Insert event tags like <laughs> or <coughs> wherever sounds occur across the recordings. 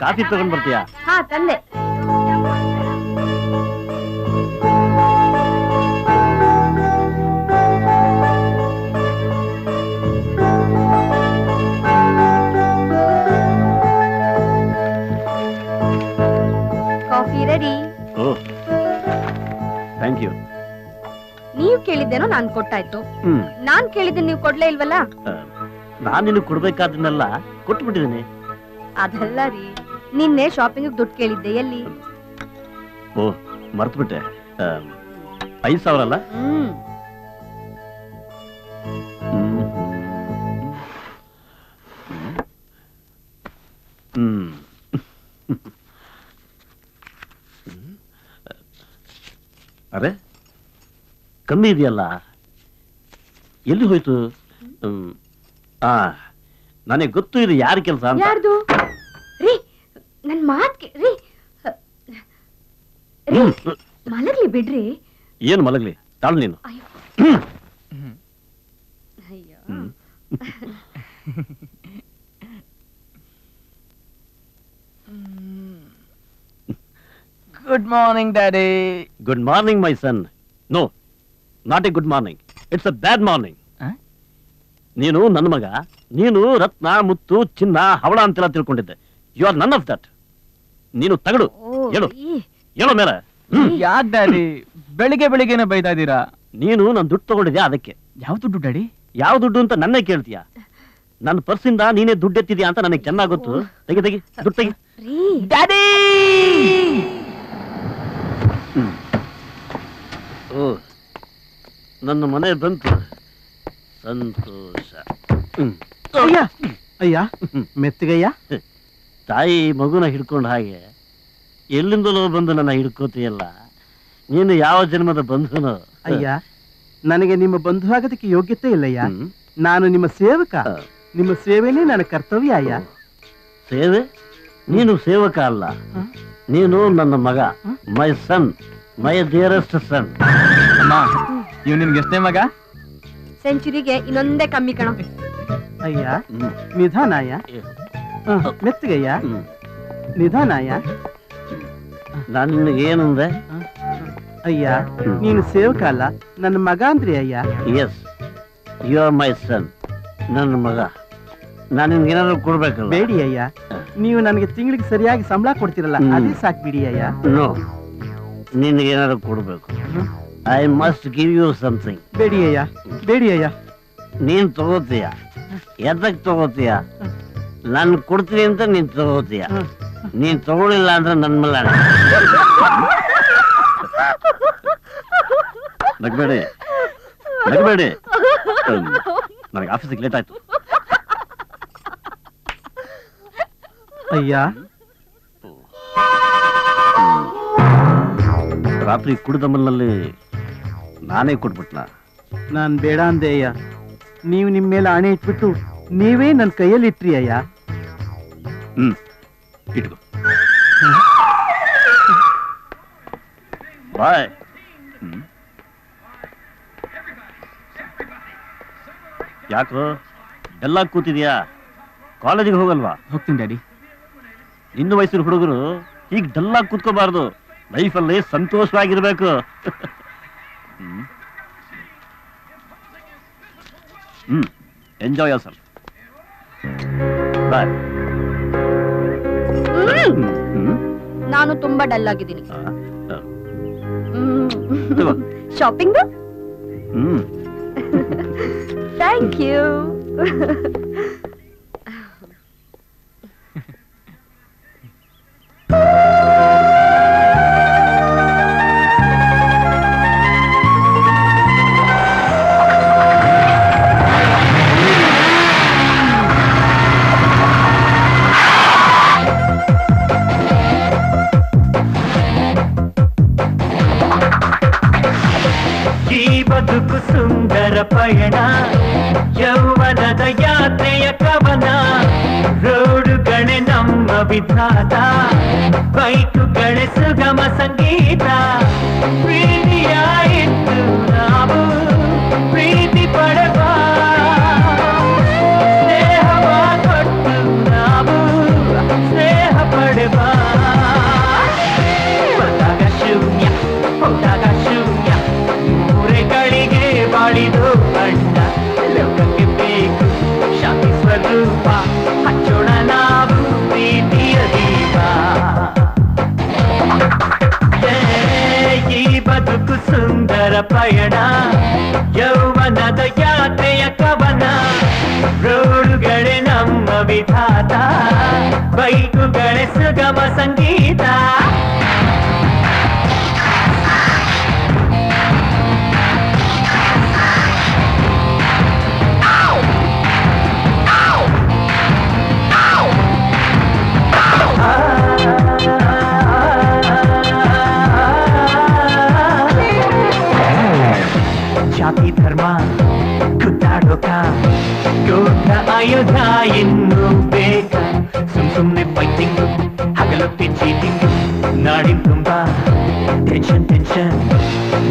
Coffee ತಗೊಂಡ್ ಬರ್ತೀಯಾ? ಹಾ ತಂದೆ. Coffee ready. O thank you ನೀವ್ ಕೇಳಿದ್ದೇನೋ ನಾನ್ ಕೊಟ್ಟಾಯ್ತು. ಹ್ಮ್. ನಾನ್ ಕೇಳಿದ್ದೆ ನೀವು ಕೊಡ್ಲೇ ಇಲ್ವಲ್ಲ? ನಾನು ನಿನಗೆ ಕೊಡ್ಬೇಕಾದನ್ನೆಲ್ಲ ಕೊಟ್ಬಿಟ್ಟಿದ್ದೀನಿ ಅದಲ್ಲ ರೀ. ನಿನ್ನೆ ಶಾಪಿಂಗ್ ದುಡ್ಡು ಕೇಳಿದ್ದೆ ಎಲ್ಲಿ? ಓ ಮರ್ತು ಬಿಟ್ಟೆ ಐದು ಸಾವಿರ ಅಲ್ಲ? ಹ್ಮ್. ಅರೆ ಕಮ್ಮಿ ಇದೆಯಲ್ಲ? ಎಲ್ಲಿ ಹೋಯ್ತು? ಹ್ಮ್. ಆ ನನಗೆ ಗೊತ್ತು ಇದು ಯಾರ ಕೆಲಸ ಅಂತ ಯಾರ್ದು ರೀ ನನ್ ಮಾತ್ ಕೇ- ರೀ ರೀ ಹ್ಮ್. ಮಲಗ್ಲಿ ಬಿಡ್ರಿ ಏನು ಮಲಗಲಿ? ತಾಳ್ ನೀನು. Good morning daddy. Good morning my son. No not a good morning. It's a bad morning? ನೀನು ನನ್ನ ಮಗ ನೀನು ರತ್ನ ಮುತ್ತು ಚಿನ್ನ ಹವಳ ಅಂತೆಲ್ಲ ತಿಳ್ಕೊಂಡಿದ್ದೆ. You are none of that. ನೀನು ತಗಡು. ಹೇಳು. ಹೇಳು ಮೇಲೆ. ಯಾಕ್ ಡ್ಯಾಡಿ? ಬೆಳಿಗ್ಗೆ ಬೆಳಿಗ್ಗೆನೆ ಬೈತಾ ಇದ್ದೀರಾ? ನೀನು ನನ್ನ ದುಡ್ಡು ತಗೊಂಡಿದ್ಯಾ ಅದಕ್ಕೆ? ಯಾವ ದುಡ್ಡು ಡ್ಯಾಡಿ? ಯಾವ ದುಡ್ಡು ಅಂತ ನನ್ನೇ ಕೇಳ್ತೀಯ? ನನ್ನ ಪರ್ಸಿಂದ ನೀನೇ ದುಡ್ಡು ಎತ್ತಿದ್ಯಾ ಅಂತ ನನಗೆ ಚೆನ್ನಾಗಿ ಗೊತ್ತು ತೆಗಿ ತೆಗಿ ದುಡ್ಡು ತೆಗಿ. ಡ್ಯಾಡಿ! ಓ ನನ್ನ ಮನೆ ಬಂತು. ಸಂತೋಷ. ಅಯ್ಯ. ಅಯ್ಯ. ಮೆತ್ತಗಯ್ಯ? ತಾಯಿ ಮಗುನ ಹಿಡ್ಕೊಂಡ ಹಾಗೆ ಎಲ್ಲಿಂದಲೋ ಬಂದು ನನ್ನ ಹಿಡ್ಕೋತೀಯಲ್ಲ? ನೀನು ಯಾವ ಜನ್ಮದ ಬಂಧುನು? ಅಯ್ಯ ನನಗೆ ನಿಮ್ಮ ಬಂಧು ಆಗೋದಕ್ಕೆ ಯೋಗ್ಯತೆ ಇಲ್ಲಯ್ಯ. ನಾನು ನಿಮ್ಮ ಸೇವಕ. ನಿಮ್ಮ ಸೇವೆನೇ ನನ್ನ ಕರ್ತವ್ಯ ಅಯ್ಯ. ಸೇವೆ? ನೀನು ಸೇವಕ ಅಲ್ಲ. ನೀನು ನನ್ನ ಮಗ. ಮೈ ಸನ್ ಮೈ ಡಿಯರೆಸ್ಟ್ ಸನ್ ಅಮ್ಮ ಇವ್ ನಿನ್ಗೆ ಎಷ್ಟೇ ಮಗ? ಸೆಂಚುರಿಗೆ ಇನ್ನೊಂದೇ ಕಮ್ಮಿ ಕಣ. ಅಯ್ಯ ನಿಧಾನಯ್ಯ ಹ, ಮೆತ್ತಗಯ್ಯ. ನಿಧಾನಯ್ಯ ನಾನು ನಿನಗೆ ಏನಂದೆ ಅಯ್ಯ ನೀನು ಸೇವಕ ಅಲ್ಲ ನನ್ನ ಮಗ ಅಂದ್ರಿ ಅಯ್ಯ? Yes you are my son ನನ್ನ ಮಗ. ನಾನು ನಿನ್ಗೆ ಏನಾದ್ರು ಕೊಡ್ಬೇಕಲ್ಲ? ಬೇಡಿ ಅಯ್ಯ ನೀವು ನನಗೆ ತಿಂಗಳಿಗೆ ಸರಿಯಾಗಿ ಸಂಬಳ ಕೊಡ್ತಿರಲ್ಲ. ಅದೇ ಸಾಕು ಬಿಡಿ ಅಯ್ಯ. ನೋ ನಿನಗೆ ಏನಾದ್ರು ಕೊಡ್ಬೇಕು I must give you something ಬೇಡಿ ಅಯ್ಯ ಬೇಡಿ ಅಯ್ಯ. ನೀನ್ ತಗೋತೀಯ? ಎದಕ್ ತಗೋತೀಯ? ನಾನು ಕೊಡ್ತೀನಿ ಅಂತ ನೀನ್ ತಗೋತೀಯ. ನೀನ್ ತಗೊಳಿಲ್ಲ ಅಂದ್ರೆ ನನ್ ಮೇಲೆ ನಗಬೇಡಿ. ನಗ್ಬೇಡಿ. ನನಗೆ ಆಫೀಸಿಗೆ ಲೇಟ್ ಆಯ್ತು. ಅಯ್ಯ. ರಾತ್ರಿ ಮಲ್ಲಲ್ಲಿ ನಾನೇ ಕೊಟ್ಬಿಟ್ನಾ. ನಾನ್ ಬೇಡ ಅಂದೆ ಅಯ್ಯ. ನೀವು ನಿಮ್ಮ ಮೇಲೆ ಆಣೆ ಇಟ್ಬಿಟ್ಟು ನೀವೇ ನನ್ನ ಕೈಯಲ್ಲಿ ಇಟ್ರಿ ಅಯ್ಯ. ಹ್ಮ್. ಇಟ್ಕೋ. ಬಾಯ್. ಹ್ಮ್. ಯಾಕೋ? ಎಲ್ಲ ಕೂತಿದ್ಯಾ? ಕಾಲೇಜಿಗೆ ಹೋಗಲ್ವಾ? ಹೋಗ್ತೀನಿ ಡ್ಯಾಡಿ. ಇನ್ನು ವಯಸ್ಸಿನ ಹುಡುಗರು ಈಗ ಡಲ್ಲಾಗಿ ಕೂತ್ಕೋಬಾರ್ದು. ಲೈಫಲ್ಲಿ ಸಂತೋಷವಾಗಿರ್ಬೇಕು. ಹ್ಮ್. ಎಂಜಾಯ್ ಯೋರ್ ಸೆಲ್ಫ್ ಬಾಯ್ ನಾನು ತುಂಬಾ ಡಲ್ ಆಗಿದ್ದೀನಿ. ಶಾಪಿಂಗ್ ಥ್ಯಾಂಕ್ ಯು ಈ ಬದುಕು ಸುಂದರ ಪಯಣ ಯೌವನದ ಯಾತ್ರೆಯ ಕವನ ರೋಡುಗಳೇ ನಮ್ಮ ವಿಧಾನ ಬೈಕುಗಳೇ ಸುಗಮ ಸಂಗೀತ ಪಯಣ ಯೌವನದ ಯಾತ್ರೆಯ ಕವನ ರೋಡುಗಳೇ ನಮ್ಮ ವಿಧಾತ ಬೈಕುಗಳೇ ಸುಗಮ ಸಂಗೀತ. ಜಾತಿ ಧರ್ಮ ಕುದ್ದಾಡೋಕ ದೊಡ್ಡ ಆಯುಧ ಇನ್ನು ಬೇಕ ಸುಮ್ ಸುಮ್ನೆ ಫೈಟಿಂಗು ಹಗಲೊತ್ತಿ ಚೀಟಿಂಗು ನಾಡಿನ ತುಂಬಾ ಟೆನ್ಷನ್ ಟೆನ್ಷನ್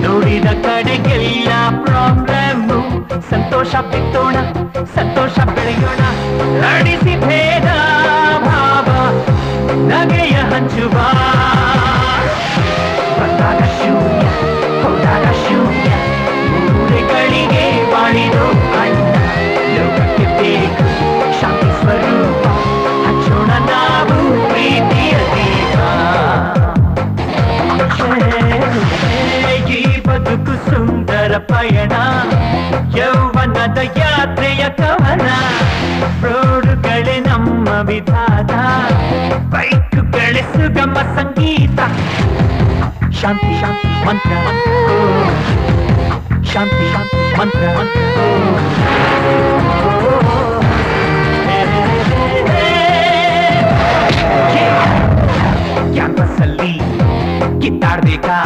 ನೋಡಿದ ಕಡೆಗೆಲ್ಲ ಪ್ರಾಬ್ಲಮ್ಮು ಸಂತೋಷ ಬಿತ್ತೋಣ ಸಂತೋಷ ಬೆಳೆಯೋಣ ನಡೆಸಿ ಭೇದ ಭಾವ ನಗೆಯ ಹಂಚುವ ಬಂದಾಗ ಶೂನ್ಯ ಹೋದಾಗ ಪಯಣ ಯೌವನದ ಯಾತ್ರೆಯ ಕವನ ರೋಡುಗಳೇ ನಮ್ಮ ವಿಧಾನ ಬೈಕುಗಳೇ ಸುಗಮ ಸಂಗೀತ ಶಾಂತಿ ಶಾಂತಿ ಮಂತ್ರ ಓ. ಶಾಂತಿ ಶಾಂತಿ ಮಂತ್ರ ಕ್ಯಾಂಪಸ್ಸಲ್ಲಿ ಕಿತ್ತಾಡ್ಬೇಕಾ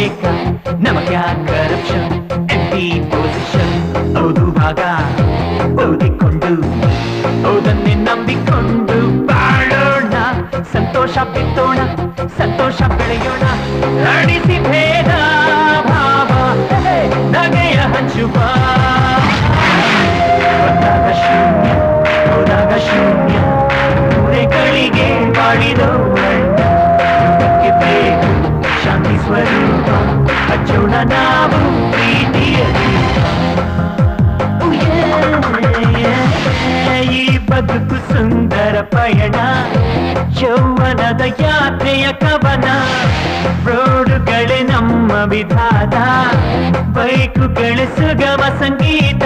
ಹೋಗ್ಬೇಕಾ ನಮಗೆ ಕರಪ್ಷನ್ ಎಂ ಪಿ ಪೊಸಿಷನ್ ಹೌದು ಭಾಗ ಓದಿಕೊಂಡು ಹೌದನ್ನೇ ನಂಬಿಕೊಂಡು ವಿಧಾನ ಬೈಕುಗಳೇ ಸುಗಮ ಸಂಗೀತ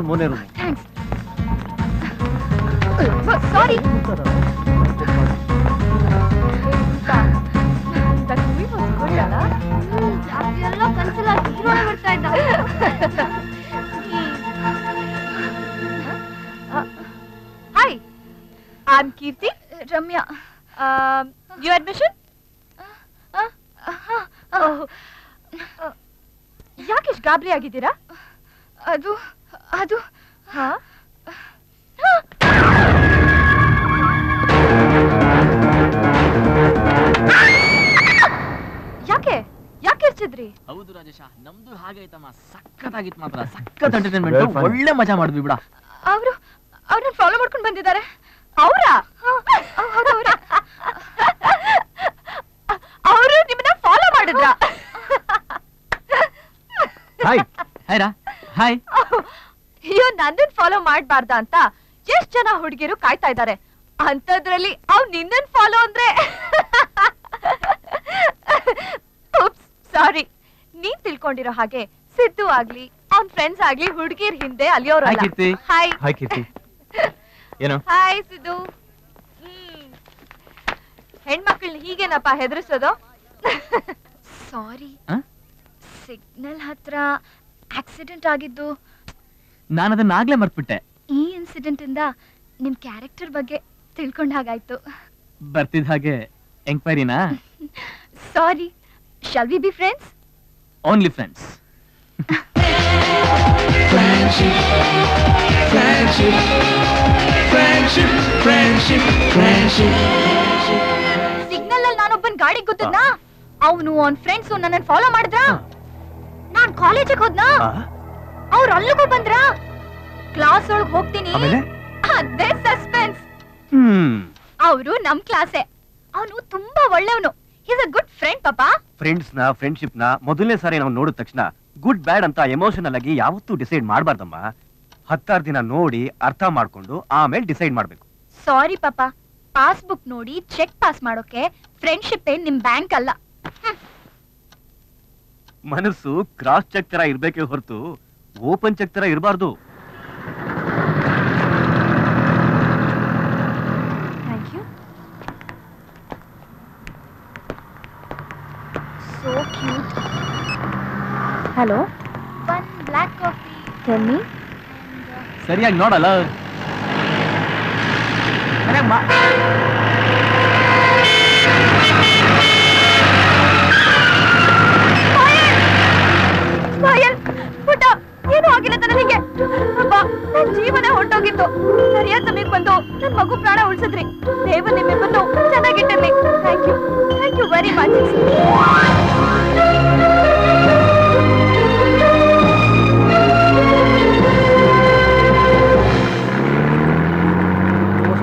ಎಲ್ಲಿದೆ ಫಸ್ಟ್ ಫ್ಲೋರ್ ಮೂರನೇ ರೂಮ್ ಥ್ಯಾಂಕ್ಸ್ ಸಾರಿ ಎಲ್ಲ ಕನ್ಸಲ್ಲ ಹೀರೋನೇ ಬರ್ತಾ ಇದ್ದ. Hi I am Keerthi Ramya new admission ಯಾಕೆಷ್ಟು ಗಾಬರಿ ಆಗಿದ್ದೀರಾ? ಅದು ಅದು? ಹಾ? ಯಾಕೆ? ಯಾಕೆ ಇರ್ಚಿದ್ರಿ ಹೌದು ರಾಜೇಶ ನಮ್ದು ಹಾಗೆ ಐತಮ್ಮ ಸಖತ್ತಾಗಿತ್ತು ಮಾತ್ರ. ಸಖತ್ ಎಂಟರ್ಟೈನ್ಮೆಂಟ್ ಒಳ್ಳೆ ಮಜಾ ಮಾಡಿದ್ವಿ ಬಿಡ. ಅವರು ಅವ್ರನ್ನ ಫಾಲೋ ಮಾಡ್ಕೊಂಡು ಬಂದಿದ್ದಾರೆ. ಅವರ? ಅವರು ನಿಮ್ಮನ್ನ ಫಾಲೋ ಮಾಡಿದ್ರ? ಹಾಯ್ ಹಾಯ್ ರಾ ಹಾಯ್ ಅಯ್ಯೋ ನಂದನ್ ಫಾಲೋ ಮಾಡ್ಬಾರ್ದ ಅಂತ ಎಷ್ಟ್ ಜನ ಹುಡುಗಿರು ಕಾಯ್ತಾ ಇದ್ದಾರೆ ಅಂತದ್ರಲ್ಲಿ ಅವ್ ನಿನ್ನನ್ ಫಾಲೋ ಅಂದ್ರೆ? ಸಾರಿ ನೀನ್ ತಿಳ್ಕೊಂಡಿರೋ ಹಾಗೆ ಸಿದ್ದು ಆಗ್ಲಿ ಅವ್ನ್ ಫ್ರೆಂಡ್ಸ್ ಆಗ್ಲಿ ಹುಡುಗಿರ್ ಹಿಂದೆ ಅಲ್ಲಿಯವ್ರ ಹಾಯ್ ಹಾಯ್ ಕೀರ್ತಿ ಏನು? ಹಾಯ್ ಸಿದ್ದು. ಹ್ಮ್. ಹೆಣ್ಮಕ್ಳನ್ನ ಹೀಗೇನಪ್ಪ ಹೆದರ್ಸೋದು? ಸಾರಿ ಸಿಗ್ನಲ್ ಹತ್ರ ಆಕ್ಸಿಡೆಂಟ್ ಆಗಿದ್ದು. ನಾನು ಅದನ್ನ ಆಗ್ಲೇ ಮರ್ತ್ಬಿಟ್ಟೆ. ಈ ಇನ್ಸಿಡೆಂಟ್ ಇಂದ ನಿಮ್ ಕ್ಯಾರೆಕ್ಟರ್ ಬಗ್ಗೆ ತಿಳ್ಕೊಂಡ ಹಾಗಾಯ್ತು. ಬರ್ತಿದ ಹಾಗೆ ಎಂಕ್ವೈರಿನಾ? Sorry shall we be friends only friends signal ಅಲ್ಲಿ ನಾನೊಬ್ಬನ್ ಗಾಡಿ ಗೊತ್ತದ್ನಾ ಅವನು ಅವನ್ ಫ್ರೆಂಡ್ಸ್ ನನ್ನ ಫಾಲೋ ಮಾಡಿದ್ರ ನಾನ್ ಕಾಲೇಜಿಗೆ ಹೋದ್ನಾ? ಅವ್ರು ಅಲ್ಲಿಗೂ ಬಂದ್ರ? ಕ್ಲಾಸ್ ಒಳಗ್ ಹೋಗ್ತೀನಿ. ಅದೇ ಸಸ್ಪೆನ್ಸ್ ಅವರು ನಮ್ ಕ್ಲಾಸೆ ಅವನು ತುಂಬಾ ಒಳ್ಳೆಯವನು. ಇಸ್ ಅ ಗುಡ್ ಫ್ರೆಂಡ್ ಪಾಪಾ. ಫ್ರೆಂಡ್ಸ್ನ ಫ್ರೆಂಡ್ಶಿಪ್ನ ಮೊದಲನೇ ಸಾರಿ ನಾವು ನೋಡಿದ ತಕ್ಷಣ ಗುಡ್ ಬ್ಯಾಡ್ ಅಂತ ಎಮೋಷನಲ್ ಆಗಿ ಯಾವತ್ತೂ ಡಿಸೈಡ್ ಮಾಡಬಾರ್ದಮ್ಮ. ಹತ್ತಾರು ದಿನ ನೋಡಿ ಅರ್ಥ ಮಾಡ್ಕೊಂಡು ಆಮೇಲೆ ಡಿಸೈಡ್ ಮಾಡ್ಬೇಕು. ಸಾರಿ ಪಾಪಾ. ಪಾಸ್ಬುಕ್ ನೋಡಿ ಚೆಕ್ ಪಾಸ್ ಮಾಡೋಕೆ ಫ್ರೆಂಡ್ಶಿಪ್ ಏನ್ ನಿಮ್ ಬ್ಯಾಂಕ್ ಅಲ್ಲ. ಮನಸ್ಸು ಕ್ರಾಸ್ ಚೆಕ್ ತರ ಇರ್ಬೇಕೇ ಹೊರತು ಓಪನ್ ಚೆಕ್ ತರ ಇರಬಾರ್ದು. ಹಲೋ ಒನ್ ಬ್ಲ್ಯಾಕ್ ಕಾಫಿ ಸರಿಯಾಗಿ ಮೀ ಸರಿಯಾಗಿ ನೋಡಲ್ಲ. ಪಾಯಲ್ ಏನೂ ಆಗಿಲ್ಲ ತಾನೆ ನಿಂಗೆ ಅಬ್ಬ ನನ್ ಜೀವನ ಹೊರಟೋಗಿತ್ತು. ಸರಿಯಾದ ಸಮಯಕ್ಕೆ ಬಂದು ನನ್ ಮಗು ಪ್ರಾಣ ಉಳಿಸಿದ್ರಿ. ದೇವರು ನಿಮ್ಮಿಬ್ಬರನ್ನು ಚೆನ್ನಾಗಿಟ್ಟಿರ್ಲಿ. Thank you thank you very much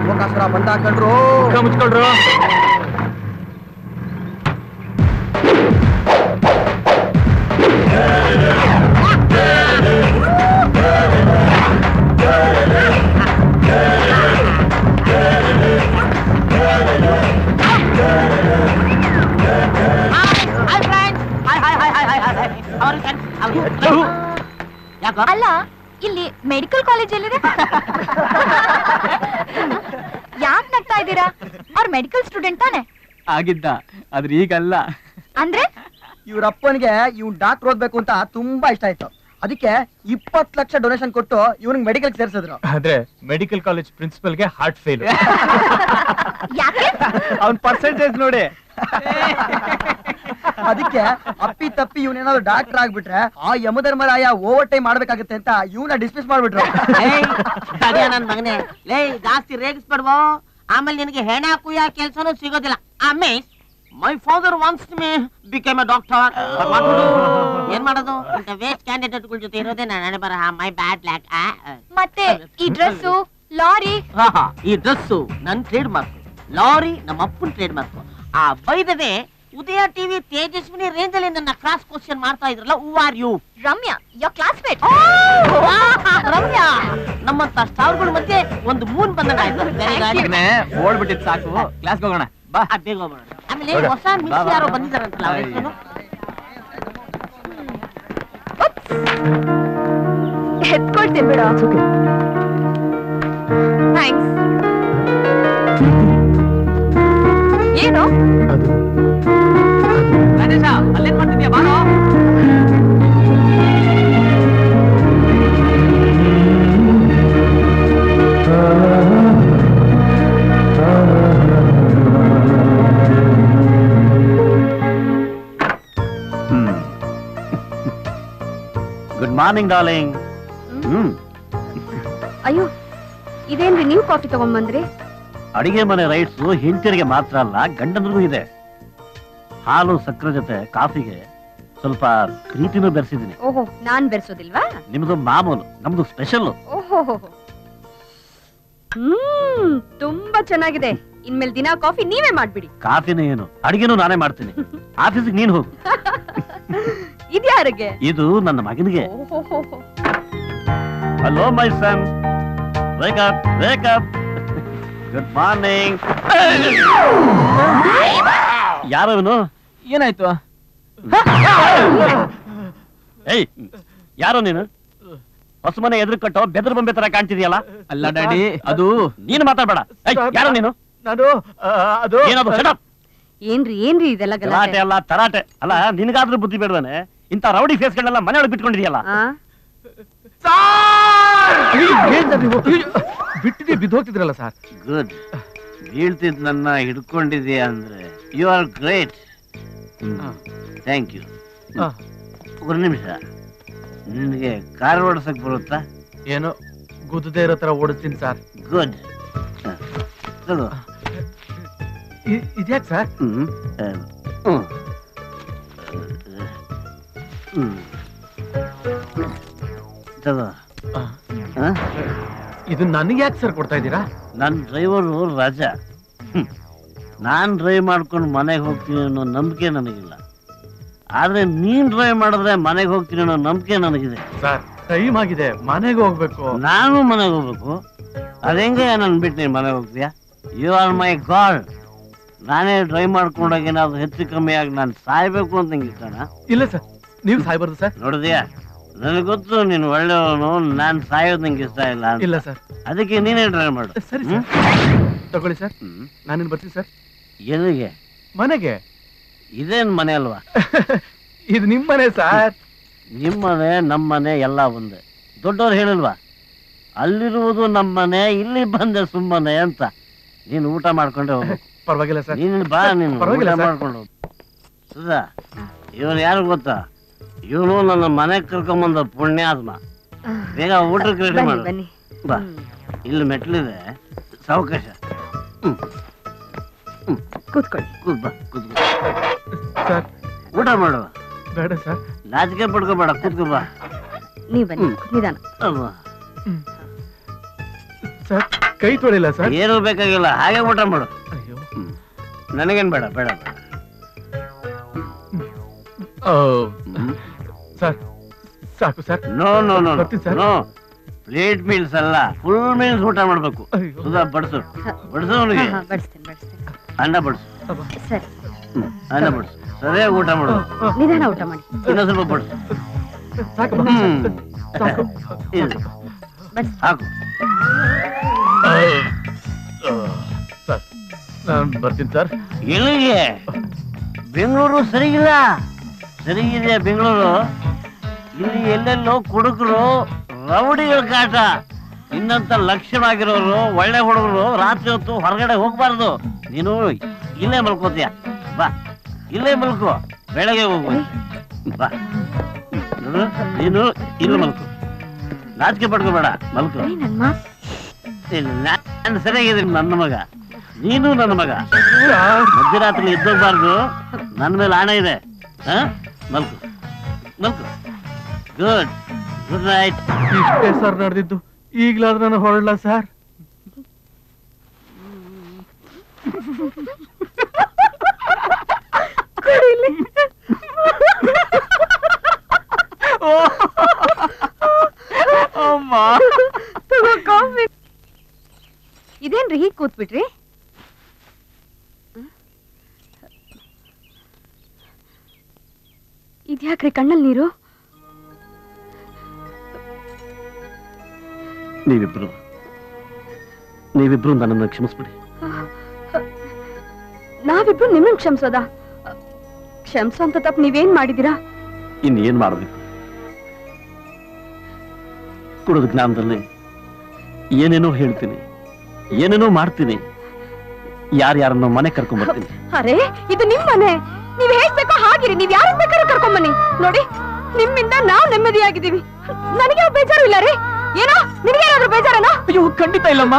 ಲೋಕಾಸುರ ಬಂದ ಹಾಕೊಂಡ್ರು ಮುಚ್ಕೊಳ್ರು ಅಲ್ಲ ಇಲ್ಲಿ ಮೆಡಿಕಲ್ ಕಾಲೇಜ್ ಎಲ್ಲಿದೆ? ಯಾಕೆ ನಗ್ತಾ ಇದ್ದೀರಾ? ಅವ್ರ ಮೆಡಿಕಲ್ ಸ್ಟೂಡೆಂಟ್ ತಾನೆ? ಆಗಿದ್ದ ಆದ್ರೆ ಈಗಲ್ಲ. ಅಂದ್ರೆ? ಇವ್ರ ಅಪ್ಪನಿಗೆ ಇವ್ನ್ ಡಾಕ್ಟರ್ ಓದ್ಬೇಕು ಅಂತ ತುಂಬಾ ಇಷ್ಟ ಆಯ್ತು. ಅದಕ್ಕೆ ಇಪ್ಪತ್ ಲಕ್ಷ ಡೊನೇಷನ್ ಕೊಟ್ಟು ಇವ್ನಿಗೆ ಮೆಡಿಕಲ್ ಸೇರ್ಸಿದ್ರು. ಆದ್ರೆ ಮೆಡಿಕಲ್ ಕಾಲೇಜ್ ಪ್ರಿನ್ಸಿಪಲ್ಗೆ ಹಾರ್ಟ್ ಫೇಲ್ ಯಾಕೆ? ಅವ್ನ್ ಪರ್ಸೆಂಟೇಜ್ ನೋಡಿ. ಅದಕ್ಕೆ ಅಪ್ಪಿ ತಪ್ಪಿ ಇವನೇನಾದ್ರು ಡಾಕ್ಟರ್ ಆಗ್ಬಿಟ್ರೆ ಆ ಯಮಧರ್ಮರಾಯ ಓವರ್ ಟೈಮ್ ಮಾಡ್ಬೇಕಾಗತ್ತೆ ಅಂತ ಇವನ ಡಿಸ್ಮಿಸ್ ಮಾಡ್ಬಿಟ್ರು. ನನ್ ಮಗನೇ? ಲೇ ಜಾಸ್ತಿ ರೇಗಿಸ್ಬೇಡ್ವೋ ಆಮೇಲೆ ನಿನಗೆ ಹೆಣ ಕುಯ್ಯ ಕೆಲ್ಸನೂ ಸಿಗೋದಿಲ್ಲ. ಆಮೇಲೆ my father wants me became a doctor ಏನ್ ಮಾಡೋದು? ಅಂತ ವೇಸ್ಟ್ ಕ್ಯಾಂಡಿಡೇಟ್ಗಳ ಜೊತೆ ಇರೋದೇ ನಾನು ಬರ ಮೈ ಬ್ಯಾಡ್ ಲ್ಯಾಕ್ ಮತ್ತೆ ಈ ಡ್ರೆಸ್ ಲಾರಿ? ಈ ಡ್ರೆಸ್ ನನ್ ಟ್ರೇಡ್ ಮಾರ್ಕ್ ಲಾರಿ ನಮ್ಮ ಅಪ್ಪನ ಟ್ರೇಡ್ ಮಾರ್ಕ್ ಆ ಬೈದದೆ ಉದಯ ಟಿವಿ ತೇಜಸ್ವಿನಿ ರೇಂಜ್ ಅಲ್ಲಿ ನನ್ನ ಕ್ಲಾಸ್ ಕ್ವಶನ್ ಮಾಡ್ತಾ ಇದ್ರಲ್ಲ who are you Ramya your classmate Ramya. ನಮ್ಮಂತ ಸ್ಟಾರ್ಗಳ ಮಧ್ಯೆ ಒಂದು ಮೂನ್ ಬಂದಂಗ ಆಯ್ತು. ಓಡ್ಬಿಟ್ಟಿದ್ ಸಾಕು. ಕ್ಲಾಸ್ ಹೋಗೋಣ. ಬಾ. ಬೇಗ ಹೋಗೋಣ. ಆಮೇಲೆ ಹೊಸ ಮಿಸ್ ಯಾರೋ ಬಾ. ಬಂದಿದ್ದಾರಂತಲ್ಲ ಅವ್ರ ಎತ್ಕೊಳ್ತೀನಿ ಬಿಡು. ಥ್ಯಾಂಕ್ಸ್ ಏನು? ಗಣೇಶ ಅಲ್ಲೇನ್ ಮಾಡ್ತಿದ್ಯಾ? ಬಾರೋ. ಗುಡ್ ಮಾರ್ನಿಂಗ್ ಡಾರ್ಲಿಂಗ್ ಹ್ಮ್. ಅಯ್ಯೋ ಇದೇನ್ರಿ ನೀವು ಕಾಫಿ ತಗೊಂಡ್ಬಂದ್ರಿ ಅಡಿಗೆ ಮನೆ ರೈಟ್ಸ್ ಹೆಂಡತಿಯರಿಗೆ ಮಾತ್ರ ಅಲ್ಲ ಗಂಡನಿಗೂ ಇದೆ. ಹಾಲು ಸಕ್ಕರೆ ಜೊತೆ ಕಾಫಿಗೆ ಸ್ವಲ್ಪ ಪ್ರೀತಿನೂ ಬೆರೆಸಿದ್ದೀನಿ. ಓಹೋ ನಾನ್ ಬೆರ್ಸೋದಿಲ್ವಾ? ನಿಮ್ದು ಮಾಮೂಲು ನಮ್ದು ಸ್ಪೆಷಲ್ ಓಹೋ ಹ್ಮ್ ತುಂಬಾ ಚೆನ್ನಾಗಿದೆ. ಇನ್ಮೇಲೆ ದಿನ ಕಾಫಿ ನೀವೇ ಮಾಡ್ಬಿಡಿ. ಕಾಫಿನ ಏನು? ಅಡಿಗೆನೂ ನಾನೇ ಮಾಡ್ತೀನಿ. ಆಫೀಸಿಗೆ ನೀನು ಹೋಗು. ಇದ್ಯಾರಿಗೆ? <laughs> ಇದು ನನ್ನ ಮಗನಿಗೆ. Hello my son wake up wake up good morning ಯಾರವನು? ಏನಾಯ್ತು? ಏಯ್ ಯಾರೋ ನೀನು? ಹೊಸ ಮನೆ ಎದುರು ಕಟ್ಟೋ ಬೆದ್ರ ಬೊಂಬೆ ತರ ಕಾಣ್ತಿದ್ಯಲ್ಲ? ಅಲ್ಲ ಡ್ಯಾಡಿ ಅದು ನೀನು ಮಾತಾಡ್ಬೇಡ. ಏಯ್, ಯಾರೋ ನೀನು? ನಾನು ಆ, ಅದು ಏನದು? Shut up. ಏನ್ರಿ ಏನ್ರಿ ಇದೆಲ್ಲ ಗಲಾಟೆ? ಗಲಾಟೆ ಅಲ್ಲ ತರಾಟೆ. ಅಲ್ಲ ನಿನಗಾದ್ರೂ ಬುದ್ಧಿ ಬೇಡವೇನೆ? ಇಂಥ ರೌಡಿ ಫೇಸ್ಗಳನ್ನೆಲ್ಲ ಮನೆಯೊಳಗೆ ಬಿಟ್ಕೊಂಡಿದ್ಯಲ್ಲ? ಆ? ಏನ್ ಸರ್! ನೀವು ಬಿಟ್ಟಿದೆ ಬಿದ್ದು ಹೋಗ್ತಿದ್ರಲ್ಲ ಸರ್ ಗುಡ್ ಬೀಳ್ತಿದ್ ನನ್ನ ಹಿಡ್ಕೊಂಡಿದ್ಯಾ ಅಂದ್ರೆ you are great thank you. ಒಂದು ನಿಮಿಷ. ನಿನಗೆ ಕಾರ್ ಓಡಿಸಕ್ ಬರುತ್ತಾ? ಏನೋ ಗುದ್ದದೇ ಇರೋ ತರ ಓಡಿಸ್ತೀನಿ ಸರ್. ಗುಡ್ ಇದ್ಯಾಕೆ ಇದ್ಯಾಕ್ ಸರ್? ಹ್ಮ್. ಹ್ಞೂ ತಗೋ. ಹಾ ಇದು ನನಗೆ ಯಾಕೆ ಸರ್ ಕೊಡ್ತಾ ಇದ್ದೀರಾ? ನನ್ನ ಡ್ರೈವರು ರಾಜ. ನಾನು ಡ್ರೈವ್ ಮಾಡ್ಕೊಂಡು ಮನೆಗೆ ಹೋಗ್ತೀನಿ ಅನ್ನೋ ನಂಬಿಕೆ ನನಗಿಲ್ಲ. ಆದ್ರೆ ನೀನ್ ಡ್ರೈವ್ ಮಾಡಿದ್ರೆ ಮನೆಗೆ ಹೋಗ್ತೀನಿ ಅನ್ನೋ ನಂಬಿಕೆ ನನಗಿದೆ. ಸರ್ ಟೈಮ್ ಆಗಿದೆ. ಮನೆಗೆ ಹೋಗ್ಬೇಕು. ನಾನು ಮನೆಗೆ ಹೋಗ್ಬೇಕು. ಅದೆಂಗೆ ನಾನು ಬಿಟ್ಟು ನೀನು ಮನೆಗೆ ಹೋಗ್ತೀಯಾ? ಯು ಆರ್ ಮೈ ಗಾಡ್ ನಾನೇ ಡ್ರೈವ್ ಮಾಡ್ಕೊಂಡಾಗ ಏನಾದ್ರು ಹೆಚ್ಚು ಕಮ್ಮಿ ಆಗಿ ನಾನು ಸಾಯ್ಬೇಕು ಅಂತ ಹಿಂಗೆ ಇಲ್ಲ ಸರ್. ನೀವು ಸಾಯ್ಬಾರ್ದು ಸರ್. ನೋಡಿದ್ಯಾ? ನನಗೆ ಗೊತ್ತು ನೀನು ಒಳ್ಳೆಯವನು ನಾನು ಸಾಯೋದು ನಂಗೆ ಇಷ್ಟ ಇಲ್ಲ ಅಂತ. ಇಲ್ಲ ಸರ್. ಅದಕ್ಕೆ ನೀನೇ ಡ್ರೈವ್ ಮಾಡು. ಸರಿ ಸರ್. ತಗೊಳ್ಳಿ ಸರ್. ಹ್ಮ್. ನಾನೇನು ಬರ್ತೀನಿ ಸರ್. ಎಲ್ಲಿಗೆ? ಮನೆಗೆ. ಇದೇನ್ ಮನೆ ಅಲ್ವಾ? <laughs> ಇದು ನಿಮ್ಮ ಮನೆ ಸರ್. ನಿಮ್ಮನೆ ನಮ್ಮನೆ ಎಲ್ಲ ಒಂದೇ. ದೊಡ್ಡವ್ರು ಹೇಳಿಲ್ವಾ? ಅಲ್ಲಿರುವುದು ನಮ್ಮನೆ ಇಲ್ಲಿ ಬಂದೆ ಸುಮ್ಮನೆ ಅಂತ. ನೀನು ಊಟ ಮಾಡ್ಕೊಂಡೆ ಹೋಗು <laughs> ಪರವಾಗಿಲ್ಲ ಸರ್. ನೀನು ಬಾ ನೀನು ಪರವಾಗಿಲ್ಲ. ಮಾಡ್ಕೊಂಡು ಹೋಗು. ಸುಧಾ ಇವನು ಯಾರು ಗೊತ್ತಾ? ಇವನು ನನ್ನ ಮನೆಗೆ ಕರ್ಕೊಂಬಂದ ಪುಣ್ಯಾತ್ಮ. ಬೇಗ ಊಟಕ್ಕೆ ರೆಡಿ ಮಾಡು. ಬನ್ನಿ. ಬಾ. ಇಲ್ಲಿ ಮೆಟ್ಲಿದೆ. ಸಾವಕಾಶ. ಕೂತ್ಕೊಳ್ಳಿ. ಕೂತ್ ಬಾ ಕೂತ್ಕೋ. ಸರ್. ಊಟ ಮಾಡು. ಬೇಡ ಸರ್. ನಾಚಿಕೆ ಪಡ್ಕೋಬೇಡ ಕೂತ್ಕೋ ಬಾ. ನೀ ಬನ್ನಿ. ನಿಧಾನ. ಸರ್ ಕೈ ತೊಳಿಲ್ಲ ಸರ್. ಏನೂ ಬೇಕಾಗಿಲ್ಲ ಹಾಗೆ ಊಟ ಮಾಡು. ಅಯ್ಯೋ. ನನಗೇನ್ ಬೇಡ ಬೇಡ ಬೇಡ. ಓ, ಸರ್ ಸಾಕು ಸರ್. ನೋ ನೋ ನೋ ಬರ್ತೀನಿ ಸರ್. ನೋ ಪ್ಲೇಟ್ ಮೀಲ್ಸ್ ಅಲ್ಲ. ಫುಲ್ ಮೀಲ್ಸ್ ಊಟ ಮಾಡಬೇಕು. ಸುಧಾ ಬಡಿಸು. ಬಡಿಸು ಅವನಿಗೆ. ಹಾ, ಹಾ, ಬಡಿಸ್ತೇನೆ ಬಡಿಸ್ತೇನೆ. ಅನ್ನ ಬಡಿಸು. ಸರಿ. ಅನ್ನ ಬಡಿಸು. ಸರಿಯಾಗಿ ಊಟ ಮಾಡು. ನಿಧಾನ ಊಟ ಮಾಡಿ. ಇನ್ನೊಂದ್ ಸ್ವಲ್ಪ ಬಡಿಸು. ಸಾಕು. ಸಾಕು ನಾನು ಬರ್ತೀನಿ ಸರ್. ಎಲ್ಲಿಗೆ? ಬೆಂಗಳೂರು ಸರಿಗಿಲ್ಲ? ಸರಿಗಿದೆ ಬೆಂಗಳೂರು ಇಲ್ಲಿ ಎಲ್ಲೆಲ್ಲೋ ಕುಡುಕರು ರೌಡಿಗಳ ಕಾಟ. ಇನ್ನಂತ ಲಕ್ಷಣ ಆಗಿರೋರು ಒಳ್ಳೆ ಹುಡುಗರು ರಾತ್ರಿ ಹೊತ್ತು ಹೊರಗಡೆ ಹೋಗ್ಬಾರ್ದು. ನೀನು ಇಲ್ಲೇ ಮಲ್ಕೋತೀಯ. ಬಾ ಇಲ್ಲೇ ಮಲ್ಕೋ. ಬೆಳಗ್ಗೆ ಹೋಗು. ಬಾ. ನೋಡು, ನೀನು ಇಲ್ಲಿ ಮಲ್ಕು. ನಾಚಿಕೆ ಪಡ್ಕೋಬೇಡ ಮಲ್ಕು. ನಾನು ಸರಿಯಾಗಿದ್ದೀನಿ ನನ್ನ ಮಗ. ನೀನು ನನ್ನ ಮಗ. ಮಧ್ಯರಾತ್ರಿ ಎದ್ದೋಗ್ಬಾರ್ದು. ನನ್ನ ಮೇಲೆ ಆಣೆ ಇದೆ. ಹಾ? ಮಲ್ಕು ಮಲ್ಕು ಗುಡ್ ಗುಡ್ ನೈಟ್ ಇಷ್ಟೇ ಸರ್ ನಡೆದಿದ್ದು. ಈಗಲಾದ್ರೂ ನಾನು ಹೊರಡ್ಲ ಸರ್? ತಗೋ ಕಾಫಿ. ಇದೇನ್ರಿ ಹೀಗ್ ಕೂತ್ಬಿಟ್ರಿ? ಇದ್ಯಾಕ್ರಿ ಕಣ್ಣಲ್ಲಿ ನೀರು? ನೀವಿಬ್ರು. ನೀವಿಬ್ರು ನನ್ನನ್ನು ಕ್ಷಮಿಸ್ಬಿಡಿ. ನಾವಿಬ್ರು ನಿಮ್ಮನ್ನು ಕ್ಷಮಿಸೋದ? ಕ್ಷಮಿಸೋ ಅಂತ ತಪ್ಪು ನೀವೇನ್ ಮಾಡಿದೀರಾ ಇನ್ನು ಏನ್ ಮಾಡಬೇಕು? ಕುಡಿದ ಜ್ಞಾನದಲ್ಲಿ ಏನೇನೋ ಹೇಳ್ತೀನಿ ಏನೇನೋ ಮಾಡ್ತೀನಿ ಯಾರ್ಯಾರನ್ನೋ ಮನೆ ಕರ್ಕೊಂಡ್ಬರ್ತೀನಿ ಅರೇ ಅರೆ ಇದು ನಿಮ್ಮ ಮನೆ! ನೀವ್ ಹೇಗ್ ಬೇಕೋ ಹಾಗಿರಿ. ನೀವ್ ಯಾರನ್ನ ಬೇಕಾದ್ರೂ ಕರ್ಕೊಂಡ್ ಬನ್ನಿ ನೋಡಿ ನಿಮ್ಮಿಂದ ನಾವ್ ನೆಮ್ಮದಿಯಾಗಿದ್ದೀವಿ. ನನಗೆ ಯಾವ ಬೇಜಾರು ಇಲ್ಲ ರೀ? ಏನೋ ನಿನಗೇನಾದ್ರೂ ಬೇಜಾರನ? ಅಯ್ಯೋ ಖಂಡಿತ ಇಲ್ಲಮ್ಮ.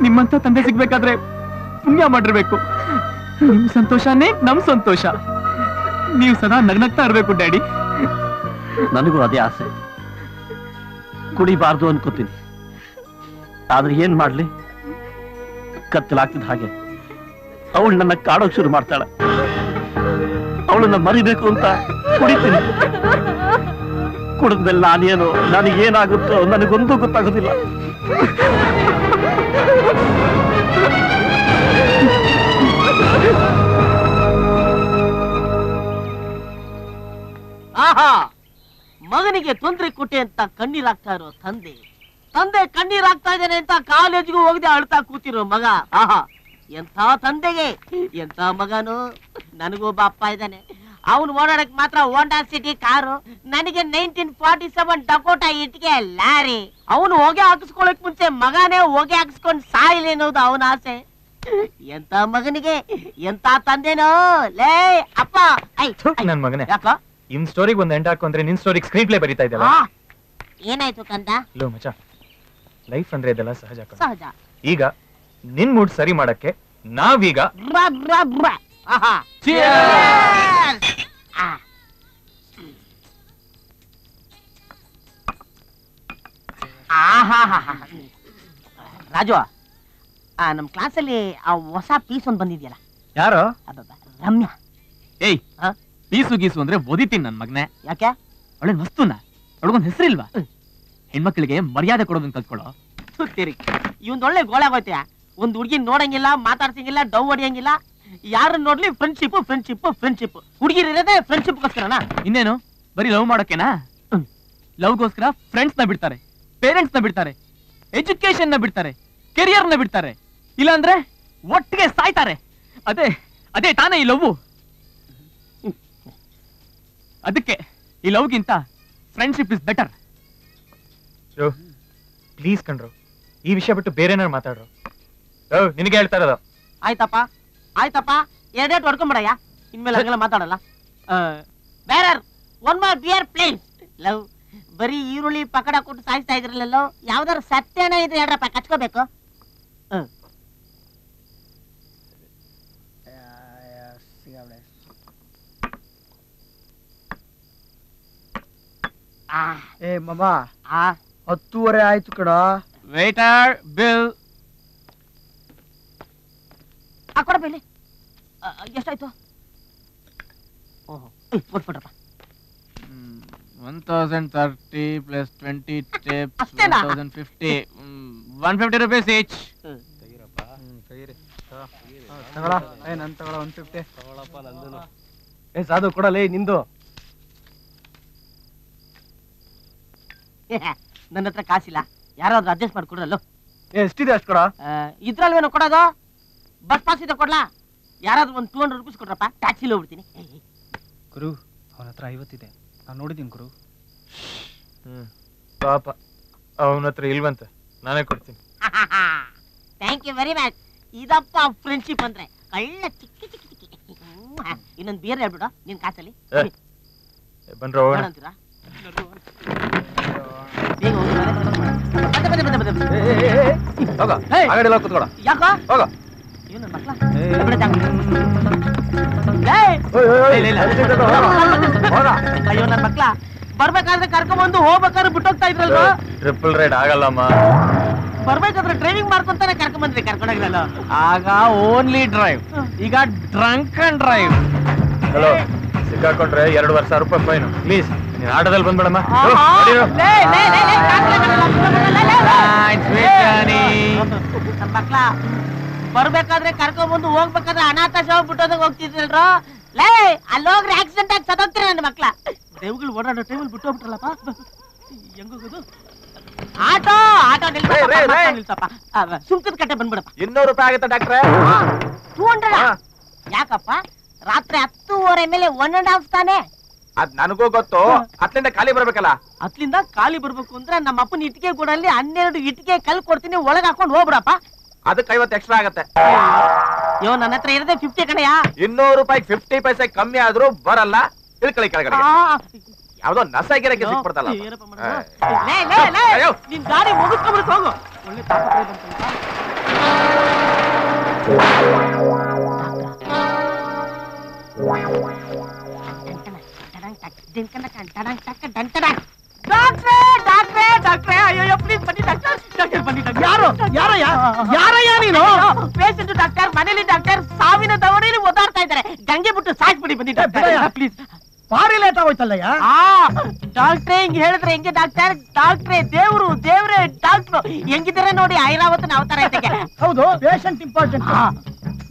ನಿಮ್ಮಂತ ತಂದೆ ಸಿಗ್ಬೇಕಾದ್ರೆ ಪುಣ್ಯ ಮಾಡಿರ್ಬೇಕು. ನಿಮ್ ಸಂತೋಷನೇ ನಮ್ ಸಂತೋಷ. ನೀವು ಸದಾ ನಗ್ನಗ್ತಾ ಇರ್ಬೇಕು ಡ್ಯಾಡಿ. ನನಗೂ ಅದೇ ಆಸೆ. ಕುಡಿಬಾರ್ದು ಅನ್ಕೋತೀನಿ. ಆದ್ರೆ ಏನ್ ಮಾಡ್ಲಿ? ಕತ್ತಲಾಗ್ತಿದ್ದ ಹಾಗೆ. ಅವಳು ನನ್ನ ಕಾಡೋಕ್ ಶುರು ಮಾಡ್ತಾಳೆ. ಅವಳನ್ನ ಮರಿಬೇಕು ಅಂತ ಕುಡಿತೀನಿ. ಕುಡಿದ್ಮೇಲೆ ನಾನೇನು, ನನಗೇನಾಗುತ್ತೋ ನನಗೊಂದು ಗೊತ್ತಾಗೋದಿಲ್ಲ. ಆಹಾ, ಮಗನಿಗೆ ತೊಂದರೆ ಕೊಟ್ಟೆ ಅಂತ ಕಣ್ಣೀರಾಗ್ತಾ ಇರೋ ತಂದೆ. ತಂದೆ ಕಣ್ಣೀರಾಗ್ತಾ ಇದ್ದಾನೆ ಅಂತ ಕಾಲೇಜ್ಗೂ ಹೋಗದೆ ಅಳ್ತಾ ಕೂತಿರೋ ಮಗ. ಆಹಾ ಎಂಥ ತಂದೆಗೆ? ಎಂಥ ಮಗನು? ನನಗೂ ಬಾಪ್ಪ ಅಪ್ಪ ಇದ್ದಾನೆ. ಅವನು ಓಡಾಡಕ್ ಮಾತ್ರ ಹೋಂಡಾ ಸಿಟಿ ಕಾರು ನನಗೆ ನೈನ್ಟೀನ್ ಫಾರ್ಟಿ ಸೆವೆನ್ ಡಕೋಟ ಇಟ್ಗೆ ಲಾರಿ. ಅವನು ಹೋಗಿ ಹಾಕಿಸ್ಕೊಳಕ್ ಮುಂಚೆ ಮಗನೇ ಹೋಗಿ ಹಾಕಿಸ್ಕೊಂಡು ಸಾಯಿಲಿ ಅನ್ನೋದು ಅವನ ಆಸೆ. ಎಂತ ಮಗನಿಗೆ? ಎಂತ ತಂದೆನೋ? ಲೇ ಅಪ್ಪ. ನನ್ ಮಗನೇ. ಯಾಕ? ಇನ್ ಸ್ಟೋರಿಗೆ ಒಂದು ಎಂಡ್ ಹಾಕು ಅಂದ್ರೆ ನಿನ್ ಸ್ಟೋರಿಗೆ ಸ್ಕ್ರೀನ್ ಪ್ಲೇ ಬರೀತಾ ಇದೆಯಲ್ಲ? ಆ, ಏನಾಯ್ತು ಕಂದ? ಲೋ ಮಚ ಲೈಫ್ ಅಂದ್ರೆ ಇದೆಲ್ಲ ಸಹಜ ಸಹಜ. ಈಗ ನಿನ್ ಮೂಡ್ ಸರಿ ಮಾಡಕ್ಕೆ ನಾವೀಗ. ರಾಜು ಆ, ನಮ್ ಕ್ಲಾಸಲ್ಲಿ ಆ ಹೊಸ ಪೀಸ್ ಒಂದ್ ಬಂದಿದ್ಯಲ್ಲ? ಯಾರು? ರಮ್ಯಾ. ಏಯ್ ಆ? ಪೀಸು ಗೀಸು ಅಂದ್ರೆ ಓದಿತೀನಿ ನನ್ ಮಗ್ನೆ. ಯಾಕೆ? ಒಳ್ಳೆ ವಸ್ತುನ? ಅವಳಿಗೊಂದ್ ಹೆಸರಿಲ್ವಾ? ಹೆಣ್ಮಕ್ಳಿಗೆ ಮರ್ಯಾದೆ ಕೊಡೋದನ್ನ ಕಲ್ತ್ಕೊಳ್ಳೋ ಇವನ್ ಇವಂದ್ ಒಳ್ಳೆ ಗೋಳಾಗೋಯ್ತೆ ಒಂದ್ ಹುಡುಗಿ ನೋಡಂಗಿಲ್ಲ ಮಾತಾಡ್ಸಂಗಿಲ್ಲ ಡವ್ ಹೊಡಿಯಂಗಿಲ್ಲ. ಯಾರನ್ನ ನೋಡ್ಲಿ ಫ್ರೆಂಡ್ಶಿಪ್ ಫ್ರೆಂಡ್ಶಿಪ್ ಫ್ರೆಂಡ್ಶಿಪ್ ಹುಡುಗಿರ್ ಇರೋದೇ ಫ್ರೆಂಡ್ಶಿಪ್ಗೋಸ್ಕರನಾ ಇನ್ನೇನು? ಬರೀ ಲವ್ ಮಾಡಕ್ಕೇನಾ ಲವ್ಗೋಸ್ಕರ ಫ್ರೆಂಡ್ಸ್ನ ಬಿಡ್ತಾರೆ ಪೇರೆಂಟ್ಸ್ನ ಬಿಡ್ತಾರೆ ಎಜುಕೇಶನ್ನ ಬಿಡ್ತಾರೆ ಕೆರಿಯರ್ನ ಬಿಡ್ತಾರೆ. ಇಲ್ಲಾಂದ್ರೆ ಒಟ್ಟಿಗೆ ಸಾಯ್ತಾರೆ. ಅದೇ ಅದೇ ತಾನೇ ಈ ಲವ್? ಅದಕ್ಕೆ ಈ ಲವ್ಗಿಂತ ಫ್ರೆಂಡ್ಶಿಪ್ ಇಸ್ ಬೆಟರ್ ಪ್ಲೀಸ್ ಕಣ್ರು ಈ ವಿಷಯ ಬಿಟ್ಟು ಬೇರೆನಾರು ಮಾತಾಡ್ರು. ನಿನಗೆ ಹೇಳ್ತಾ ಇರೋದು. ಆಯ್ತಪ್ಪ ಆಯ್ತಪ್ಪ ಎರಡೇಟ್ ಹೊಡ್ಕೊಂಬಿಡಯ್ಯ. ಇನ್ಮೇಲೆ ಹಂಗೆಲ್ಲ ಮಾತಾಡಲ್ಲ. ಬೇರೆ one more beer plain love ಬರೀ ಈರುಳ್ಳಿ ಪಕಡ ಕೊಟ್ಟು ಸಾಯಿಸ್ತಾ ಇದ್ರಲ್ಲ ಯಾವ್ದಾರ ಸತ್ಯನ ಇದ್ರೆ ಹೇಳ್ರಪ್ಪ ಕಚ್ಕೋಬೇಕು. ಹ್ಮ್. ಆ, ಏ ಮಮ್ಮ ಆ, ಹತ್ತೂವರೆ ಆಯ್ತು ಕಡ ವೇಟರ್ ಬಿಲ್ ಕೊಡಪ್ಪ ಇಲ್ಲಿ ಎಷ್ಟಾಯ್ತು? ಓಹೋ. ಕೊಟ್ಬಿಟ್ರಪ್ಪ one thousand thirty plus twenty tips? One thousand fifty one fifty rupees each ತಗೊಳ. ಏ ನನ್ ತಗೊಳ ಒನ್ ಫಿಫ್ಟಿ ಏ ಸಾಧು ಕೊಡಲೇ ನಿಂದು. ನನ್ನ ಹತ್ರ ಕಾಸಿಲ್ಲ. ಯಾರಾದ್ರೂ ಅಡ್ಜಸ್ಟ್ ಮಾಡಿ ಕೊಡ್ರಲ್ಲೋ ಏ ಎಷ್ಟಿದೆ ಅಷ್ಟು ಕೊಡ? ಇದ್ರಲ್ವೇನು ಕೊಡೋದು? ಬಸ್ ಪಾಸ್ ಇದೆ ಕೊಡ್ಲಾ ಯಾರಾದ್ರೂ ಒಂದು ಟೂ ಹಂಡ್ರೆಡ್ ರುಪೀಸ್ ಕೊಡ್ರಪ್ಪ ಟ್ಯಾಕ್ಸಿಲಿ ಹೋಗ್ಬಿಡ್ತೀನಿ ಗುರು ಅವನ ಹತ್ರ ಐವತ್ತಿದೆ ನಾನು ನೋಡಿದ್ದೀನಿ ಗುರು ಹ್ಮ್ ಪಾಪ ಅವನ ಹತ್ರ ಇಲ್ವಂತೆ ನಾನೇ ಕೊಡ್ತೀನಿ ಥ್ಯಾಂಕ್ ಯು ವೆರಿ ಮಚ್ ಇದಪ್ಪ ಫ್ರೆಂಡ್ಶಿಪ್ ಅಂದ್ರೆ ಕಳ್ಳ ಚಿಕ್ಕ ಚಿಕ್ಕ ಚಿಕ್ಕ ಇನ್ನೊಂದು ಇನ್ನೊಂದ್ ಬೇರೆ ಹೇಳ್ಬಿಡ ನಿನ್ ಕಾಸಲ್ಲಿ ಬಂದ್ರೆ ಹೋಗ್ತೀರಾ ಬನ್ರೋ ಹೋಗೋಣ ಹೋಗಿ ಕೂತ್ಕೊಳ ಯಾಕೋ ಹೋಗ ಅಯ್ಯೋ ನನ್ನ ಮಕ್ಳ ಬರ್ಬೇಕಾದ್ರೆ ಕರ್ಕೊಂಡ್ಬಂದು ಹೋಗ್ಬೇಕಾದ್ರೆ ಬಿಟ್ಟೋಗ್ತಾ ಇದ್ರಲ್ಲ ಟ್ರಿಪಲ್ ರೈಡ್ ಆಗಲ್ಲಮ್ಮ ಬರ್ಬೇಕಾದ್ರೆ ಡ್ರೈವಿಂಗ್ ಮಾಡ್ಕೊಂತಾನೆ ಕರ್ಕೊಂಬಂದ್ರಿ ಕರ್ಕೊಂಡೋಗಿರಲ್ಲ ಆಗ ಓನ್ಲಿ ಡ್ರೈವ್ ಈಗ ಡ್ರಂಕ್ ಅಂಡ್ ಡ್ರೈವ್ ಹಲೋ ಸಿಕ್ಕಾಕೊಂಡ್ರೆ ಎರಡು ವರ್ಷ ರೂಪಾಯಿ ಫೈನ್. ಪ್ಲೀಸ್ ನೀನ್ ಆಟೋದಲ್ಲಿ ಬಂದ್ಬಿಡಮ್ಮ. ಮಕ್ಳ ಬರ್ಬೇಕಾದ್ರೆ ಕರ್ಕೊಂಡ್ಬಂದು ಹೋಗ್ಬೇಕಾದ್ರೆ ಅನಾಥ ಶವ ಬಿಟ್ಟೋದಾಗ ಹೋಗ್ತಿದ್ರಲ್ರ ಲೇ ಅಲ್ಲಿ ಹೋಗ್ರಿ ಆಕ್ಸಿಡೆಂಟ್ ಆಗಿ ಸದೋಗ್ತೀರ ನನ್ನ ಮಕ್ಳ. ದೇವ್ಗಳು ಓಡಾಡೋ ಟೈಮಲ್ಲಿ ಬಿಟ್ಟು ಹೋಗ್ಬಿಟ್ರಲ್ಲಪ್ಪ ಹೆಂಗೋಗೋದು? ಆಟೋ ಆಟೋ ರೇ, ರೇ, ರೇ. ನಿಲ್ಸಪ್ಪ ಸುಂಕದ ಕಟ್ಟೆ ಬಂದ್ಬಿಡಪ್ಪ. ಇನ್ನೂರು ರೂಪಾಯಿ ಆಗುತ್ತೆ ಡಾಕ್ಟ್ರೆ. ಟೂ ಹಂಡ್ರೆಡ್ ಯಾಕಪ್ಪ? ರಾತ್ರಿ ಹತ್ತೂವರೆ ಮೇಲೆ ಒನ್ ಅಂಡ್ ಹಾಫ್ ತಾನೆ? ಅದ್ ನನಗೂ ಗೊತ್ತು. ಅತ್ಲಿಂದ ಖಾಲಿ ಬರ್ಬೇಕಲ್ಲ? ಅತ್ಲಿಂದ ಖಾಲಿ ಬರ್ಬೇಕು ಅಂದ್ರೆ ನಮ್ಮ ಅಪ್ಪನ ಇಟ್ಟಿಗೆ ಗೂಡಲ್ಲಿ ಹನ್ನೆರಡು ಇಟ್ಟಿಗೆ ಕಲ್ ಕೊಡ್ತೀನಿ ಒಳಗ್ ಹಾಕೊಂಡು ಹೋಗ್ಬಿಡಪ್ಪ. ಅದಕ್ಕೆ ಐವತ್ತು ಎಕ್ಸ್ಟ್ರಾ ಆಗತ್ತೆ ಅಯ್ಯೋ ನನ್ನ ಹತ್ರ ಇರದೆ ಫಿಫ್ಟಿ ಕಣಯ್ಯ ಇನ್ನೂರು ರೂಪಾಯಿ ಫಿಫ್ಟಿ ಪೈಸೆ ಕಮ್ಮಿ ಆದ್ರೂ ಬರಲ್ಲ ತಿಳ್ಕೊಳ್ಳಿ ಕೆಳಗಡೆ ನಸ ನಸಾಗಿರಕ್ಕೆ ಸಿಕ್ಬಿಡ್ತಲ್ಲ. ನಿನ್ ಗಾಡಿ ಮುಗಿಸ್ಕೊಂಡ್ಬಿಟ್ಟು ಹೋಗು ಒಳ್ಳೆ ತಾಕತ್ತು ಬಂತಲ್ಲ. ಡಾಕ್ಟ್ರೇ ಡಾಕ್ಟ್ರೇ ಡಾಕ್ಟ್ರೇ. ಅಯ್ಯೋ ಪ್ಲೀಸ್ ಬನ್ನಿ ಡಾಕ್ಟರ್. ಡಾಕ್ಟರ್ ಬನ್ನಿ ಡಾಕ್ಟರ್. ಯಾರು? ಯಾರಯ್ಯ? ಯಾರಯ್ಯ ನೀನು? ಪೇಷಂಟ್ ಡಾಕ್ಟರ್ ಮನೇಲಿ ಡಾಕ್ಟರ್ ಸಾವಿನ ದವಡೆಯಲ್ಲಿ ಓದಾಡ್ತಾ ಇದ್ದಾರೆ. ಗಂಗೆ ಬಿಟ್ಟು ಸಾಕ್ಬಿಡಿ ಬನ್ನಿ. ಡಾಕ್ಟರ್. ಪ್ಲೀಸ್ ಭಾರಿ ಲೇಟ್ ಆಗೋಯ್ತಲ್ಲಯ್ಯ? ಆ ಡಾಕ್ಟ್ರೇ ಹಿಂಗ್ ಹೇಳಿದ್ರೆ ಹೆಂಗೆ ಡಾಕ್ಟರ್? ಡಾಕ್ಟ್ರೇ ದೇವ್ರು ದೇವ್ರೆ ಡಾಕ್ಟ್ರು. ಹೆಂಗಿದ್ರೆ ನೋಡಿ ಐರಾವತನ ಅವತಾರ ಇದ್ದಕ್ಕೆ ಹೌದು ಪೇಷಂಟ್ ಇಂಪಾರ್ಟೆಂಟ್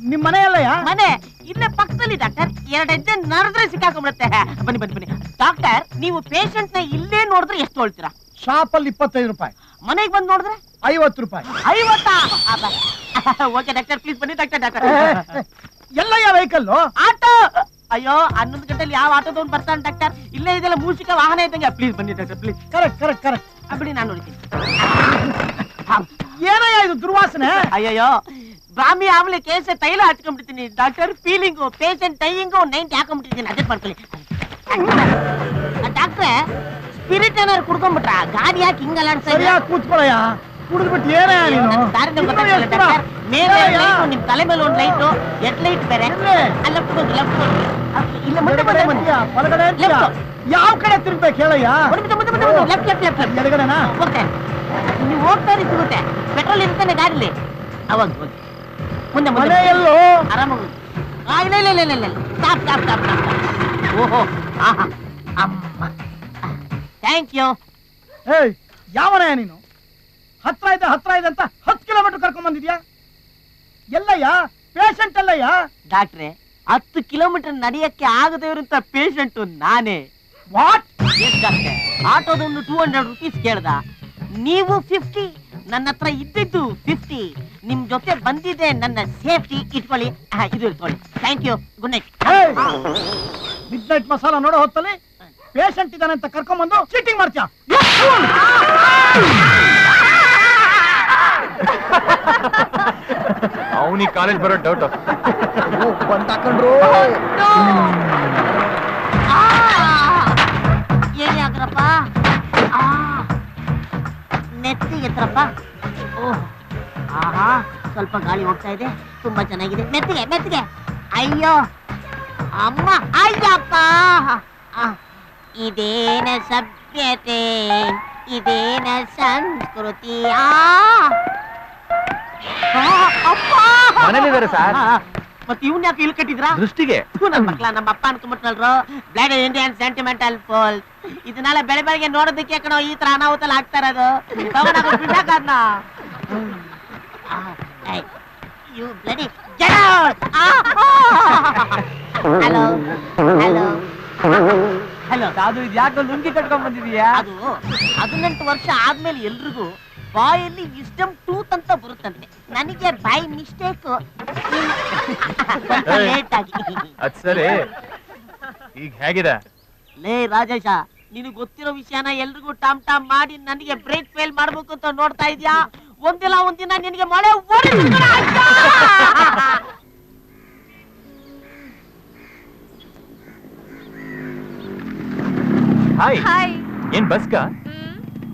ಆ, ಮನೆ ಅಲ್ಲ ಮನೆ? ಇಲ್ಲೇ ಪಕ್ಕದಲ್ಲಿ ಡಾಕ್ಟರ್ ಎರಡು ಹೆಜ್ಜೆ ನರದ್ರೆ ಸಿಕ್ಕಾಕೊಂಡ್ಬಿಡುತ್ತೆ. ಬನ್ನಿ ಬನ್ನಿ ಬನ್ನಿ. ಡಾಕ್ಟರ್ ನೀವು ಪೇಷಂಟ್ನ ಇಲ್ಲೇ ನೋಡಿದ್ರೆ ಎಷ್ಟು ತೊಳ್ತೀರಾ? ಶಾಪ್ ಅಲ್ಲಿ ಇಪ್ಪತ್ತೈದು ರೂಪಾಯಿ. ಮನೆಗೆ ಬಂದು ನೋಡಿದ್ರೆ? ಐವತ್ತು ರೂಪಾಯಿ. ಐವತ್ತಾ? ಓಕೆ ಡಾಕ್ಟರ್ ಪ್ಲೀಸ್ ಬನ್ನಿ ಡಾಕ್ಟರ್ ಡಾಕ್ಟರ್ ಎಲ್ಲಯ್ಯ ವೆಹಿಕಲ್ ಆಟೋ! ಅಯ್ಯೋ ಹನ್ನೊಂದು ಗಂಟೆಲಿ ಯಾವ ಆಟೋ ಆಟೋದವ್ನು ಬರ್ತಾನೆ ಡಾಕ್ಟರ್ ಇಲ್ಲೇ ಇದೆಲ್ಲ ಮೂಸಿಕ ವಾಹನ ಇದ್ದಂಗೆ. ಪ್ಲೀಸ್ ಬನ್ನಿ doctor please correct correct correct ಬಿಡಿ ನಾನು ನೋಡ್ತೀನಿ. ಏನಯ್ಯ ಇದು ದುರ್ವಾಸನೆ? ಅಯ್ಯಯ್ಯೋ ಬ್ರಾಹ್ಮಿ ಆಮೇಲೆ ಕೇಸೆ ತೈಲ ಹಚ್ಕೊಂಡ್ಬಿಡ್ತೀನಿ doctor feeling patient tying ninety ಹಾಕೊಂಡ್ಬಿಟ್ಟಿದ್ದೀನಿ ಅದೇ ಮಾಡ್ಕೊಳ್ಳಿ ಡಾಕ್ಟ್ರೆ ಸ್ಪಿರಿಟ್ ಏನಾರು ಕುಡ್ಕೊಂಡ್ಬಿಟ್ರ ಗಾಡಿ ಯಾಕೆ ಹಿಂಗ್ ಅಲ್ಲಾಡ್ತಾ ಇದೆ ಸರಿಯಾಗಿ ಕೂತ್ಕೊಳ್ಳಯ್ಯ ಕುಡಿದ್ಬಿಟ್ಟು ಏನಯ್ಯ ನೀನು ದಾರಿನ ಇನ್ನೂ ಗೊತ್ತಾಗ್ತಿಲ್ಲ ಎಷ್ಟು ದೂರ? ಡಾಕ್ಟರ್. ಮೇಲೆ ಏನಯ್ಯ? ಲೈಟು ನಿಮ್ ತಲೆ ಮೇಲೆ ಒಂದು ಲೈಟು ಎಡ್ ಲೈಟ್ ಬೇರೆ ಎಲ್ಲಿ? ಲೆಫ್ಟ್ ಹೋಗಿ ಲೆಫ್ಟ್ ಹೋಗಿ ಇಲ್ಲ ಮುಂದೆ ಎಡಗಡೆ ಮುಂದೆ ಅಂತೀಯಾ? ಬಲಗಡೆ ಅಂತೀಯಾ? Left. ಯಾವ ಕಡೆ ತಿರ್ಗ್ಬೇಕು ಹೇಳಯ್ಯ ಮುಂದೆ ಮುಂದೆ ಮುಂದೆ ಮುಂದೆ ಲೆಫ್ಟ್ ಲೆಫ್ಟ್ ಲೆಫ್ಟ್ ಲೆಫ್ಟ್ ಎಡಗಡೆನಾ ಹೋಗ್ತೆ ನೀವು ಹೋಗ್ತಾ ಇರಿ ಸಿಗುತ್ತೆ ಪೆಟ್ರೋಲ್ ಇರ್ತಾನೆ ಗಾಡಿಲಿ ಅವಾಗ ಹೋಗಿ ಮುಂದೆ ಮನೆ ಎಲ್ಲೋ ಆರಾಮಾಗಿ ಇಲ್ಲ ಇಲ್ಲ ಇಲ್ಲ ಇಲ್ಲ ಇಲ್ಲ. ಸ್ಟಾಪ್ ಸ್ಟಾಪ್ ಸ್ಟಾಪ್ ಸ್ಟಾಪ್ ಓಹೋ ಆಹಾ. ಅಮ್ಮ. ಥ್ಯಾಂಕ್ ಯು ಏಯ್ ಯಾವನಯ್ಯ ನೀನು? ಹತ್ರ ಇದೆ ಹತ್ರ ಇದೆ ಅಂತ ಹತ್ತು ಕಿಲೋಮೀಟರ್ ಕರ್ಕೊಂಡ್ ಬಂದಿದ್ಯಾ? ಎಲ್ಲಯ್ಯ? ಪೇಷಂಟ್ ಅಲ್ಲಯ್ಯ? ಡಾಕ್ಟ್ರೆ ಹತ್ತು ಕಿಲೋಮೀಟರ್ ನಡೆಯಕ್ಕೆ ಆಗದೇ ಇರುವಂತ ಪೇಷಂಟ್ ನಾನೇ. ವಾಟ್ ಎಸ್ ಡಾಕ್ಟ್ರೆ ಆಟೋದೊಂದು ಟೂ ಹಂಡ್ರೆಡ್ ರುಪೀಸ್ ಕೇಳ್ದ. ನೀವು ಫಿಫ್ಟಿ ನನ್ನ ಹತ್ರ ಇದ್ದಿದ್ದು ಫಿಫ್ಟಿ ನಿಮ್ ಜೊತೆ ಬಂದಿದೆ ನನ್ನ ಸೇಫ್ಟಿ ಇಟ್ಕೊಳ್ಳಿ. ಇದು ಇಟ್ಕೊಳ್ಳಿ. Thank you good night midnight masala ನೋಡೋ ಹೊತ್ತಲ್ಲಿ ಪೇಷಂಟ್ ಇದ್ದಾನೆ ಅಂತ ಕರ್ಕೊಂಡ್ಬಂದು ಚೀಟಿಂಗ್ ಮಾಡ್ತೀಯ? ಅವನಿಗೆ ಕಾಲೇಜ್ ಬರೋ ಡೌಟ್ ಬಂದಾಕೊಂಡ್ರು ಏನೇ ಆಗ್ರಪ್ಪ ಆ, ನೆತ್ತಿಗೆ ಎತ್ರಪ್ಪ ಓಹ್ ಆಹಾ ಸ್ವಲ್ಪ ಗಾಳಿ ಹೋಗ್ತಾ ಇದೆ. ತುಂಬಾ ಚೆನ್ನಾಗಿದೆ. ಮೆತ್ತಿಗೆ ಮೆತ್ತಿಗೆ. ಅಯ್ಯೋ ಅಮ್ಮ ಅಯ್ಯಪ್ಪ. ಆ, ಇದೇನ ಸಭ್ಯತೆ ಇದೇನ ಸಂಸ್ಕೃತಿ ಆ. ಆ, ಅಪ್ಪ. ಮನೇಲಿದ್ದಾರೆ ಸರ್. ಮತ್ತೆ ಇವನ್ ಯಾಕೆ ಇಲ್ಲಿ ಕಟ್ಟಿದ್ರಾ? ದೃಷ್ಟಿಗೆ. ನಮ್ಮ ಮಕ್ಕಳ ನಮ್ಮ ಅಪ್ಪ ಅನ್ಕೊಂಡ್ಬಿಟ್ನಲ್ರು ಬ್ಲಾಡ್ ಇಂಡಿಯನ್ ಸೆಂಟಿಮೆಂಟಲ್ ಫೋಲ್ ಇದನ್ನೆಲ್ಲ ಬೆಳೆ ಬೆಳಗ್ಗೆ ನೋಡೋದಕ್ಕೆ ಕಣೋ ಈ ತರ ಅನಾಹುತಲ್ಲ ಆಗ್ತಾ ಇರೋದು. ತಗೊಂಡಾಗ ಬಿಸಾಕದ್ನ. You bloody hello hello hello ಅದು ಯಾಕೆ ಲುಂಗಿ ಕಟ್ಕೊಂಡ್ ಬಂದಿದೀಯಾ? ಅದು ಹದಿನೆಂಟು ವರ್ಷ ಆದ್ಮೇಲೆ ಎಲ್ರಿಗೂ ಬಾಯಲ್ಲಿ ವಿಸ್ಡಮ್ ಟೂತ್ ಅಂತ ಬರುತ್ತಂತೆ. ನನಗೆ ಬಾಯಿ ಮಿಸ್ಟೇಕ್ ಏಯ್. ಲೇಟ್ ಆಗಿ. ಅದ್ ಸರಿ. ಈಗ ಹೇಗಿದೆ? ಲೇ ರಾಜೇಶ ನಿನಗೆ ಗೊತ್ತಿರೋ ವಿಷಯನ ಎಲ್ರಿಗೂ ಟಾಮ್ ಟಾಮ್ ಮಾಡಿ ನನಗೆ ಬ್ರೇಕ್ ಫೇಲ್ ಮಾಡ್ಬೇಕು ಅಂತ ನೋಡ್ತಾ ಇದ್ಯಾ? ಒಂದಿಲ್ಲ ಒಂದಿನ ನಿನಗೆ ಮಳೆ ಹಾಯ್ ಹಾಯ್ ಏನ್ ಬಸ್ಗಾ?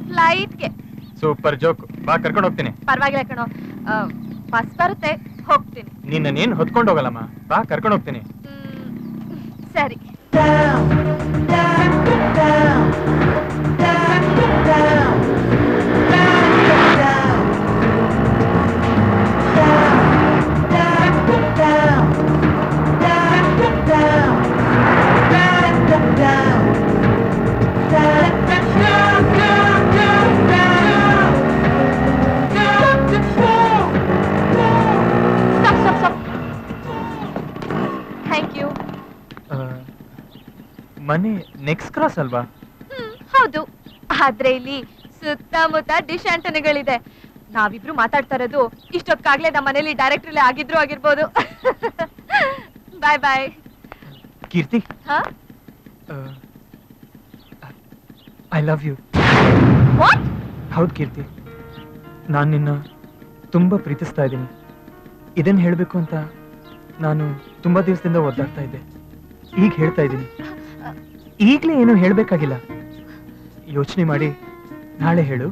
ಫ್ಲೈಟ್ಗೆ ಸೂಪರ್ ಜೋಕ್ ಬಾ ಕರ್ಕೊಂಡು ಹೋಗ್ತೀನಿ. ಪರವಾಗಿಲ್ಲ ಕಣೋ. ಬಸ್ ಬರುತ್ತೆ ಹೋಗ್ತೀನಿ. ನಿನ್ನ ಏನ್ ಹೊತ್ಕೊಂಡು ಹೋಗಲ್ಲಮ್ಮ. ಬಾ ಕರ್ಕೊಂಡು ಹೋಗ್ತೀನಿ. ಸರಿ. ಮನೆ ನೆಕ್ಸ್ಟ್ ಕ್ರಾಸ್ ಅಲ್ವಾ? ಹೌದು. ಆದ್ರೆ ಇಲ್ಲಿ ಸುತ್ತಮುತ್ತ ಡಿಶ್ ಆಂಟನೆಗಳಿದೆ ನಾವಿಬ್ರು ಮಾತಾಡ್ತಾ ಇರೋದು ಇಷ್ಟೊತ್ತಾಗ್ಲೇ ನಮ್ಮ ಮನೇಲಿ ಡೈರೆಕ್ಟರ್ ಆಗಿದ್ರು ಆಗಿರ್ಬೋದು. <laughs> ಬಾಯ್ ಬಾಯ್ ಕೀರ್ತಿ? ಹಾ? ಐ ಲವ್ ಯು ಹೌದು ಕೀರ್ತಿ. ನಾನು ನಿನ್ನ ತುಂಬಾ ಪ್ರೀತಿಸ್ತಾ ಇದ್ದೀನಿ. ಇದನ್ನು ಹೇಳಬೇಕು ಅಂತ ನಾನು ತುಂಬಾ ದಿವಸದಿಂದ ಒದ್ದಾಡ್ತಾ ಇದ್ದೆ. ಈಗ ಹೇಳ್ತಾ ಇದ್ದೀನಿ. ಈಗಲೇ ಏನು ಹೇಳಬೇಕಾಗಿಲ್ಲ. ಯೋಚನೆ ಮಾಡಿ, ನಾಳೆ ಹೇಳು.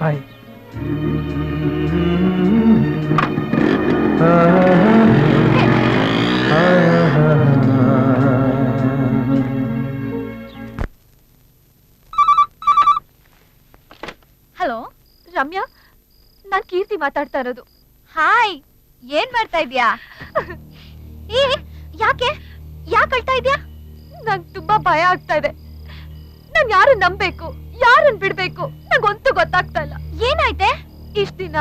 ಬಾಯ್. ಹಲೋ, ರಮ್ಯಾ? ನಾನ್ ಕೀರ್ತಿ ಮಾತಾಡ್ತಾ ಇರೋದು. ಹಾಯ್, ಏನ್ ಮಾಡ್ತಾ ಇದ್ಯಾ? ಯಾಕೆ? ಯಾಕೆ ಅಳ್ತಾ ಇದ್ಯಾ? ನಂಗ್ ತುಂಬಾ ಭಯ ಆಗ್ತಾ ಇದೆ. ನಾನ್ ಯಾರನ್ನ ನಂಬೇಕು ಯಾರನ್ನ ಬಿಡ್ಬೇಕು ನಂಗೊಂತೂ ಗೊತ್ತಾಗ್ತಾ ಇಲ್ಲ. ಏನಾಯ್ತೆ? ಇಷ್ಟ ದಿನ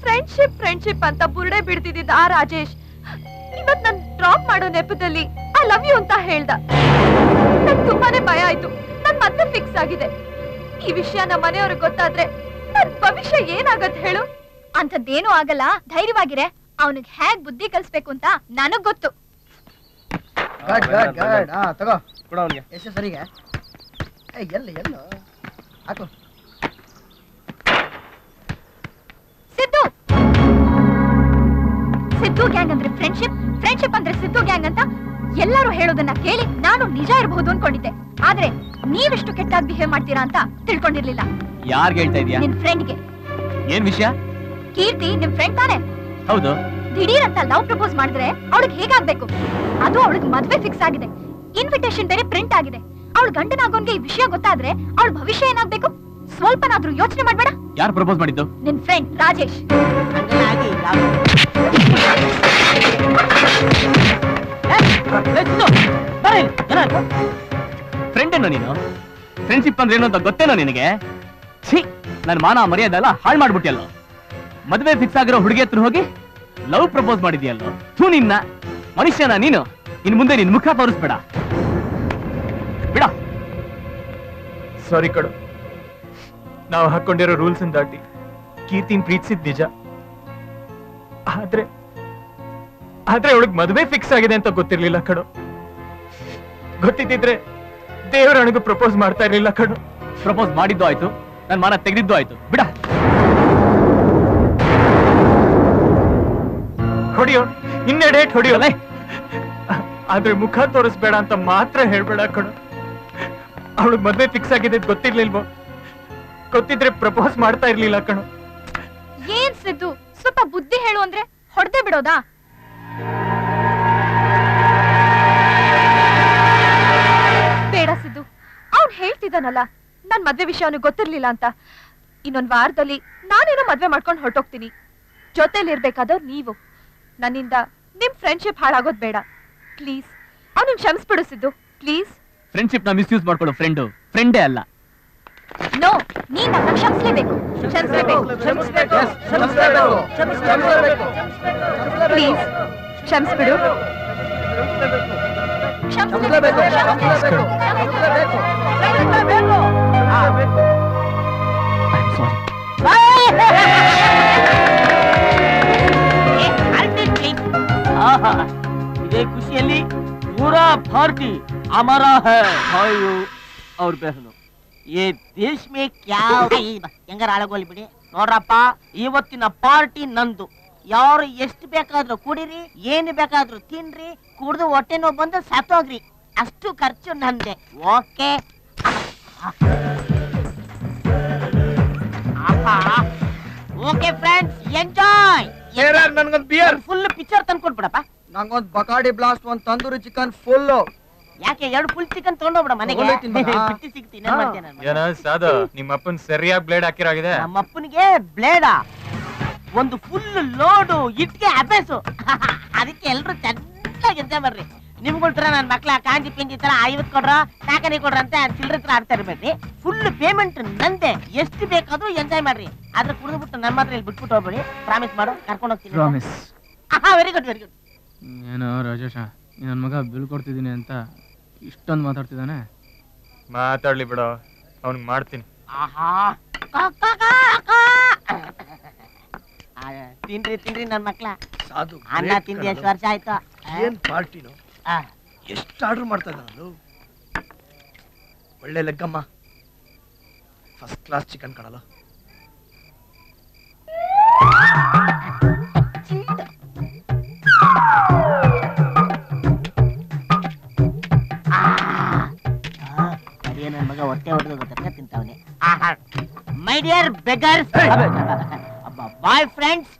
ಫ್ರೆಂಡ್ಶಿಪ್ ಫ್ರೆಂಡ್ಶಿಪ್ ಅಂತ ಬುರುಡೆ ಬಿಡ್ತಿದ್ದಿದ್ದ ಆ ರಾಜೇಶ್ ಇವತ್ ನನ್ ಡ್ರಾಪ್ ಮಾಡೋ ನೆಪದಲ್ಲಿ ಐ ಲವ್ ಯು ಅಂತ ಹೇಳ್ದ. ನಂಗ್ ತುಂಬಾನೇ ಭಯ ಆಯ್ತು. ನನ್ ಮತ್ತೆ ಫಿಕ್ಸ್ ಆಗಿದೆ. ಈ ವಿಷಯ ನಮ್ಮ ಮನೆಯವ್ರಿಗೆ ಗೊತ್ತಾದ್ರೆ ನನ್ ಭವಿಷ್ಯ ಏನಾಗತ್ ಹೇಳು? ಅಂತದ್ದೇನು ಆಗಲ್ಲ. ಧೈರ್ಯವಾಗಿರೆ. ಅವನಿಗೆ ಹೇಗ್ ಬುದ್ಧಿ ಕಲಿಸ್ಬೇಕು ಅಂತ ನನಗ್ ಗೊತ್ತು. ಗಡ್ ಗಡ್ ಗಡ್ ಹಾ ತಗೋ. ಕೊಡ ಅವನಿಗೆ ಎಷ್ಟು ಸರಿಗೆ? ಏ ಎಲ್ಲಿ ಎಲ್ಲ? ಹಾಕು. ಸಿದ್ದು! ಸಿದ್ದು ಗ್ಯಾಂಗ್ ಅಂದ್ರೆ ಫ್ರೆಂಡ್ಶಿಪ್ ಫ್ರೆಂಡ್ಶಿಪ್ ಅಂದ್ರೆ ಸಿದ್ದು ಗ್ಯಾಂಗ್ ಅಂತ ಎಲ್ಲರೂ ಹೇಳೋದನ್ನ ಕೇಳಿ ನಾನು ನಿಜ ಇರಬಹುದು ಅನ್ಕೊಂಡಿದ್ದೆ. ಆದ್ರೆ ನೀವಿಷ್ಟು ಕೆಟ್ಟಾಗಿ ಬಿಹೇವ್ ಮಾಡ್ತೀರಾ ಅಂತ ತಿಳ್ಕೊಂಡಿರ್ಲಿಲ್ಲ. ಯಾರ್ ಹೇಳ್ತಾ ಇದೀಯಾ? ನಿನ್ ಫ್ರೆಂಡ್ಗೆ ಏನ್ ವಿಷಯ? ಕೀರ್ತಿ ನಿಮ್ ಫ್ರೆಂಡ್ ತಾನೆ. ಹೌದು. ದಿಢೀರ್ ಅಂತ ಲವ್ ಪ್ರಪೋಸ್ ಮಾಡಿದ್ರೆ ಅವಳಿಗೆ ಹೇಗಾಗ್ಬೇಕು? ಅದು ಅವಳಿಗೆ ಮದ್ವೆ ಫಿಕ್ಸ್ ಆಗಿದೆ. ಇನ್ವಿಟೇಷನ್ ಬೇರೆ ಪ್ರಿಂಟ್ ಆಗಿದೆ. ಅವಳ ಗಂಡನಾಗೋನ್ಗೆ ಈ ವಿಷಯ ಗೊತ್ತಾದ್ರೆ ಅವಳ ಭವಿಷ್ಯ ಏನಾಗ್ಬೇಕು? ಸ್ವಲ್ಪನಾದ್ರೂ ಯೋಚನೆ ಮಾಡ್ಬೇಡ. ಯಾರು ಪ್ರಪೋಸ್ ಮಾಡಿದ್ದು? ನಿನ್ ಫ್ರೆಂಡ್ ರಾಜೇಶ್. ಫ್ರೆಂಡ್ ಏನೋ ನೀನು? ಫ್ರೆಂಡ್ಶಿಪ್ ಅಂದ್ರೆ ಏನು ಅಂತ ಗೊತ್ತೇನೋ ನಿನಗೆ? ಛೀ ನನ್ನ ಮಾನ ಮರ್ಯಾದೆ ಅಲ್ಲ ಹಾಳು ಮಾಡ್ಬಿಟ್ಟಿಯಲ್ಲ ಮದುವೆ ಫಿಕ್ಸ್ ಆಗಿರೋ ಹುಡುಗಿ ಹತ್ರ ಹೋಗಿ ಲವ್ ಪ್ರಪೋಸ್ ಮಾಡಿದ್ಯಲ್ಲೋ? ಥೂ ನಿನ್ನ. ಮನುಷ್ಯನ ನೀನು. ಇನ್ ಮುಂದೆ ನಿನ್ ಮುಖ ತೋರಿಸ್ಬೇಡ. ಬಿಡ. ಸಾರಿ ಕಡು. ನಾವು ಹಾಕೊಂಡಿರೋ ರೂಲ್ಸ್ ದಾಟಿ ಕೀರ್ತಿನ್ ಪ್ರೀತಿಸಿದ್ ನಿಜ. ಆದ್ರೆ ಆದ್ರೆ ಅವಳಿಗೆ ಮದುವೆ ಫಿಕ್ಸ್ ಆಗಿದೆ ಅಂತ ಗೊತ್ತಿರ್ಲಿಲ್ಲ ಕಡು. ಗೊತ್ತಿದ್ದಿದ್ರೆ ದೇವರ ಪ್ರಪೋಸ್ ಮಾಡ್ತಾ ಇರ್ಲಿಲ್ಲ ಕಡು. ಪ್ರಪೋಸ್ ಮಾಡಿದ್ದು ಆಯ್ತು. ನನ್ ಮನ ತೆಗೆದಿದ್ದು ಆಯ್ತು. ಬಿಡ. ಹೊಡಿಯೋ ಇನ್ನೇ ಡೇಟ್ ಹೊಡಿಯೋ? ಲೇ, ಆದ್ರೆ ಮುಖ ತೋರಿಸ್ಬೇಡ ಅಂತ ಮಾತ್ರ ಹೇಳ್ಬೇಡ ಕಣು. ಅವಳು ಮದ್ವೆ ಫಿಕ್ಸ್ ಆಗಿದೆ ಗೊತ್ತಿರ್ಲಿಲ್ವೋ? ಗೊತ್ತಿದ್ರೆ ಪ್ರಪೋಸ್ ಮಾಡ್ತಾ ಇರ್ಲಿಲ್ಲ ಕಣು. ಏನ್ ಸಿದ್ದು? ಸ್ವಲ್ಪ ಬುದ್ಧಿ ಹೇಳು ಅಂದ್ರೆ ಹೊಡೆದೇ ಬಿಡೋದಾ? ಬೇಡ ಸಿದ್ದು. ಅವ್ನು ಹೇಳ್ತಿದ್ದಾನಲ್ಲ ನನ್ ಮದ್ವೆ ವಿಷಯ ಅವನಿಗೆ ಗೊತ್ತಿರ್ಲಿಲ್ಲ ಅಂತ. ಇನ್ನೊಂದ್ ವಾರದಲ್ಲಿ ನಾನೇನೋ ಮದ್ವೆ ಮಾಡ್ಕೊಂಡು ಹೊರಟೋಗ್ತೀನಿ. ಜೊತೆಲಿ ಇರ್ಬೇಕಾದವ್ರು ನೀವು. ನನ್ನಿಂದ ನಿಮ್ ಫ್ರೆಂಡ್ಶಿಪ್ ಹಾಳಾಗೋದ್ ಬೇಡ. ಪ್ಲೀಸ್ ಅವನು ಕ್ಷಮಿಸ್ಬಿಡು ಸಿದ್ದು. ಪ್ಲೀಸ್ ಫ್ರೆಂಡ್ಶಿಪ್ನ ಮಿಸ್ಯೂಸ್ ಮಾಡ್ಕೊಳ್ಳೋ ಫ್ರೆಂಡು ಫ್ರೆಂಡೇ ಅಲ್ಲ. ನೋ ನೀನ್ ನನ್ನ ಕ್ಷಮಿಸ್ಲೇಬೇಕು. ಕ್ಷಮಿಸ್ಲೇಬೇಕು. ಪ್ಲೀಸ್ ಕ್ಷಮಿಸ್ಬಿಡು. ಕ್ಷಮಿಸ್ಲೇಬೇಕು. <laughs> ಇದೇ ಖುಷಿಯಲ್ಲಿ ಪೂರಾ ಭಾರತಿ ಅಮರ ಹೈ. ಭಾಯು ಅವ್ರ ಬೆಹನು ಏ ದೇಶ್ ಮೇ ಕ್ಯಾ ಹೆಂಗಾರ ಆಳಗೋಲಿ ಬಿಡಿ. ನೋಡ್ರಪ್ಪ, ಇವತ್ತಿನ ಪಾರ್ಟಿ ನಂದು. ಯಾರು ಎಷ್ಟು ಬೇಕಾದ್ರೂ ಕುಡಿರಿ, ಏನು ಬೇಕಾದ್ರೂ ತಿನ್ರಿ, ಕುಡ್ದು ಹೊಟ್ಟೆ ನೋವು ಬಂದು ಸತ್ತೋಗ್ರಿ. ಅಷ್ಟು ಖರ್ಚು ನಂದೆ. ಓಕೆ. Okay friends, enjoy! ನನ್ಗೊಂದು ಬಿಯರ್ ಫುಲ್ ಪಿಕ್ಚರ್ ತಂದ್ಕೊಟ್ಬಿಡಪ್ಪ ನಂಗೊಂದ್ ಬಕಾಡಿ ಬ್ಲಾಸ್ಟ್ ಒಂದ್ ತಂದೂರಿ ಚಿಕನ್ ಫುಲ್ ಯಾಕೆ ಎರಡು ಫುಲ್ ಚಿಕನ್ ತಗೊಂಡೋಗ್ಬಿಡ ಮನೆಗೆ. <laughs> ಬಿಟ್ಟು ಸಿಗ್ತೀನಿ ಏನ್ ಮಾಡ್ತೀಯ ನಾನು? ಏನ ಸಾದ ನಿಮ್ಮ ಅಪ್ಪನ್ ಸರಿಯಾಗಿ ಬ್ಲೇಡ್ ಹಾಕಿರಾಗಿದೆ. ನಮ್ಮ ಅಪ್ಪನಿಗೆ ಬ್ಲೇಡ ಒಂದು ಫುಲ್ ಲೋಡು ಇಟ್ಗೆ ಅಭ್ಯಾಸು. <laughs> ಅದಕ್ಕೆ ಎಲ್ರು ಚೆನ್ನಾಗಿ ಎಂಜಾಯ್ ಮಾಡ್ರಿ. ನಿಮ್ಗಳ ತರ ನನ್ನ ಮಕ್ಳ ಕಾಂಜಿ ಪಿಂಜಿ ತರ ಐವತ್ ಕೊಡ್ರ ನಾಲ್ಕನೇ ಕೊಡ್ರ ಅಂತ ಚಿಲ್ಡ್ರ ತರ ಆಡ್ತಾ ಇರ್ಬೇಡ್ರಿ. ಫುಲ್ ಪೇಮೆಂಟ್ ನಂದೆ. ಎಷ್ಟು ಬೇಕಾದ್ರೂ ಎಂಜಾಯ್ ಮಾಡ್ರಿ. ಆದ್ರೆ ಕುಡಿದ್ಬಿಟ್ಟು ನಮ್ಮ ಹತ್ರ ಇಲ್ಲಿ ಬಿಟ್ಬಿಟ್ಟು ಹೋಗ್ಬೇಡಿ. ಪ್ರಾಮಿಸ್ ಮಾಡು ಕರ್ಕೊಂಡು ಹೋಗ್ತೀನಿ. Promise very good very good ಏನೋ ರಾಜೇಶ ನನ್ನ ಮಗ ಬಿಲ್ ಕೊಡ್ತಿದ್ದೀನಿ ಅಂತ ಇಷ್ಟೊಂದು ಮಾತಾಡ್ತಿದ್ದಾನೆ? ಮಾತಾಡ್ಲಿ ಬಿಡು ಅವ್ನಿಗೆ ಮಾಡ್ತೀನಿ. ತಿನ್ರಿ ತಿನ್ರಿ ನನ್ನ ಮಕ್ಳ. ಅನ್ನ ತಿಂಡಿ ಎಷ್ಟು. ವರ್ಷ ಆಯ್ತು. ಏನ್ ಪಾರ್ಟಿನೋ? ಎಷ್ಟು ಆರ್ಡರ್ ಮಾಡ್ತಾ ಇದ್ದಾನು ಒಳ್ಳೆ ಲೆಕ್ಕಮ್ಮ ಫಸ್ಟ್ ಕ್ಲಾಸ್ ಚಿಕನ್ ಕಣಲ್ಲ ಅದೇ ನನ್ ಮಗ ಹೊಟ್ಟೆ ಹೊಡೆದು ಗೊತ್ತ ತಿಂತಾವನೆ my dear beggars boy friends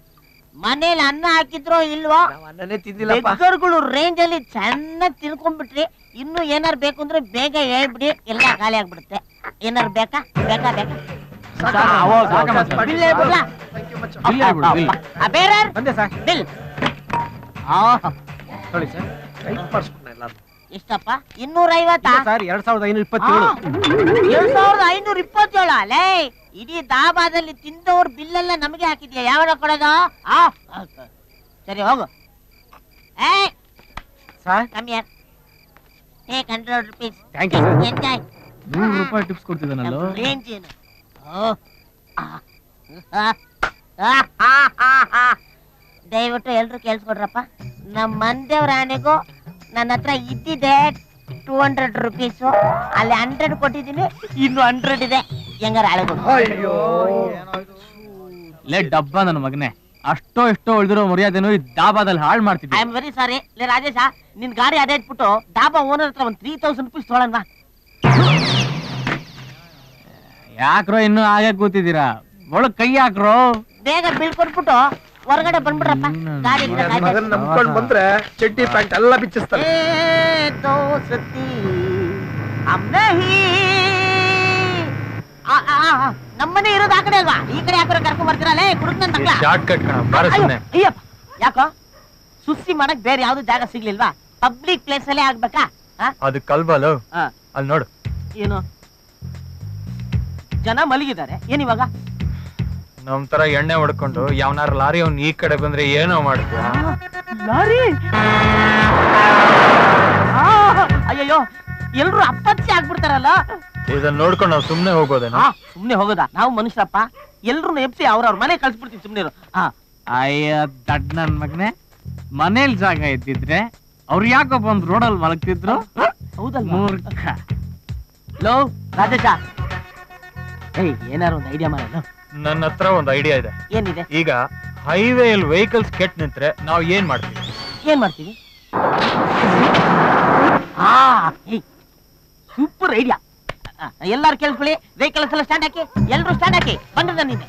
ಮನೇಲಿ ಅನ್ನ ಹಾಕಿದ್ರೋ ಇಲ್ವೋ? ಅನ್ನನೇ ತಿಂದಿಲ್ಲಪ್ಪ. ಬೆಗ್ಗರ್ಗಳು ರೇಂಜ್ ಅಲ್ಲಿ ಚೆನ್ನಾಗಿ ತಿನ್ಕೊಂಡ್ಬಿಟ್ರಿ ಇನ್ನು ಏನಾರು ಬೇಕು ಅಂದ್ರೆ ಬೇಗ ಹೇಳ್ಬಿಡಿ ಎಲ್ಲ ಖಾಲಿ ಆಗ್ಬಿಡುತ್ತೆ. ಏನಾರು ಬೇಕಾ? ಬೇಕಾ ಬೇಕಾ. ಬಿಲ್ ಹೇಳ್ಬಿಡ್ಲಾ? ಆ, ಬೇರೆ ಬಂದೆ ಸರ್ ಬಿಲ್. ಆ, ನೋಡಿ ಸರ್. ಎಲ್ಲಾರ್ನೂ. ಎಷ್ಟಪ್ಪ? ಇನ್ನೂರ ಐವತ್ತಾ ಸರ್ ಎರಡ್ ಸಾವಿರದ ಐನೂರ ಸಾವಿರದ ಇಪ್ಪತ್ತೇಳು? ಅಲೇ ಇಡೀ ದಾಬಾದಲ್ಲಿ ತಿಂದವ್ರ ಬಿಲ್ ಎಲ್ಲ ನಮಗೆ ಹಾಕಿದ್ಯಾ? ಯಾವಾಗ ಕೊಡೋದು? ಆ, ಸರಿ ಹೋಗು. ಏ sir? Take hundred rupees thank you sir enjoy ನೂರು ರೂಪಾಯಿ ಟಿಪ್ಸ್ ಕೊಡ್ತಿದ್ದಾನಲ್ಲ? ರೇಂಜ್ ಏನು. ದಯವಿಟ್ಟು ಎಲ್ರು ಕೇಳಿಸ್ಕೊಡ್ರಪ್ಪ. ನಮ್ಮ ಮಂದೇವ್ರ ಆನೆಗೂ ನನ್ನ ಹತ್ರ ಇದ್ದಿದೆ ಟೂ ಹಂಡ್ರೆಡ್ ರುಪೀಸ್ ಅಲ್ಲಿ ಹಂಡ್ರೆಡ್ ಕೊಟ್ಟಿದ್ದೀನಿ ಇನ್ನು ಹಂಡ್ರೆಡ್ ಇದೆ. ಹೆಂಗಾರ ಲೇ ಡಬ್ಬ ನನ್ನ ಮಗನೇ ಅಷ್ಟೋ ಎಷ್ಟೋ ಉಳಿದಿರೋ ಮರ್ಯಾದೆನು ಈ ಡಾಬಾದಲ್ಲಿ ಹಾಳು ಐ ಮಾಡ್ತಿದ್ದೆ. ಆಮ್ ವೆರಿ ಸಾರಿ ಲೇ ರಾಜೇಶ ನಿನ್ ಗಾಡಿ ಅದೇ ಇಟ್ಬಿಟ್ಟು ಡಾಬಾ ಓನರ್ ಹತ್ರ ಒಂದ್ ತ್ರೀ ತೌಸಂಡ್ ರುಪೀಸ್ ತೊಗೊಳನ್ ಯಾಕ್ರೋ ಇನ್ನೂ ಹಾಗೆ ಕೂತಿದ್ದೀರಾ? ಒಳಗ್ ಕೈ ಹಾಕ್ರೋ? ಬೇಗ ಬಿಲ್ ಕೊಟ್ಬಿಟ್ಟು ಹೊರಗಡೆ ಬಂದ್ಬಿಡ್ರಪ್ಪ. ಗಾಡಿ ಮಗನ್ ನಂಬ್ಕೊಂಡ್ ಬಂದ್ರೆ ಚಡ್ಡಿ ಪ್ಯಾಂಟ್ ಎಲ್ಲ ಬಿಚ್ಚಿಸ್ತಾರೆ. ನಮ್ಮನೆ ಇರೋದು ಆ ಕಡೆ ಅಲ್ವಾ? ಈ ಕಡೆ ಯಾಕೋ ಕರ್ಕೊಂಡ್ ಬರ್ತೀರಲ್ಲೇ ಕುಡುಕ್ನ ಯಾಕೋ ಸುಸ್ತಿ ಮಾಡಕ್ ಬೇರೆ ಯಾವ್ದು ಜಾಗ ಸಿಗ್ಲಿಲ್ವಾ? ಪಬ್ಲಿಕ್ ಪ್ಲೇಸ್ ಅಲ್ಲೇ ಆಗ್ಬೇಕಾ? ಅದು ಕಲ್ಬಲ್ ಅಲ್ಲಿ? ನೋಡು. ಏನು? ಜನ ಮಲಗಿದ್ದಾರೆ. ಏನಿವಾಗ ನಮ್ ತರ ಎಣ್ಣೆ ಹೊಡ್ಕೊಂಡು ಯಾವನಾರ ಲಾರಿ ಅವ್ನ್ ಈ ಕಡೆ ಬಂದ್ರೆ ಏನೋ ಮಾಡ್ತೀಯ? ಲಾರಿ? ಅಯ್ಯಯ್ಯೋ ಎಲ್ರು ಅಪ್ಪಚ್ಚಿ ಆಗ್ಬಿಡ್ತಾರಲ್ಲ? ಇದನ್ನ ನೋಡ್ಕೊಂಡು ನಾವು ಸುಮ್ನೆ ಹೋಗೋದೇನಾ? ಸುಮ್ನೆ ಹೋಗೋದಾ? ನಾವು ಮನುಷ್ಯರಪ್ಪ. ಎಲ್ರು ಎಪ್ಸಿ ಅವ್ರವ್ರ ಮನೆ ಕಳ್ಸ್ಬಿಡ್ತೀವಿ ಸುಮ್ನೆ ಅಯ್ಯ ದಡ್ ನನ್ ಮಗನೆ ಮನೇಲಿ ಜಾಗ ಇದ್ದಿದ್ರೆ ಅವ್ರು ಯಾಕೋ ಬಂದ್ ರೋಡಲ್ಲಿ ಮಲಗ್ತಿದ್ರು? ಹೌದಲ್ಲ ಮೂರ್ಖ. ಲೋ ರಾಜೇಶ. ಏಯ್ ಏನಾರು ಒಂದು ಐಡಿಯಾ ಮಾಡೋಣ ನನ್ನ ಹತ್ರ ಒಂದು ಐಡಿಯಾ ಇದೆ. ಏನಿದೆ? ಈಗ ಹೈವೇಯಲ್ಲಿ ವೆಹಿಕಲ್ಸ್ ಕೆಟ್ಟ ನಿಂತ್ರೆ ನಾವು ಏನ್ ಮಾಡ್ತೀವಿ? ಏನ್ ಮಾಡ್ತೀವಿ? ಆ ಸೂಪರ್ ಐಡಿಯಾ ಎಲ್ಲಾರು ಕೇಳ್ಕೊಳ್ಳಿ ವೆಹಿಕಲ್ಸ್ ಎಲ್ಲ ಸ್ಟ್ಯಾಂಡ್ ಹಾಕಿ ಎಲ್ಲರೂ ಸ್ಟ್ಯಾಂಡ್ ಹಾಕಿ ಬಂದ್ರೆ ನನ್ನಿದೆ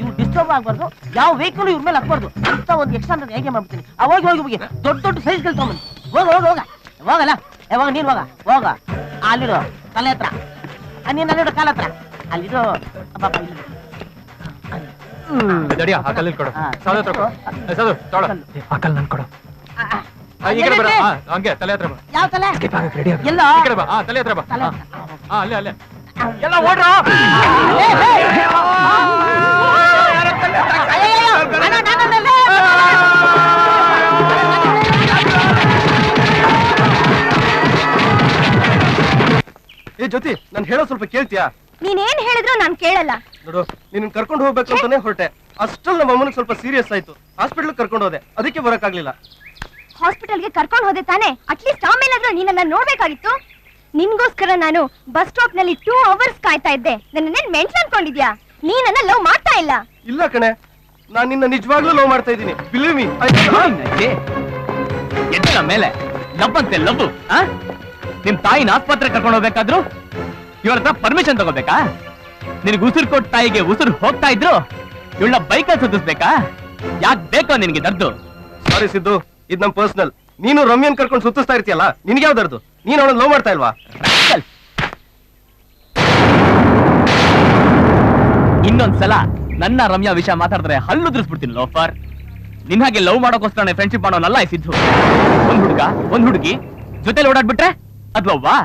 ಇವು ಡಿಸ್ಟರ್ಬ್ ಆಗ್ಬಾರ್ದು ಯಾವ ವೆಹಿಕಲ್ ಇವ್ರ ಮೇಲೆ ಹಾಕ್ಬಾರ್ದು ಅಂತ ಒಂದು ಎಕ್ಸ್ಟ್ರಾ ಹೇಗೆ ಮಾಡ್ಬಿಡ್ತೀನಿ? ಅವಾಗ ಹೋಗಿ ಹೋಗಿ ದೊಡ್ಡ ದೊಡ್ಡ ಸೈಜ್ ತಗೊಂಬನ್ನಿ ಹೋಗ ಹೋಗ ಹೋಗ. ಹೋಗಲ್ಲ? ಯಾವಾಗ ನೀನ್ ಹೋಗ? ಹೋಗ. ಅಲ್ಲಿರೋ ತಲೆ ಹತ್ರ. ನೀನ್ ಅಲ್ಲಿರೋ ಕಾಲ ಹತ್ರ. ಅಲ್ಲಿರೋ ಪಾಪ ಇಲ್ಲಿ. ದಡಿಯ ಆ ಕಲ್ಲಲ್ಲಿ ಕೊಡು ಹತ್ರ ನನ್ ಕೊಡು ಈ ಬರ ಹಂಗೆ ತಲೆ ಹತ್ರ ಬಾ ಯಾವ ತಲೆ ರೆಡಿ ಎಲ್ಲ ಈ ಕಡೆ ಬಾ ಹಾ ತಲೆ ಹತ್ರ ಬಾ ಹಾ. ಅಲ್ಲೇ ಅಲ್ಲೇ ಎಲ್ಲ ಓಡ್ರು ಏ ಜ್ಯೋತಿ ನಾನು ಹೇಳೋ ಸ್ವಲ್ಪ ಕೇಳ್ತೀಯಾ ನೀನೇನ್ ಹೇಳಿದ್ರು ನಾನ್ ಕೇಳಲ್ಲ. ನೋಡು ನಿನ್ನ ಕರ್ಕೊಂಡು ಹೋಗ್ಬೇಕು ಅಂತಾನೆ ಹೊರಟೆ. ಅಷ್ಟ್ರಲ್ಲಿ ನಮ್ಮ ಅಮ್ಮನಿಗೆ ಸ್ವಲ್ಪ ಸೀರಿಯಸ್ ಆಯ್ತು. ಹಾಸ್ಪಿಟಲ್ ಕರ್ಕೊಂಡು ಹೋದೆ. ಅದಕ್ಕೆ ಬರಕ್ಕಾಗ್ಲಿಲ್ಲ. ಹಾಸ್ಪಿಟಲ್ಗೆ ಕರ್ಕೊಂಡು ಹೋದೆ ತಾನೆ? ಅಟ್ಲೀಸ್ಟ್ ಆಮೇಲಾದ್ರೂ ನೀನನ್ನ ನೋಡ್ಬೇಕಾಗಿತ್ತು? ನಿನ್ಗೋಸ್ಕರ ನಾನು ಬಸ್ ಸ್ಟಾಪ್ನಲ್ಲಿ ಟೂ ಅವರ್ಸ್ ಕಾಯ್ತಾ ಇದ್ದೆ. ನನ್ನೇನ್ ಮೆಂಟ್ಲ್ ಅನ್ಕೊಂಡಿದ್ಯಾ? ನೀನನ್ನ ಲವ್ ಮಾಡ್ತಾ ಇಲ್ಲ. ಇಲ್ಲ ಕಣೆ. ನಾನ್ ನಿನ್ನ ನಿಜವಾಗ್ಲೂ ಲವ್ ಮಾಡ್ತಾ ಇದ್ದೀನಿ. ಬಿಲೀವ್ ಮೀ ಮೇಲೆ ಲವ್ ಅಂತೆ ಲವ್ ನಿಮ್ ತಾಯಿನ ಆಸ್ಪತ್ರೆ ಕರ್ಕೊಂಡು ಹೋಗ್ಬೇಕಾದ್ರು? ಇವ್ರ ಹತ್ರ ಪರ್ಮಿಷನ್ ತಗೋಬೇಕಾ? ನಿನಗೆ ಉಸಿರು ಕೊಟ್ಟ ತಾಯಿಗೆ ಉಸಿರು ಹೋಗ್ತಾ ಇದ್ರು ಇವಳ ಬೈಕಲ್ಲಿ ಸುತ್ತಿಸ್ಬೇಕಾ? ಯಾಕ್ ಬೇಕೋ ನಿನ್ಗೆ ದರ್ದು? ಸಾರಿ ಸಿದ್ದು ಇದು ನಮ್ಮ ಪರ್ಸನಲ್ ನೀನು ರಮ್ಯನ್ ಕರ್ಕೊಂಡು ಸುತ್ತಿಸ್ತಾ ಇರ್ತೀಯಲ್ಲ ನಿನ್ಗೆ ದರ್ದು? ನೀನು ಅವಳನ್ನ ಲವ್ ಮಾಡ್ತಾ ಇಲ್ವಾ. ಇನ್ನೊಂದ್ಸಲ ನನ್ನ ರಮ್ಯಾ ವಿಷಯ ಮಾತಾಡಿದ್ರೆ ಹಲ್ಲು ಉದ್ರಿಸ್ಬಿಡ್ತೀನಿ ಲೋಫರ್. ನಿನ್ ಹಾಗೆ ಲವ್ ಮಾಡೋಕೋಸ್ಕರ ಫ್ರೆಂಡ್ಶಿಪ್ ಮಾಡೋನಲ್ಲ ಸಿದ್ಧು ಸಿದ್ದು. ಒಂದ್ ಹುಡುಗ ಒಂದ್ ಹುಡುಗಿ ಜೊತೆಲಿ ಓಡಾಡ್ಬಿಟ್ರೆ ಅದ್ ಲವ್ವಾ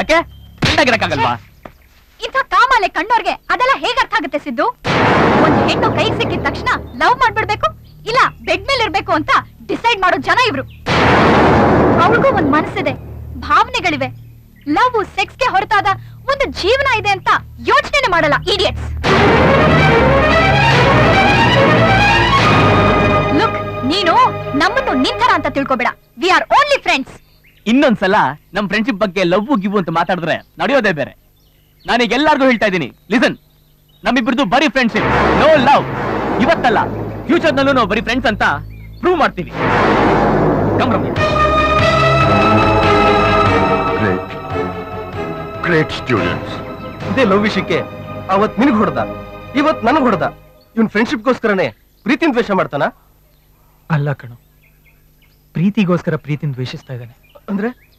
ಯಾಕೆ ಫ್ರೆಂಡಾಗಿರಕ್ಕಾಗಲ್ವಾ ಇಂಥ ಕಾಮಾಲೆ ಕಣ್ಣೋರ್ಗೆ ಅದೆಲ್ಲ ಹೇಗ್ ಅರ್ಥ ಆಗುತ್ತೆ ಸಿದ್ದು? ಒಂದ್ ಹೆಣ್ಣು ಕೈ ಸಿಕ್ಕಿದ ತಕ್ಷಣ ಲವ್ ಮಾಡ್ಬಿಡ್ಬೇಕು ಇಲ್ಲ ಬೆಡ್ ಮೇಲೆ ಇರ್ಬೇಕು ಅಂತ ಡಿಸೈಡ್ ಮಾಡೋ ಜನ ಇವ್ರು. ಅವ್ರಿಗೂ ಒಂದ್ ಮನಸ್ಸಿದೆ ಭಾವನೆಗಳಿವೆ. ಲವ್ ಸೆಕ್ಸ್ಗೆ ಹೊರತಾದ ಒಂದು ಜೀವನ ಇದೆ ಅಂತ ಯೋಚನೆ ಮಾಡಲ್ಲ ಇಡಿಯಟ್ಸ್ ಲುಕ್ ನೀನು ನಮ್ಮನ್ನು ನಿಂತರ ಅಂತ ತಿಳ್ಕೊಬೇಡ. ವಿ ಆರ್ ಓನ್ಲಿ ಫ್ರೆಂಡ್ಸ್ ಇನ್ನೊಂದ್ಸಲ ನಮ್ ಫ್ರೆಂಡ್ಶಿಪ್ ಬಗ್ಗೆ ಲವ್, ಗಿವ್ ಅಂತ ಮಾತಾಡಿದ್ರೆ ನಡೆಯೋದೇ ಬೇರೆ. ನಾನೀಗ ಎಲ್ಲಾರ್ಗೂ ಹೇಳ್ತಾ ಇದ್ದೀನಿ ಲಿಸನ್ ನಮ್ಮಿಬ್ರದ್ದು ಬರೀ ಫ್ರೆಂಡ್ಶಿಪ್ ನೋ ಲವ್ ಇವತ್ತಲ್ಲ ಫ್ಯೂಚರ್ ನಲ್ಲೂ ನಾವು ಬರೀ ಫ್ರೆಂಡ್ಸ್ ಅಂತ ಪ್ರೂವ್ ಮಾಡ್ತೀವಿ. ಗ್ರೇಟ್ ಗ್ರೇಟ್ ಸ್ಟೂಡೆಂಟ್ಸ್ ಇದೇ ಲವ್ ವಿಷಯಕ್ಕೆ ಅವತ್ ನಿನಗ್ ಹೊಡೆದ ಇವತ್ ನನಗ್ ಹೊಡೆದ. ಇವನ್ ಫ್ರೆಂಡ್ಶಿಪ್ಗೋಸ್ಕರನೇ ಪ್ರೀತಿನ ದ್ವೇಷ ಮಾಡ್ತಾನ? ಅಲ್ಲ ಕಣು ಪ್ರೀತಿಗೋಸ್ಕರ ಪ್ರೀತಿನ ದ್ವೇಷಿಸ್ತಾ ಇದ್ದಾನೆ. ಅಂದ್ರೆ?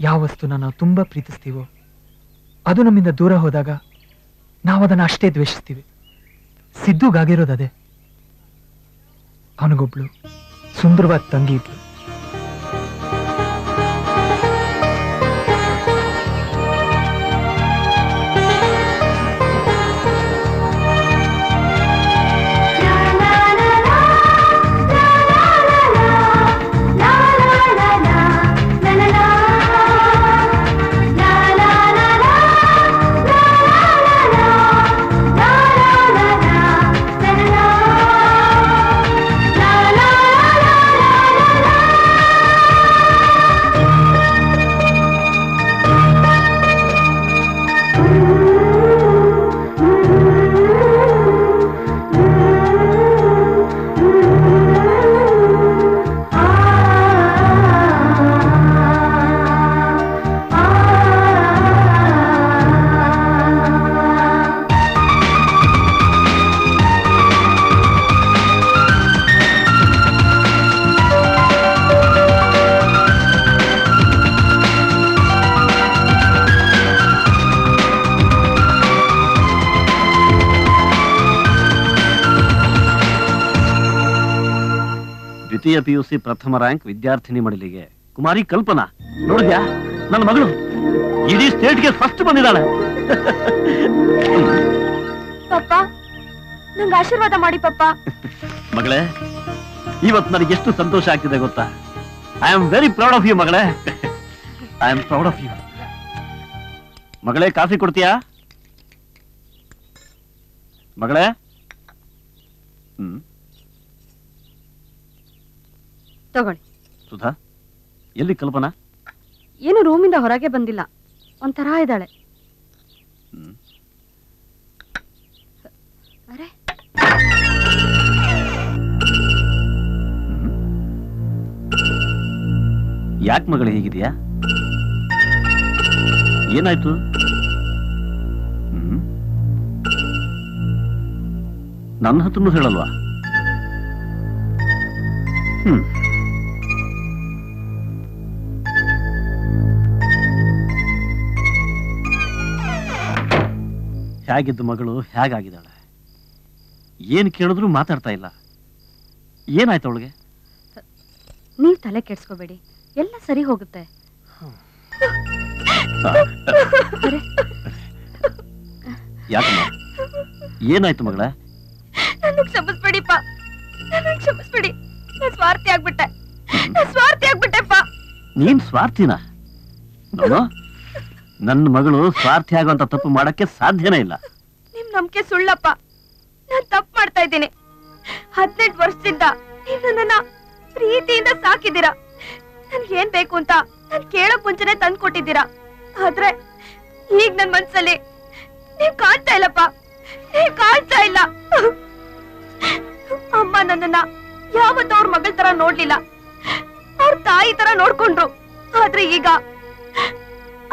ಯಾವ ವಸ್ತುನ ನಾವು ತುಂಬಾ ಪ್ರೀತಿಸ್ತೀವೋ, ಅದು ನಮ್ಮಿಂದ ದೂರ ಹೋದಾಗ ನಾವು ಅದನ್ನ ಅಷ್ಟೇ ದ್ವೇಷಿಸ್ತೀವಿ. ಸಿದ್ದುಗಾಗಿರೋದು ಅದೇ. ಅವನಿಗೊಬ್ಳು ಸುಂದರವಾದ ತಂಗಿ ಇದ್ಲು. ದ್ವಿತೀಯ ಪಿಯುಸಿ ಪ್ರಥಮ ರ್ಯಾಂಕ್ ವಿದ್ಯಾರ್ಥಿನಿ ಮಡಲಿಗೆ. ಕುಮಾರಿ ಕಲ್ಪನಾ ನೋಡಿದ್ಯಾ? ನನ್ನ ಮಗಳು. ಇಡೀ ಸ್ಟೇಟ್ಗೆ ಫಸ್ಟ್ ಬಂದಿದ್ದಾಳೆ. ಪಪ್ಪ ನಂಗೆ ಆಶೀರ್ವಾದ ಮಾಡಿ ಪಪ್ಪ. ಮಗಳೇ ಇವತ್ತು ನನಗೆ ಎಷ್ಟು ಸಂತೋಷ ಆಗ್ತಿದೆ ಗೊತ್ತಾ? I am very proud of you ಮಗಳೇ. I am proud of you ಮಗಳೇ ಕಾಫಿ ಕೊಡ್ತೀಯಾ? ಮಗಳೇ? ಹ್ಮ್. ತಗೊಳ್ಳಿ. ಸುಧಾ ಎಲ್ಲಿ ಕಲ್ಪನಾ? ಏನು ರೂಮಿಂದ ಹೊರಗೆ ಬಂದಿಲ್ಲ. ಒಂಥರ ಇದ್ದಾಳೆ. ಅರೆ. ಯಾಕೆ ಮಗಳು ಹೇಗಿದೆಯಾ? ಏನಾಯ್ತು? ನನ್ನ ಹತ್ರನೂ ಹೇಳಲ್ವಾ? ಹ್ಮ್. ಹೇಗಿದ್ದು ಮಗಳು ಹೇಗಾಗಿದ್ದಾಳೆ? ಏನು ಕೇಳಿದ್ರು ಮಾತಾಡ್ತಾ ಇಲ್ಲ. ಏನಾಯ್ತು ಅವಳಿಗೆ? ನೀವು ತಲೆ ಕೆಡ್ಸ್ಕೋಬೇಡಿ. ಎಲ್ಲ ಸರಿ ಹೋಗುತ್ತೆ. ಯಾಕಮ್ಮ? ಏನಾಯ್ತು ಮಗಳ? ನನ್ನ ಕ್ಷಮಿಸ್ಬಿಡಿಪ್ಪ. ನನ್ನ ಕ್ಷಮಿಸ್ಬಿಡಿ. ನಾನು ಸ್ವಾರ್ಥಿ ಆಗ್ಬಿಟ್ಟೆ. ನಾನ್ ಸ್ವಾರ್ಥಿ ಆಗ್ಬಿಟ್ಟೆಪ್ಪ. ನೀನ್ ಸ್ವಾರ್ಥಿನ? ನೋಡು. ನನ್ನ ಮಗಳು ಸ್ವಾರ್ಥಿ ಆಗುವಂತ ತಪ್ಪು ಮಾಡಕ್ಕೆ ಸಾಧ್ಯನೇ ಇಲ್ಲ. ನಿಮ್ ನಂಬಿಕೆ ಸುಳ್ಳಪ್ಪ. ನಾನ್ ತಪ್ಪು ಮಾಡ್ತಾ ಇದ್ದೀನಿ. ಹದಿನೆಂಟು ವರ್ಷದಿಂದ ನೀವ್ ನನ್ನನ್ನ ಪ್ರೀತಿಯಿಂದ ಸಾಕಿದ್ದೀರಾ? ನನ್ಗೆ ಏನ್ ಬೇಕು ಅಂತ ನಾನ್ ಕೇಳೋಕ್ ಮುಂಚೆನೆ ತಂದು ಕೊಟ್ಟಿದ್ದೀರಾ ಆದ್ರೆ ಈಗ ನನ್ ಮನ್ಸಲ್ಲಿ ನೀವ್ ಕಾಣ್ತಾ ಇಲ್ಲಪ್ಪ. ನೀವ್ ಕಾಣ್ತಾ ಇಲ್ಲ. ಅಮ್ಮ ನನ್ನನ್ನ ಯಾವತ್ತ ಅವ್ರ ಮಗಳ ತರ ನೋಡ್ಲಿಲ್ಲ. ಅವ್ರ ತಾಯಿ ತರ ನೋಡ್ಕೊಂಡ್ರು. ಆದ್ರೆ ಈಗ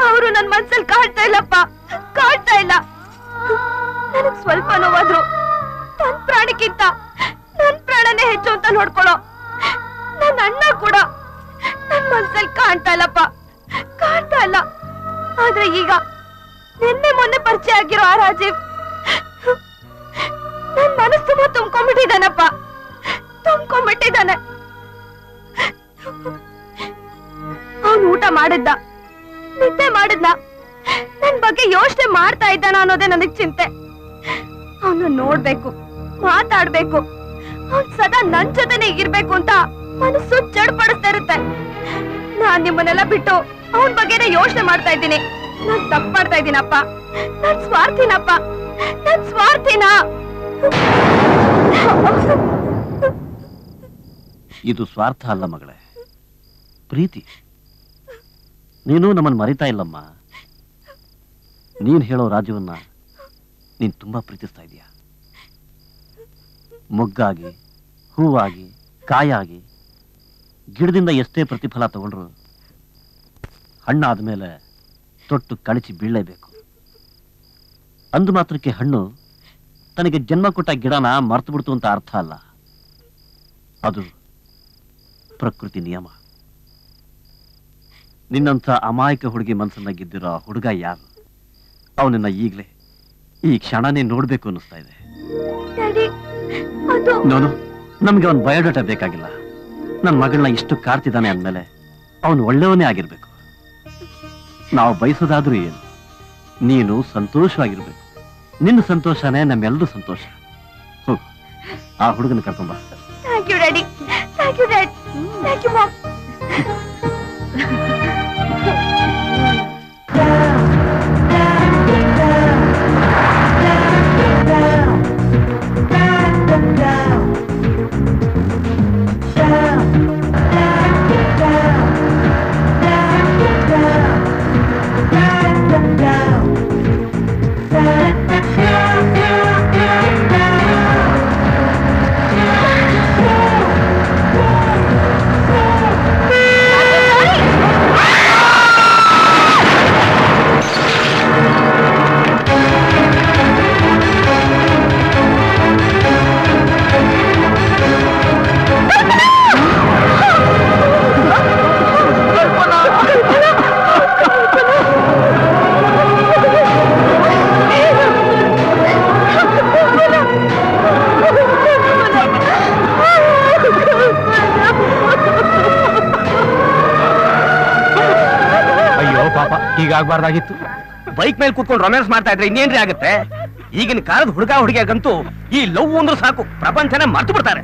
ಅವರು ನನ್ ಮನ್ಸಲ್ಲಿ ಕಾಣ್ತಾ ಇಲ್ಲಪ್ಪ. ಕಾಣ್ತಾ ಇಲ್ಲ. ನನಗ್ ಸ್ವಲ್ಪ ನೋವಾದ್ರು ನನ್ ಪ್ರಾಣಕ್ಕಿಂತ ನನ್ ಪ್ರಾಣನೇ ಹೆಚ್ಚು ಅಂತ ನೋಡ್ಕೊಳೋ ನನ್ನ ಅಣ್ಣ ಕೂಡ ನನ್ ಮನ್ಸಲ್ಲಿ ಕಾಣ್ತಾ ಇಲ್ಲಪ್ಪ. ಕಾಣ್ತಾ ಇಲ್ಲ. ಆದ್ರೆ ಈಗ ನಿನ್ನೆ ಮೊನ್ನೆ ಪರಿಚಯ ಆಗಿರೋ ಆ ರಾಜೀವ್ ನನ್ ಮನಸ್ಸು ತುಂಬಾ ತುಂಬ್ಕೊಂಡ್ಬಿಟ್ಟಿದ್ದಾನಪ್ಪ. ತುಂಬ್ಕೊಂಡ್ಬಿಟ್ಟಿದ್ದಾನೆ. ಅವನು ಊಟ ಮಾಡಿದ್ದ. ನಿದ್ದೆ ಮಾಡಿದ್ನ. ನನ್ ಬಗ್ಗೆ ಯೋಚನೆ ಮಾಡ್ತಾ ಇದ್ದಾನ ಅನ್ನೋದೇ ನನಗ್ ಚಿಂತೆ. ಅವನು ನೋಡ್ಬೇಕು, ಮಾತಾಡ್ಬೇಕು, ಅವ್ನ್ ಸದಾ ನನ್ ಜೊತೆನೆ ಇರ್ಬೇಕು ಅಂತ ಮನಸ್ಸು ಚಡ್ಪಡಿಸ್ತಾ ಇರುತ್ತೆ. ನಾನ್ ನಿಮ್ಮನ್ನೆಲ್ಲ ಬಿಟ್ಟು ಅವನ್ ಬಗ್ಗೆನೇ ಯೋಚನೆ ಮಾಡ್ತಾ ಇದ್ದೀನಿ. ನಾನ್ ತಪ್ಪಾಡ್ತಾ ಇದ್ದೀನಪ್ಪ. ನಾನ್ ಸ್ವಾರ್ಥಿನಪ್ಪ. ನಾನ್ ಸ್ವಾರ್ಥಿನ? ಇದು ಸ್ವಾರ್ಥ ಅಲ್ಲ ಮಗಳೇ. ಪ್ರೀತಿ. ನೀನು ನಮ್ಮನ್ನು ಮರಿತಾ ಇಲ್ಲಮ್ಮ. ನೀನ್ ಹೇಳೋ ರಾಜುವನ್ನ ನೀನ್ ತುಂಬಾ ಪ್ರೀತಿಸ್ತಾ ಇದೀಯ ಮೊಗ್ಗಾಗಿ, ಹೂವಾಗಿ, ಕಾಯಾಗಿ, ಗಿಡದಿಂದ ಎಷ್ಟೇ ಪ್ರತಿಫಲ ತಗೊಂಡ್ರು ಹಣ್ಣಾದ ಮೇಲೆ ತೊಟ್ಟು ಕಳಚಿ ಬೀಳಲೇಬೇಕು. ಅಂದು ಮಾತ್ರಕ್ಕೆ ಹಣ್ಣು ತನಗೆ ಜನ್ಮ ಕೊಟ್ಟ ಗಿಡನ ಮರ್ತು ಬಿಡ್ತು ಅಂತ ಅರ್ಥ ಅಲ್ಲ. ಅದು ಪ್ರಕೃತಿ ನಿಯಮ. ನಿನ್ನಂಥ ಅಮಾಯಕ ಹುಡುಗಿ ಮನಸ್ಸನ್ನ ಗೆದ್ದಿರೋ ಹುಡುಗ ಯಾರು? ಅವನನ್ನ ಈಗಲೇ ಈ ಕ್ಷಣನೇ ನೋಡ್ಬೇಕು ಅನ್ನಿಸ್ತಾ ಇದೆ. ನೋನು ನಮ್ಗೆ ಅವನ್ ಬಯೋಡಾಟಾ ಬೇಕಾಗಿಲ್ಲ. ನನ್ನ ಮಗಳನ್ನ ಇಷ್ಟು ಕಾಡ್ತಿದ್ದಾನೆ ಅಂದಮೇಲೆ ಅವನು ಒಳ್ಳೆಯವನೇ ಆಗಿರ್ಬೇಕು. ನಾವು ಬಯಸೋದಾದ್ರೂ ಏನು? ನೀನು ಸಂತೋಷವಾಗಿರ್ಬೇಕು. ನಿನ್ನ ಸಂತೋಷನೇ ನಮ್ಮೆಲ್ಲರೂ ಸಂತೋಷ. ಹೋಗು ಆ ಹುಡುಗನ ಕರ್ಕೊಂಬ thank you daddy. Thank you dad. Thank you mom ಪಾಪ ಹೀಗಾಗ್ಬಾರ್ದಾಗಿತ್ತು ಬೈಕ್ ಮೇಲೆ ಕೂತ್ಕೊಂಡು ರೊಮ್ಯಾನ್ಸ್ ಮಾಡ್ತಾ ಇದ್ರೆ ಇನ್ನೇನ್ರಿ ಆಗುತ್ತೆ? ಈಗಿನ ಕಾಲದ ಹುಡುಗ ಹುಡುಗಿಯಾಗಂತೂ ಈ ಲವ್ ಅಂದ್ರೆ ಸಾಕು. ಪ್ರಪಂಚನೇ ಮರ್ತು ಬಿಡ್ತಾರೆ.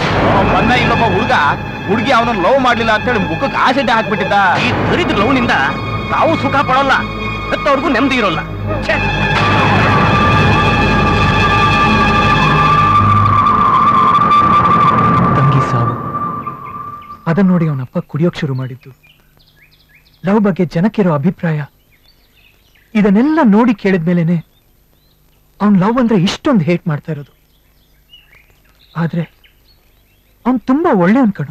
ಮೊನ್ನೆ ಇಲ್ಲೊಬ್ಬ ಹುಡುಗ ಹುಡುಗಿ ಅವನ ಲವ್ ಮಾಡ್ಲಿಲ್ಲ ಅಂತೇಳಿ ಮುಖಕ್ಕೆ ಆಸಿಡ್ ಹಾಕ್ಬಿಟ್ಟಿದ್ದ. ಈ ದರಿದ್ರ ಲವ್ನಿಂದ ತಾವು ಸುಖ ಪಡೋಲ್ಲ ಹೆತ್ತವ್ರಿಗೂ ನೆಮ್ಮದಿ ಇರೋಲ್ಲ. ತಂಗಿ ಸಾವು. ಅದನ್ನ ನೋಡಿ ಅವನಪ್ಪ ಕುಡಿಯೋಕ್ ಶುರು ಮಾಡಿದ್ದು. ಲವ್ ಬಗ್ಗೆ ಜನಕ್ಕಿರೋ ಅಭಿಪ್ರಾಯ ಇದನ್ನೆಲ್ಲ ನೋಡಿ ಕೇಳಿದ್ಮೇಲೆನೆ ಅವನ್ ಲವ್ ಅಂದ್ರೆ ಇಷ್ಟೊಂದು ಹೇಟ್ ಮಾಡ್ತಾ ಇರೋದು. ಆದ್ರೆ ಅವನ್ ತುಂಬಾ ಒಳ್ಳೆ ಅನ್ಕಣ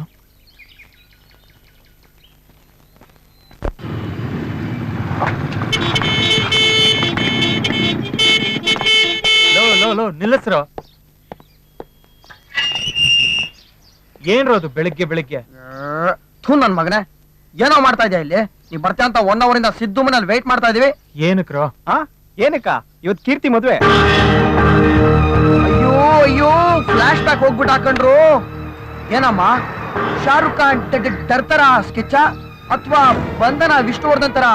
ಲೋ ಲೋ ಲೋ ನಿಲ್ಲಿಸ್ರೋ. ಏನ್ರೋ ಅದು ಬೆಳಿಗ್ಗೆ ಬೆಳಿಗ್ಗೆ? ಥೂ ನನ್ ಮಗನೇ. ಏನೋ ಮಾಡ್ತಾ ಇದೆಯಾ ಇಲ್ಲಿ? ನೀ ಬರ್ತಾ ಅಂತ ಒನ್ ಅವರ್ ಇಂದ ಸಿದ್ದು ಮನೇಲಿ ವೇಟ್ ಮಾಡ್ತಾ ಇದೀವಿ? ಏನಕ್ರೋ? ಏನಕ್ಕ? ಇವತ್ ಕೀರ್ತಿ ಮದುವೆ? ಅಯ್ಯೋ ಅಯ್ಯೋ ಫ್ಲಾಶ್ ಬ್ಯಾಕ್ ಹೋಗ್ಬಿಟ್ಟು ಹಾಕೊಂಡ್ರು. ಏನಮ್ಮ? ಶಾರುಖ್ ಖಾನ್ ತರ್ತರ ಸ್ಕೆಚ್ ಅಥವಾ ಬಂಧನ ವಿಷ್ಣುವರ್ಧನ್ ತರ?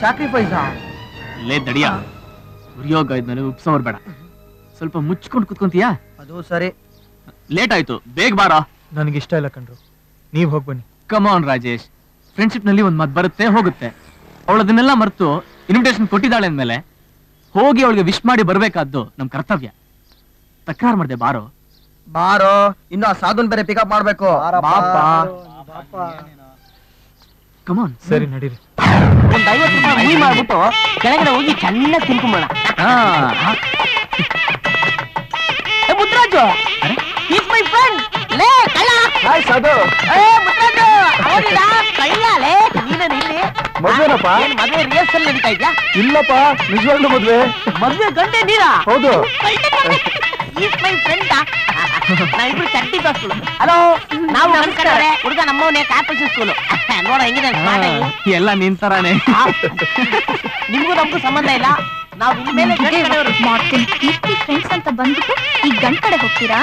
ಸ್ಯಾಕ್ರಿಫೈಸಾ ಲೇ ದಡಿಯ. ಉರಿಯೋಗ ಇದ್ಮೇಲೆ ಉಪ್ಸೋರ್ ಬೇಡ ಸ್ವಲ್ಪ ಮುಚ್ಕೊಂಡು ಕುತ್ಕೊಂತೀಯಾ? ಅದು ಸರಿ. ಲೇಟ್ ಆಯ್ತು. ಬೇಗ ಬಾರ. ನನಗಿಷ್ಟ ಇಲ್ಲ ಕಣ್ರು. ನೀವ್ ಹೋಗ್ ಬನ್ನಿ. ಕಮಾನ್ ರಾಜೇಶ್ ಫ್ರೆಂಡ್ಶಿಪ್ನಲ್ಲಿ ಒಂದ್ ಮತ್ ಬರುತ್ತೆ ಹೋಗುತ್ತೆ. ಅವಳು ಅದನ್ನೆಲ್ಲ ಮರೆತು ಇನ್ವಿಟೇಷನ್ ಕೊಟ್ಟಿದ್ದಾಳೆ ಅಂದ್ಮೇಲೆ ಹೋಗಿ ಅವಳಿಗೆ ವಿಶ್ ಮಾಡಿ ಬರ್ಬೇಕಾದ್ದು ನಮ್ ಕರ್ತವ್ಯ. ತಕರಾರ್ ಮಾಡಿದೆ ಬಾರೋ. ಬಾರೋ ಇನ್ನು ಆ ಸಾಧುನ್ ಬೇರೆ ಪಿಕಪ್ ಮಾಡ್ಬೇಕು. ಕಮಾನ್ ಸರಿ ನಡೀರಿ. ಒಂದ್ ಐವತ್ತು ರೂಪಾಯಿ ಮಾಡ್ಬಿಟ್ಟು ಕೆಳಗಡೆ ಹೋಗಿ ಚೆನ್ನಾಗಿ ತಿನ್ಕೊಂಬೋಣ. ಮುದ್ರಾಜು ಈಸ್ ಮೈ ಫ್ರೆಂಡ್ ಲೇ ಕಳ್ಳ ಏ ಮುದ್ರಾಜು ಅವನಿಲ್ಲ ಕಳ್ಳ ಲೇ ನೀನೇ ನಿಲ್ಲಿ. ಮದ್ವೆನಪ್ಪ? ಏನ್ ಮದ್ವೆ ರಿಹರ್ಸಲ್ ನಡೀತಾ ಇದ್ಯಾ? ಇಲ್ಲಪ್ಪ ನಿಜವಾಗ್ಲೂ ಮದ್ವೆ. ಮದ್ವೆ ಗಂಟೆ ನೀರಾ ಹೌದು. ಈಸ್ ಮೈ ಫ್ರೆಂಡ್ ನಾವಿಬ್ರು ಚಡ್ಡಿ ದೋಸ್ತುಗಳು ಹಲೋ ನಾವು ಅನ್ಕೊಂಡ್ರೆ ಹುಡುಗ ನಮ್ಮವನೇ ಕಾರ್ಪೊರೇಷನ್ ಸ್ಕೂಲು ನೋಡ ಹೆಂಗಿದೆ ಎಲ್ಲ ನಿನ್ ತರಾನೇ. ನಿಮ್ಗೂ ನಮಗೂ ಸಂಬಂಧ ಇಲ್ಲ. ನಾವು ಇನ್ಮೇಲೆ ಮಾಡ್ತೀನಿ ಫ್ರೆಂಡ್ಸ್ ಅಂತ ಬಂದ್ಬಿಟ್ಟು ಈ ಗಂಡ್ ಕಡೆ ಹೋಗ್ತೀರಾ?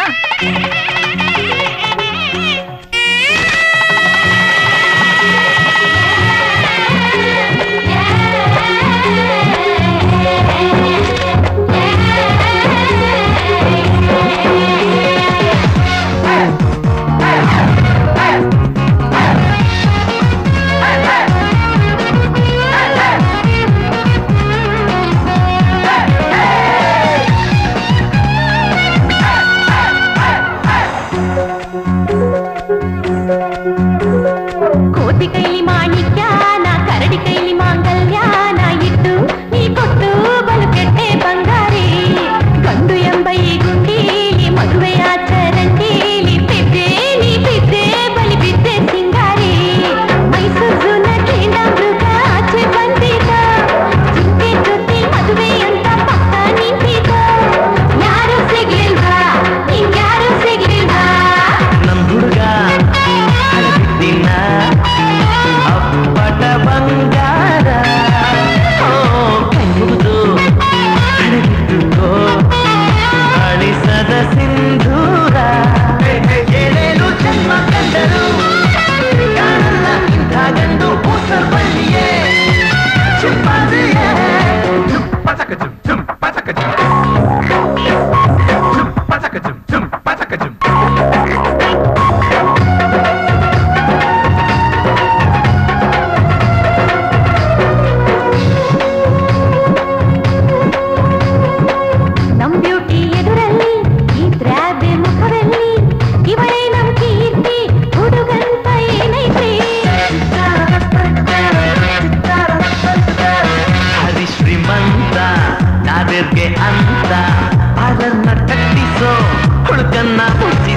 I'm see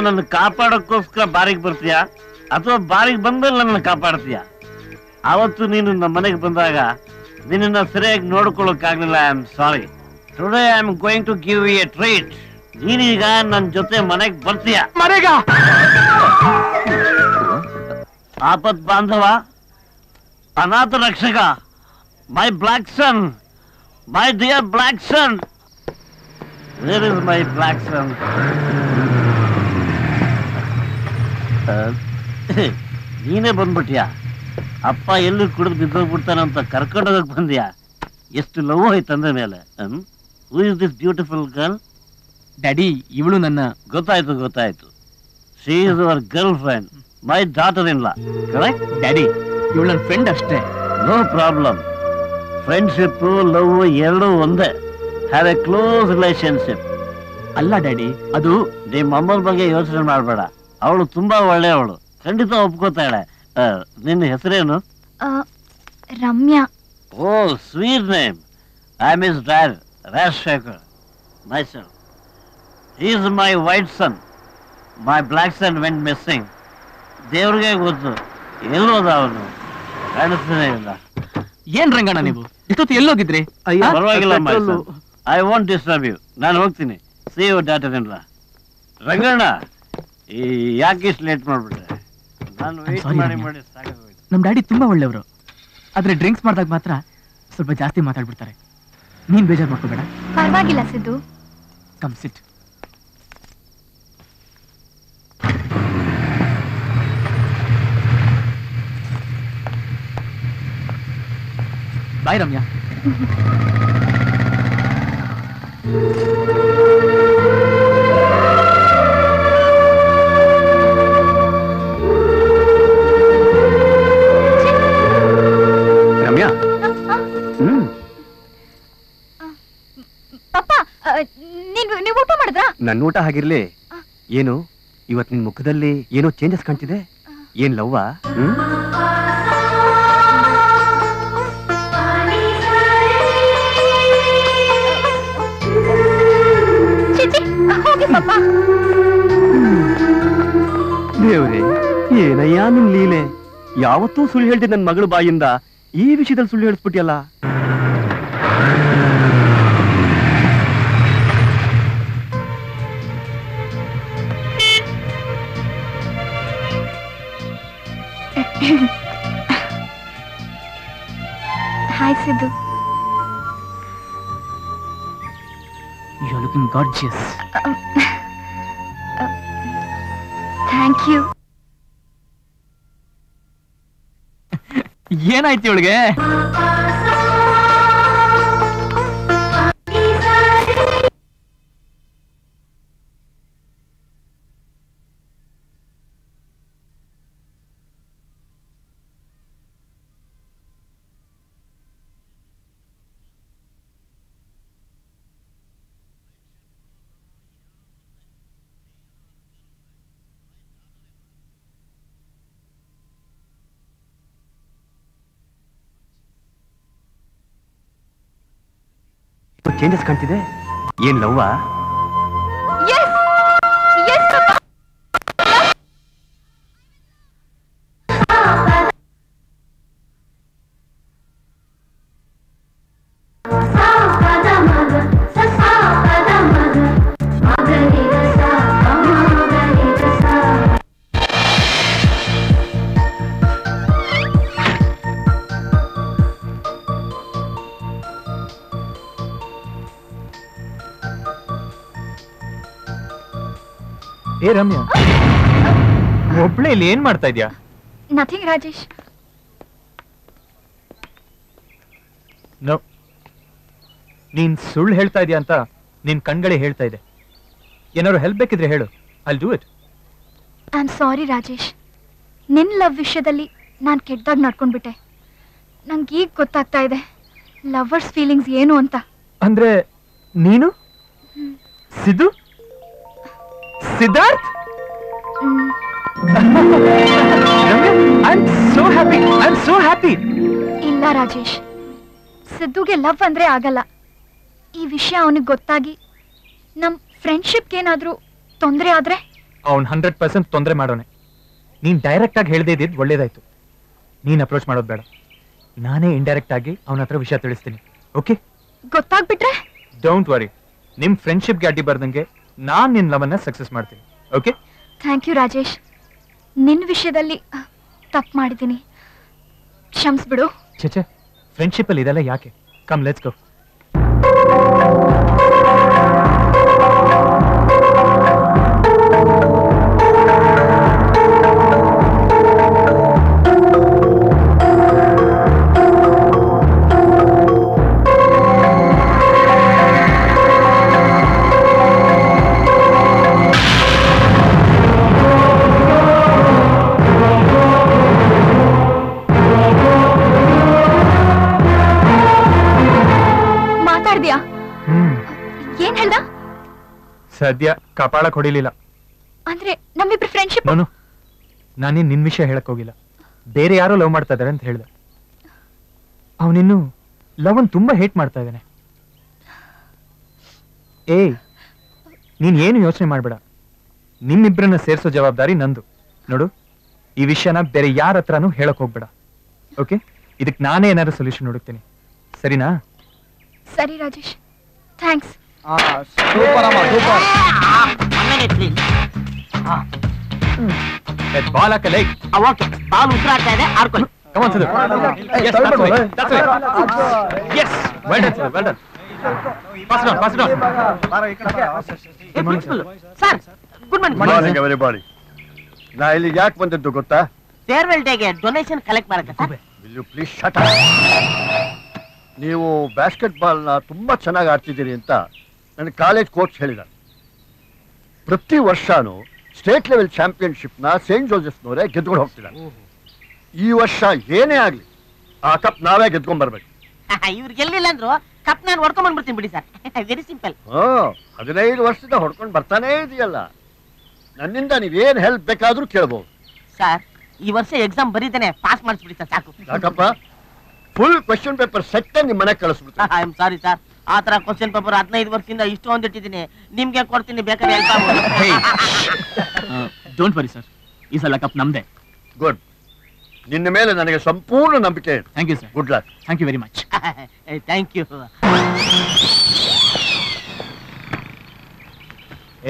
ನೀನೇನ್ ನನ್ನನ್ನು ಕಾಪಾಡೋಕ್ಕೋಸ್ಕರ ಬಾರಿಗೆ ಬರ್ತೀಯಾ? ಅಥವಾ ಬಾರಿಗೆ ಬಂದ್ಮೇಲೆ ನನ್ನನ್ನು ಕಾಪಾಡ್ತೀಯಾ? ಆವತ್ತು ನೀನು ನಮ್ಮ ಮನೆಗೆ ಬಂದಾಗ ನಿನ್ನನ್ನ ಸರಿಯಾಗಿ ನೋಡ್ಕೊಳ್ಳೋಕ್ಕಾಗ್ಲಿಲ್ಲ. I am sorry today I am going to give a treat ನೀನೀಗ ನನ್ನ ಜೊತೆ ಮನೆಗೆ ಬರ್ತೀಯಾ? ಮನೆಗ? ಆಪತ್ ಬಾಂಧವ ಅನಾಥ ರಕ್ಷಕ my black son my dear black son where is my black son <coughs> ನೀನೇ ಬಂದ್ಬಿಟ್ಯಾ? ಅಪ್ಪ ಎಲ್ಲಿ ಕುಡಿದು ಬಿದ್ದೋಗ್ಬಿಡ್ತಾನೆ ಅಂತ ಕರ್ಕೊಂಡೋಗಕ್ ಬಂದ್ಯಾ? ಎಷ್ಟು ಲವ್ ಆಯ್ತು ಅಂದ ಮೇಲೆ who is this beautiful girl daddy ಇವಳು ನನ್ನ ಗೊತ್ತಾಯ್ತು ಗೊತ್ತಾಯ್ತು. She is our girlfriend my daughter in law correct daddy ಇವಳು ನನ್ನ ಫ್ರೆಂಡ್ ಅಷ್ಟೇ. ನೋ ಪ್ರಾಬ್ಲಮ್ ಫ್ರೆಂಡ್ಶಿಪ್ ಲವ್ ಎರಡೂ ಒಂದೇ. ಹ್ಯಾವ್ ಎ ಕ್ಲೋಸ್ ರಿಲೇಶನ್ಶಿಪ್ ಅಲ್ಲ ಡ್ಯಾಡಿ ಅದು ನಿಮ್ಮ ಅಮ್ಮನ ಬಗ್ಗೆ ಯೋಚನೆ ಮಾಡಬೇಡ. ಅವಳು ತುಂಬಾ ಒಳ್ಳೆಯವಳು ಖಂಡಿತ ಒಪ್ಕೋತಾಳೆ. ನಿನ್ನ ಹೆಸರೇನು? Ramya. Oh sweet name. I miss dad Rajashekhar. My is my white son my black son went missing ದೇವ್ರಿಗೆ ಗೊತ್ತು. ಎಲ್ಲೋದ ಅವನು? ಕಾಣಿಸ್ತಾನೆ ಇಲ್ಲ. ಏನ್ ರಂಗಣ್ಣ ನೀವು? ಇಷ್ಟೊತ್ತು ಎಲ್ಲೋಗಿದ್ರಿ? ಪರವಾಗಿಲ್ಲ ಐ ವಾಂಟ್ ಡಿಸ್ಟರ್ಬ್ ಯು ನಾನು ಹೋಗ್ತೀನಿ. ಸಿ ಯು ಡಾಟರ್ ಇಲ್ಲ ರಂಗಣ್ಣ! ಈ ಯಾಕೆ ಇಷ್ಟು ಲೇಟ್ ಮಾಡ್ಬಿಟ್ರೆ ನಾನು ವೇಟ್ ಮಾಡಿ ಮಾಡಿ ಸಾಕಾಗೋಯ್ತು. ನಮ್ ಡ್ಯಾಡಿ ತುಂಬಾ ಒಳ್ಳೆಯವರು. ಆದ್ರೆ ಡ್ರಿಂಕ್ಸ್ ಮಾಡಿದಾಗ ಮಾತ್ರ ಸ್ವಲ್ಪ ಜಾಸ್ತಿ ಮಾತಾಡ್ಬಿಡ್ತಾರೆ. ನೀನ್ ಬೇಜಾರ್ ಮಾಡ್ಕೋಬೇಡ. ಪರವಾಗಿಲ್ಲ Siddu. Come sit boy Ramya Ramya. <laughs> ನನ್ನ ಊಟ ಹಾಗಿರ್ಲಿ. ಏನು? ಇವತ್ ನಿನ್ ಮುಖದಲ್ಲಿ ಏನೋ ಚೇಂಜಸ್ ಕಾಣ್ತಿದೆ? ಏನ್ ಲವ್ವಾ? ಹ್ಮ್? ದೇವ್ರೆ ಏನಯ್ಯ ನಿನ್ ಲೀಲೆ? ಯಾವತ್ತೂ ಸುಳ್ಳು ಹೇಳ್ದೆ ನನ್ ಮಗಳ ಬಾಯಿಂದ ಈ ವಿಷಯದಲ್ಲಿ ಸುಳ್ಳು ಹೇಳಿಸ್ಬಿಟ್ಟಿಯಲ್ಲ hi Siddu you are looking gorgeous thank you ಏನಾಯ್ತು ಇವಳಿಗೆ? ಚೇಂಜಸ್ ಕಾಣ್ತಿದೆ? ಏನ್ ಲವ್ವಾ? ಏ ರಮ್ಯಾ ಒಬ್ಳೆ ಇಲ್ಲಿ ಏನ್ ಮಾಡ್ತಾ ಇದ್ಯಾ? ನಥಿಂಗ್ ರಾಜೇಶ್. ನೋ ನೀನ್ ಸುಳ್ಳು ಹೇಳ್ತಾ ಇದೀಯ ಅಂತ ನಿನ್ ಕಣ್ಗಳೇ ಹೇಳ್ತಾ ಇದೆ. ಏನಾದ್ರು ಹೆಲ್ಪ್ ಬೇಕಿದ್ರೆ ಹೇಳು ಅಲ್ಲಿ do it I am sorry Rajesh. ನಿನ್ ಲವ್ ವಿಷಯದಲ್ಲಿ ನಾನು ಕೆಟ್ಟದಾಗ ನಡ್ಕೊಂಡ್ಬಿಟ್ಟೆ. ನಂಗೆ ಈಗ ಗೊತ್ತಾಗ್ತಾ ಇದೆ ಲವರ್ಸ್ ಫೀಲಿಂಗ್ಸ್ ಏನು ಅಂತ. ಅಂದ್ರೆ ನೀನು? Siddu? Siddharth I am so happy I am so happy ಇಲ್ಲ ರಾಜೇಶ್ ಸಿದ್ದುಗೆ ಲವ್ ಅಂದ್ರೆ ಆಗಲ್ಲ. ಈ ವಿಷಯ ಅವನಿಗೆ ಗೊತ್ತಾಗಿ ನಮ್ ಫ್ರೆಂಡ್ಶಿಪ್ಗೆ ಏನಾದ್ರೂ ತೊಂದರೆ ಆದ್ರೆ? ಅವ್ನು ಹಂಡ್ರೆಡ್ ಪರ್ಸೆಂಟ್ ತೊಂದರೆ ಮಾಡೋನೆ. ನೀನ್ ಡೈರೆಕ್ಟ್ ಆಗಿ ಹೇಳ್ದೇ ಇದ್ದಿದ್ದು ಒಳ್ಳೇದಾಯ್ತು. ನೀನ್ ಅಪ್ರೋಚ್ ಮಾಡೋದು ಬೇಡ. ನಾನೇ ಇಂಡೈರೆಕ್ಟ್ ಆಗಿ ಅವನ ಹತ್ರ ವಿಷಯ ತಿಳಿಸ್ತೀನಿ. ಓಕೆ ಗೊತ್ತಾಗ್ಬಿಟ್ರೆ? ಡೋಂಟ್ ವರಿ ನಿಮ್ ಫ್ರೆಂಡ್ಶಿಪ್ಗೆ ಅಡ್ಡಿ ಬರ್ದಂಗೆ ನಾನ್ ನಿನ್ ಲವನ್ನ ಸಕ್ಸಸ್ ಮಾಡ್ತೀನಿ ಓಕೆ ಥ್ಯಾಂಕ್ ಯು ರಾಜೇಶ್. ನಿನ್ ವಿಷಯದಲ್ಲಿ ತಪ್ಪು ಮಾಡಿದ್ದೀನಿ. ಕ್ಷಮಿಸ್ಬಿಡು. ಚೇಚೆ ಫ್ರೆಂಡ್ಶಿಪ್ ಅಲ್ಲಿ ಇದೆಲ್ಲ ಯಾಕೆ? ಕಮ್ ಲೆಟ್ಸ್ ಗೋ ಏನ್ ಹೇಳ್ದ ಸದ್ಯ ಕಪಾಳ ಹೊಡಿಲಿಲ್ಲ ಅಂದ್ರೆ ನಮ್ಮಿಬ್ರು ಫ್ರೆಂಡ್ಶಿಪ್ ನಾನು ನಾನೇನ್ ನಿನ್ ವಿಷಯ ಹೇಳಕ್ ಹೋಗಿಲ್ಲ. ಬೇರೆ ಯಾರು ಲವ್ ಮಾಡ್ತಾ ಇದಾರೆ ಅಂತ ಹೇಳ್ದೆ. ಅವನಿನ್ನು ಲವ್ ಅನ್ ತುಂಬಾ ಹೇಟ್ ಮಾಡ್ತಾ ಇದ್ದಾನೆ. ಏ ನೀನ್ ಏನು ಯೋಚನೆ ಮಾಡ್ಬೇಡ. ನಿಮ್ಮಿಬ್ರನ್ನ ಸೇರ್ಸೋ ಜವಾಬ್ದಾರಿ ನಂದು. ನೋಡು ಈ ವಿಷಯನ ಬೇರೆ ಯಾರ ಹತ್ರನೂ ಹೇಳಕ್ ಹೋಗ್ಬೇಡ. ಓಕೆ ಇದಕ್ ನಾನೇ ಏನಾದ್ರು ಸೊಲ್ಯೂಷನ್ ಹುಡುಕ್ತೀನಿ. ಸರಿನಾ? ಸರಿ ರಾಜೇಶ್. ಥ್ಯಾಂಕ್ಸ್ ಸೂಪರ್ ಅಮ್ಮ ಸೂಪರ್ ಬಾಲ್ ಹಾಕ ಲೈಕ್ ಓಕೆ ಬಾಲ್ ಉಸಿರಾಡ್ತಾ ಇದೆ ಆಡ್ಕೊಳ್ಳಿ Come on, Sidhu. Hey, Yes, ತಳ್ಬಿಡು, that's right. hey. That's right. Yes. Well done, sir. Well done. Pass it on. Pass it on. Good morning, sir. Sir good morning morning everybody ನಾ ಇಲ್ಲಿ ಯಾಕೆ ಬಂದದ್ದು ಗೊತ್ತಾ farewell ಡೇಗೆ donation collect ಮಾಡಕ್ಕೆ sir will you please shut ನೀವು ಬ್ಯಾಸ್ಕೆಟ್ ಬಾಲ್ನ ತುಂಬಾ ಚೆನ್ನಾಗಿ ಆಡ್ತಿದ್ದೀರಿ ಅಂತ ನನ್ನ ಕಾಲೇಜ್ ಕೋಚ್ ಹೇಳಿದ. ಪ್ರತಿ ವರ್ಷನೂ ಸ್ಟೇಟ್ ಲೆವೆಲ್ ಚಾಂಪಿಯನ್ಶಿಪ್ನ ಸೇಂಟ್ ಜೋಸೆಫ್ನವರೇ ಗೆದ್ಕೊಂಡು ಹೋಗ್ತಿದ್ದಾರೆ. ಈ ವರ್ಷ ಏನೇ ಆಗಲಿ ಆ ಕಪ್ ನಾವೇ ಗೆದ್ಕೊಂಡ್ ಬರ್ಬೇಕು. <laughs> ಇವ್ರು ಗೆಲ್ಲಿಲ್ಲ ಅಂದ್ರು ಕಪ್ ನಾನು ಹೊಡ್ಕೊಂಡ್ ಬಂದ್ಬಿಡ್ತೀನಿ ಬಿಡಿ ಸರ್. <laughs> ವೆರಿ ಸಿಂಪಲ್ ಹದಿನೈದು ವರ್ಷದಿಂದ ಹೊಡ್ಕೊಂಡು ಬರ್ತಾನೆ ಇದೆಯಲ್ಲ. ನನ್ನಿಂದ ನೀವೇನ್ ಹೆಲ್ಪ್ ಬೇಕಾದ್ರೂ ಕೇಳ್ಬೋದು. ಸರ್ ಈ ವರ್ಷ ಎಕ್ಸಾಮ್ ಬರೀತಾನೆ ಪಾಸ್ ಮಾಡಿಸ್ಬಿಡಿ ಸರ್ ಸಾಕು. ಯಾಕಪ್ಪ? ಫುಲ್ ಕ್ವಶನ್ ಪೇಪರ್ ಸೆಟ್ ನಿಮ್ಮ ಮನೆಗೆ ಕಳಿಸ್ಬಿಡ್ತೀನಿ. ಐ ಆಮ್ ಸಾರಿ ಸರ್ ಆ ತರ ಕ್ವಶನ್ ಪೇಪರ್ ಹದಿನೈದು ವರ್ಷದಿಂದ ಇಷ್ಟೊಂದು ಇಟ್ಟಿದ್ದೀನಿ. ನಿಮ್ಗೆ ಕೊಡ್ತೀನಿ ಬೇಕಾದ್ರೆ. ಡೋಂಟ್ ವರಿ ಸರ್ ಈ ಸಲ ಕಪ್ ನಮ್ದೆ. ಗುಡ್ ನಿನ್ನ ಮೇಲೆ ನನಗೆ ಸಂಪೂರ್ಣ ನಂಬಿಕೆ ಇದೆ. Thank you sir good luck thank you very much thank you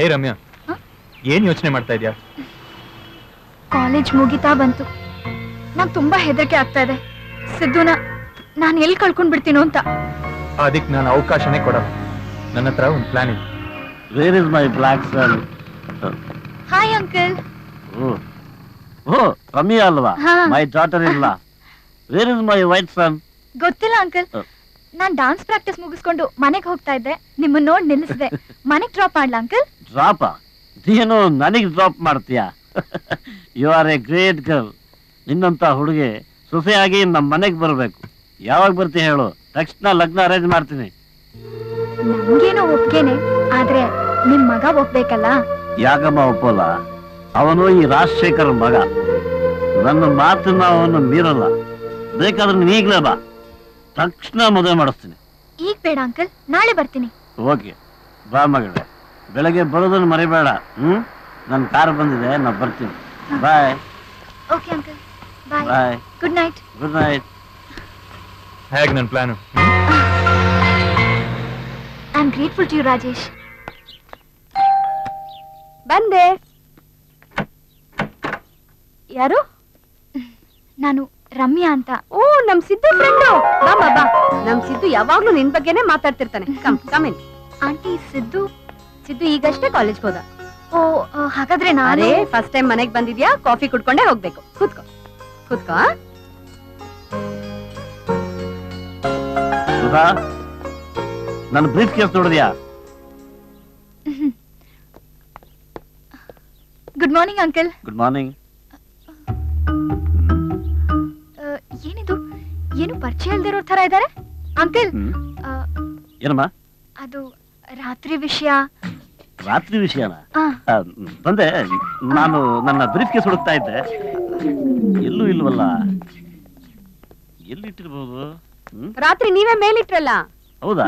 ಏ ರಮ್ಯಾ ಏನ್ ಯೋಚನೆ ಮಾಡ್ತಾ ಇದ್ಯಾ? ಕಾಲೇಜ್ ಮುಗಿತಾ ಬಂತು. ನಂಗೆ ತುಂಬಾ ಹೆದರಿಕೆ ಆಗ್ತಾ ಇದೆ. ಸಿದ್ದುನ ನಾನು ಎಲ್ಲಿ ಕಳ್ಕೊಂಡ್ ಬಿಡ್ತೀನೋ ಅಂತ. ಅದಕ್ಕೆ ನಾನು ಅವಕಾಶನೇ ಕೊಡಲ್ಲ. ನನ್ನ ಹತ್ರ ಒಂದು ಪ್ಲಾನ್ ಇದೆ. Where is my black son hi uncle oh Ramya ಅಲ್ವಾ? ಹಾ. ಮೈ ಡಾಟರ್ ಇಲ್ಲ where is my white son ಗೊತ್ತಿಲ್ಲ ಅಂಕಲ್ ನಾನು ನಾನ್ ಡಾನ್ಸ್ ಪ್ರಾಕ್ಟೀಸ್ ಮುಗಿಸ್ಕೊಂಡು ಮನೆಗೆ ಹೋಗ್ತಾ ಇದ್ದೆ. ನಿಮ್ಮನ್ನ ನೋಡ್ ನಿಲ್ಲಿಸಿದೆ. ಮನೆಗ್ ಡ್ರಾಪ್ ಮಾಡ್ಲಾ ಅಂಕಲ್ ಡ್ರಾಪ ನೀನು ನನಗೆ ಡ್ರಾಪ್ ಮಾಡ್ತೀಯಾ? You are a great girl ನಿನ್ನಂತ ಹುಡುಗಿ ಸೊಸೆಯಾಗಿ ನಮ್ಮ ಮನೆಗೆ ಬರಬೇಕು. ಯಾವಾಗ ಬರ್ತೀನಿ ಹೇಳು. ತಕ್ಷಣ ಲಗ್ನ ಅರೇಂಜ್ ಮಾಡ್ತೀನಿ. ನಮ್ಗೇನೋ ಒಪ್ಗೆನೆ ಆದ್ರೆ ನಿಮ್ ಮಗ ಒಪ್ಬೇಕಲ್ಲ? ಯಾಕಮ್ಮ ಒಪ್ಪಲ್ಲ? ಅವನು ಈ ರಾಜಶೇಖರ್ ಮಗ. ನನ್ನ ಮಾತನ್ನ ಅವನು ಮೀರಲ್ಲ. ಬೇಕಾದ್ರೆ ನೀನ್ ಈಗ್ಲೇ ಬಾ. ತಕ್ಷಣ ಮದುವೆ ಮಾಡಿಸ್ತೀನಿ. ಈಗ ಬೇಡ ಅಂಕಲ್ ನಾಳೆ ಬರ್ತೀನಿ. ಓಕೆ. ಬಾ ಮಗಳೇ. ಬೆಳಗ್ಗೆ ಬರೋದನ್ನ ಮರಿಬೇಡ. ಹ್ಮ್? ನನ್ನ ಕಾರ್ ಬಂದಿದೆ ನಾ ಬರ್ತೀನಿ. Bye okay uncle. Bye bye good night good night ಹೇಗೆ ನನ್ನ plan I am grateful to you Rajesh ಬಂದೆ. ಯಾರು? ನಾನು ರಮ್ಯಾ ಅಂತ. ಓ ನಮ್ ಸಿದ್ದು ಫ್ರೆಂಡು ಬಾ ಬಾ ನಮ್ ಸಿದ್ದು ಯಾವಾಗ್ಲೂ ನಿನ್ ಬಗ್ಗೆನೇ ಮಾತಾಡ್ತಿರ್ತಾನೆ. Come come in aunty Siddu? Siddu ಈಗಷ್ಟೇ ಕಾಲೇಜ್ಗೆ ಹೋದ. ಓ ಹಾಗಾದ್ರೆ ನಾನೇ ಫಸ್ಟ್ ಟೈಮ್ ಮನೆಗೆ ಬಂದಿದ್ಯಾ? ಕಾಫಿ ಕುಡ್ಕೊಂಡೇ ಹೋಗ್ಬೇಕು. ಕೂತ್ಕೋ. ಕೂತ್ಕೋ? ಸುಧಾ ನನ್ನ ಬ್ರೀಫ್ ಕೇಸ್ ನೋಡಿದ್ಯಾ? Good morning uncle good morning ಏನಿದು? ಏನು ಪರಿಚಯ ಇಲ್ದಿರೋ ತರ ಇದ್ದಾರೆ ಅಂಕಲ್ ಏನಮ್ಮ? ಅದು ರಾತ್ರಿ ವಿಷಯ. ರಾತ್ರಿ ವಿಷಯ ಬಂದೆ. ನಾನು ನನ್ನ ಬ್ರೀಫ್ ಕೇಸ್ ಹುಡುಕ್ತಾ ಇದ್ದೆ. ಎಲ್ಲೂ ಇಲ್ವಲ್ಲ? ಎಲ್ಲಿಟ್ಟಿರ್ಬೋದು? ರಾತ್ರಿ ನೀವೇ ಮೇಲಿಟ್ರಲ್ಲ? ಹೌದಾ.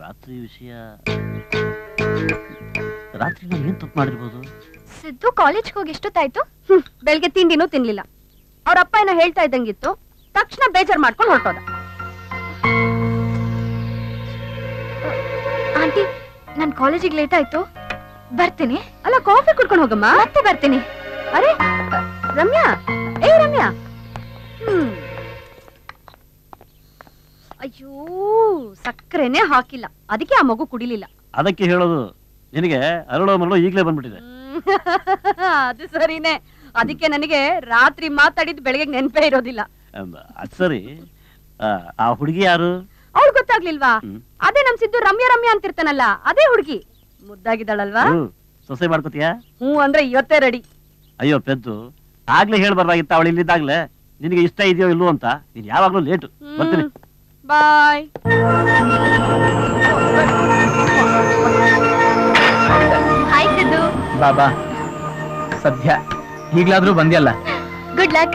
ರಾತ್ರಿ ವಿಷಯ ರಾತ್ರಿ ನಾನು ಏನ್ ತಪ್ಪು ಮಾಡಿರ್ಬೋದು? ಸಿದ್ದು ಕಾಲೇಜ್ಗೆ ಹೋಗಿ ಎಷ್ಟೊತ್ತಾಯ್ತು ಹ್ಮ್. ಬೆಳಗ್ಗೆ ತಿಂಡಿನೂ ತಿನ್ಲಿಲ್ಲ. ಅವ್ರ ಅಪ್ಪ ಏನೋ ಹೇಳ್ತಾ ಇದ್ದಂಗಿತ್ತು. ತಕ್ಷಣ ಬೇಜಾರ್ ಮಾಡ್ಕೊಂಡು ಹೊರಟೋದ. ಆಂಟಿ ನನ್ ಕಾಲೇಜಿಗೆ ಲೇಟ್ ಆಯ್ತು. ಬರ್ತೀನಿ. ಅಲ್ಲ ಕಾಫಿ ಕುಡ್ಕೊಂಡು ಹೋಗಮ್ಮ. ಮತ್ತೆ ಬರ್ತೀನಿ. ಅರೆ ರಮ್ಯಾ. ಏ ರಮ್ಯಾ. ಹ್ಮ್. ಅಯ್ಯೋ ಸಕ್ಕರೆನೆ ಹಾಕಿಲ್ಲ. ಅದಕ್ಕೆ ಆ ಮಗು ಕುಡಿಲಿಲ್ಲ. ಅದಕ್ಕೆ ಹೇಳೋದು ನಿನಗೆ ಅರಳೋ ಮರಳು ಈಗಲೇ ಬಂದ್ಬಿಟ್ಟಿದೆ. <laughs> ಅದು ಸರಿನೇ. ಅದಕ್ಕೆ ನನಗೆ ರಾತ್ರಿ ಮಾತಾಡಿದ್ ಬೆಳಗ್ಗೆ ನೆನಪೇ ಇರೋದಿಲ್ಲ. ಅಂದ. ಸರಿ. ಆ, ಹುಡುಗಿ ಯಾರು? ಅವ್ಳು ಗೊತ್ತಾಗ್ಲಿಲ್ವಾ? ಅದೇ ನಮ್ ಸಿದ್ದು ರಮ್ಯ ರಮ್ಯಾ ಅಂತಿರ್ತಾನಲ್ಲ ಅದೇ ಹುಡುಗಿ. ಮುದ್ದಾಗಿದ್ದಾಳಲ್ವಾ. ಸೊಸೆ ಮಾಡ್ಕೋತೀಯಾ? ಹ್ಞೂ ಅಂದ್ರೆ ಇವತ್ತೇ ರೆಡಿ. ಅಯ್ಯೋ ಪೆದ್ದು. ಆಗ್ಲೇ ಹೇಳ್ಬಾರ್ದಾಗಿತ್ತ ಅವಳು ಇಲ್ಲಿದ್ದಾಗ್ಲೇ? ನಿನಗೆ ಇಷ್ಟ ಇದೆಯೋ ಇಲ್ವೋ ಅಂತ? ನೀನ್ ಯಾವಾಗ್ಲೂ ಲೇಟು. ಬರ್ತೀನಿ. ಬಾಯ್ ಹಾಯ್ ಸಿದ್ದು ಬಾಬಾ ಸದ್ಯ ಈಗ್ಲಾದ್ರೂ ಬಂದ್ಯಲ್ಲ? ಗುಡ್ ಲಕ್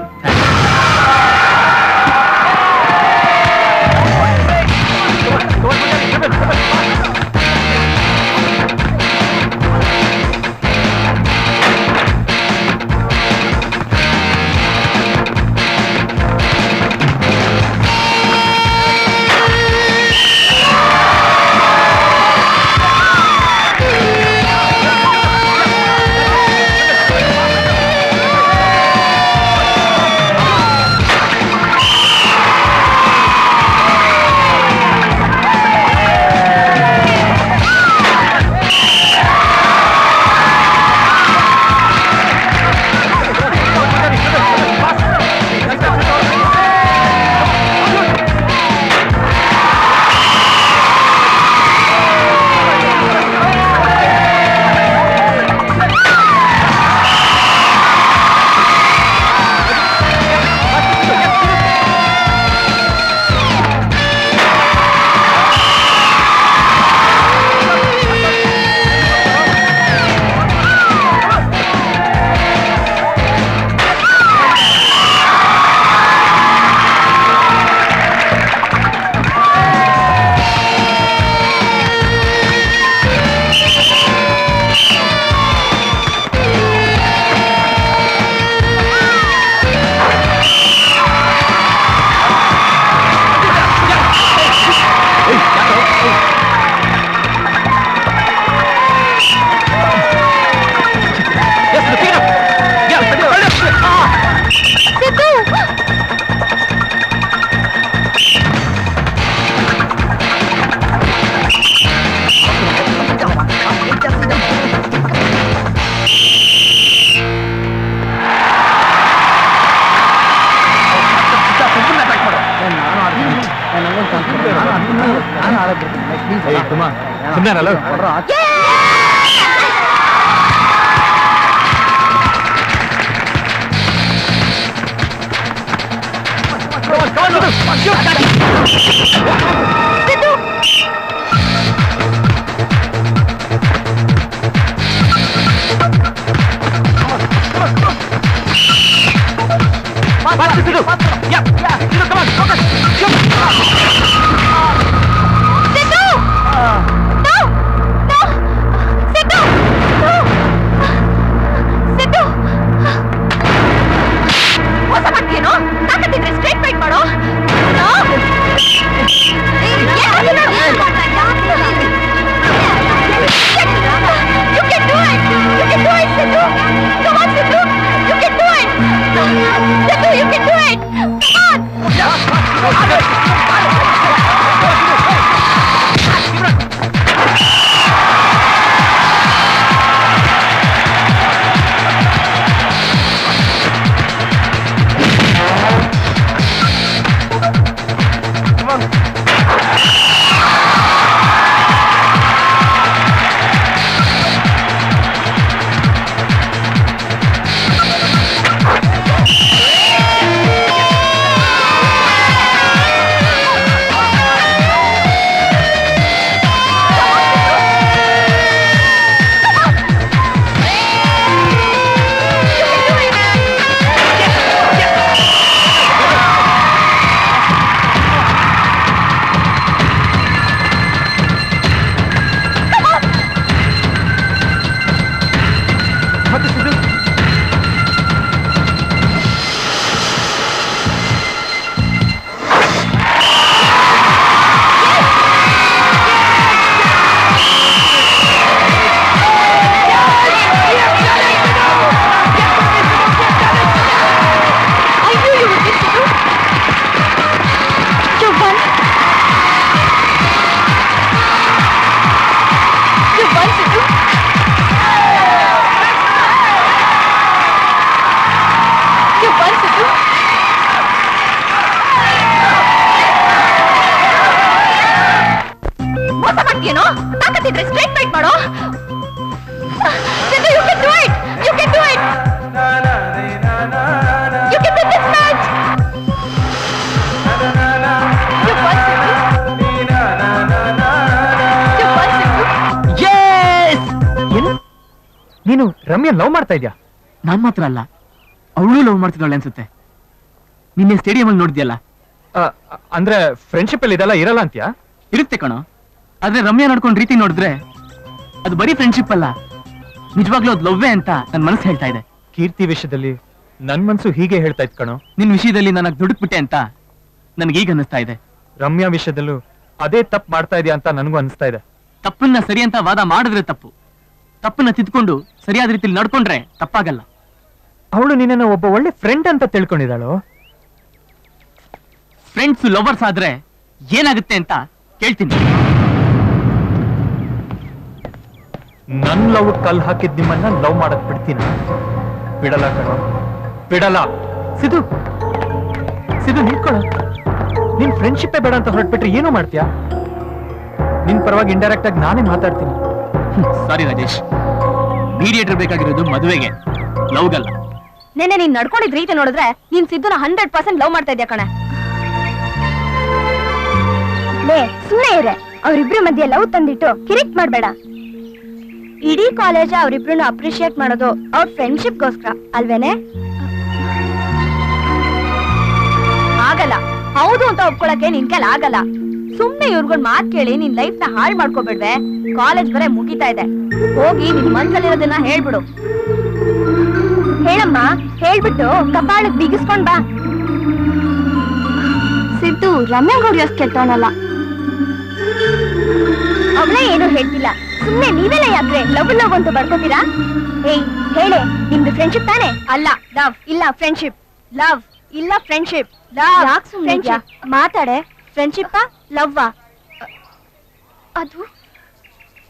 ನೀನು ಲವ್ ಮಾಡ್ತಾ ಇದ್ಯಾ? ನಾನ್ ಮಾತ್ರ ಅಲ್ಲ ಅವಳು ಲವ್ ಮಾಡ್ತಿದ್ದಾಳೆ ಅನ್ಸುತ್ತೆ. ನಿನ್ನೆ ಸ್ಟೇಡಿಯಂ ಅಲ್ಲಿ ನೋಡಿದ್ಯಲ್ಲ? ಅಂದ್ರೆ ಫ್ರೆಂಡ್ಶಿಪ್ ಅಲ್ಲಿ ಇದೆಲ್ಲ ಇರಲ್ಲ ಅಂತ್ಯಾ? ಇರುತ್ತೆ ಕಣೋ ಆದ್ರೆ ರಮ್ಯಾ ನಡ್ಕೊಂಡ್ ರೀತಿ ನೋಡಿದ್ರೆ ಅದು ಬರೀ ಫ್ರೆಂಡ್ಶಿಪ್ ಅಲ್ಲ ನಿಜವಾಗ್ಲೂ ಅದು ಲವ್ವೇ ಅಂತ ನನ್ ಮನಸ್ಸು ಹೇಳ್ತಾ ಇದೆ. ಕೀರ್ತಿ ವಿಷಯದಲ್ಲಿ ನನ್ ಮನ್ಸು ಹೀಗೆ ಹೇಳ್ತಾ ಇತ್ತು ಕಣೋ. ನಿನ್ ವಿಷಯದಲ್ಲಿ ನನಗ್ ದುಡುಕ್ಬಿಟ್ಟೆ ಅಂತ ನನ್ಗೀಗ ಅನಿಸ್ತಾ ಇದೆ. ರಮ್ಯಾ ವಿಷಯದಲ್ಲೂ ಅದೇ ತಪ್ಪು ಮಾಡ್ತಾ ಇದೆಯಾ ಅಂತ ನನಗೂ ಅನಿಸ್ತಾ ಇದೆ. ತಪ್ಪನ್ನ ಸರಿ ಅಂತ ವಾದ ಮಾಡಿದ್ರೆ ತಪ್ಪು. ತಪ್ಪನ್ನ ತಿದ್ಕೊಂಡು ಸರಿಯಾದ ರೀತಿಯಲ್ಲಿ ನಡ್ಕೊಂಡ್ರೆ ತಪ್ಪಾಗಲ್ಲ. ಅವಳು ನಿನ್ನನ್ನು ಒಬ್ಬ ಒಳ್ಳೆ ಫ್ರೆಂಡ್ ಅಂತ ತಿಳ್ಕೊಂಡಿದ್ದಾಳು? ಫ್ರೆಂಡ್ಸ್ ಲವರ್ಸ್ ಆದ್ರೆ ಏನಾಗುತ್ತೆ ಅಂತ ಕೇಳ್ತೀನಿ. ನನ್ ಲವ್ ಕಲ್ ಹಾಕಿದ್ ನಿಮ್ಮನ್ನ ಲವ್ ಮಾಡಕ್ ಬಿಡ್ತೀನಿ? ಬಿಡಲ್ಲ ಕಣೋ. ಬಿಡಲ್ಲ. ಸಿದು ಸಿದು ನಿಂತ್ಕೊಳ ನಿನ್ ಫ್ರೆಂಡ್ಶಿಪ್ಪೇ ಬೇಡ ಅಂತ ಹೊರಟ್ಬಿಟ್ರೆ ಏನು ಮಾಡ್ತೀಯಾ? ನಿನ್ ಪರವಾಗಿ ಇಂಡೈರೆಕ್ಟ್ ಆಗಿ ನಾನೇ ಮಾತಾಡ್ತೀನಿ. ಸಾರಿ ರಾಜೇಶ್. ಮೀಡಿಯೇಟರ್ ಬೇಕಾಗಿರೋದು ಮದುವೆಗೆ. ಲವ್ಗಲ್ಲ. ನೆನ್ನೆ ನೀನ್ ನಡ್ಕೊಂಡಿದ್ ರೀತಿ ನೋಡಿದ್ರೆ ನೀನ್ ಸಿದ್ದುನ ಹಂಡ್ರೆಡ್ ಪರ್ಸೆಂಟ್ ಲವ್ ಮಾಡ್ತಾ ಇದ್ಯಾ ಕಣೆ. ಲೇ ಸುಮ್ಮನೆ ಇರೆ. ಅವ್ರಿಬ್ರು ಮಧ್ಯೆ ಲವ್ ತಂದಿಟ್ಟು ಕಿರಿಕ್ ಮಾಡ್ಬೇಡ. ಇಡೀ ಕಾಲೇಜ್ ಅವ್ರಿಬ್ರು ಅಪ್ರಿಶಿಯೇಟ್ ಮಾಡೋದು ಅವ್ರ ಫ್ರೆಂಡ್ಶಿಪ್ಗೋಸ್ಕರ ಅಲ್ವೇನೆ? ಆಗಲ್ಲ. ಹೌದು ಅಂತ ಒಪ್ಕೊಳಕ್ಕೆ ನಿನ್ ಆಗಲ್ಲ. ಸುಮ್ನೆ ಇವ್ರಿಗೊಂದ್ ಮಾತ್ ಕೇಳಿ ನಿನ್ ಲೈಫ್ನ ಹಾಳ್ ಮಾಡ್ಕೋಬೇಡ್ವೆ. ಕಾಲೇಜ್ ಬರೇ ಮುಗಿತಾ ಇದೆ. ಹೋಗಿ ನಿನ್ ಮನ್ಸಲ್ಲಿರೋದನ್ನ ಹೇಳ್ಬಿಡು. ಹೇಳಮ್ಮ ಹೇಳ್ಬಿಟ್ಟು ಕಪಾಳಕ್ ಬಿಗಿಸ್ಕೊಂಡ್ ಬಾ. ಸಿದ್ದು ರಮ್ಯಾ ಅಷ್ಟು ಕೆಟ್ಟವನಲ್ಲ. ಅವಳೇ ಏನು ಹೇಳ್ತಿಲ್ಲ. ಸುಮ್ನೆ ನೀವೆಲ್ಲ ಯಾಕ್ರೆ ಲವ್ ಲವ್ ಅಂತ ಬರ್ಕೋತೀರಾ? ಏಯ್ ಹೇಳಿ ನಿಮ್ದು ಫ್ರೆಂಡ್ಶಿಪ್ ತಾನೆ? ಅಲ್ಲ ಲವ್ ಇಲ್ಲ ಫ್ರೆಂಡ್ಶಿಪ್ ಲವ್ ಇಲ್ಲ ಫ್ರೆಂಡ್ಶಿಪ್ ಲವ್ ಫ್ರೆಂಡ್ಶಿಪ್ ಮಾತಾಡೆ. ಫ್ರೆಂಡ್ಶಿಪ್ ಲವ್ ಅದು?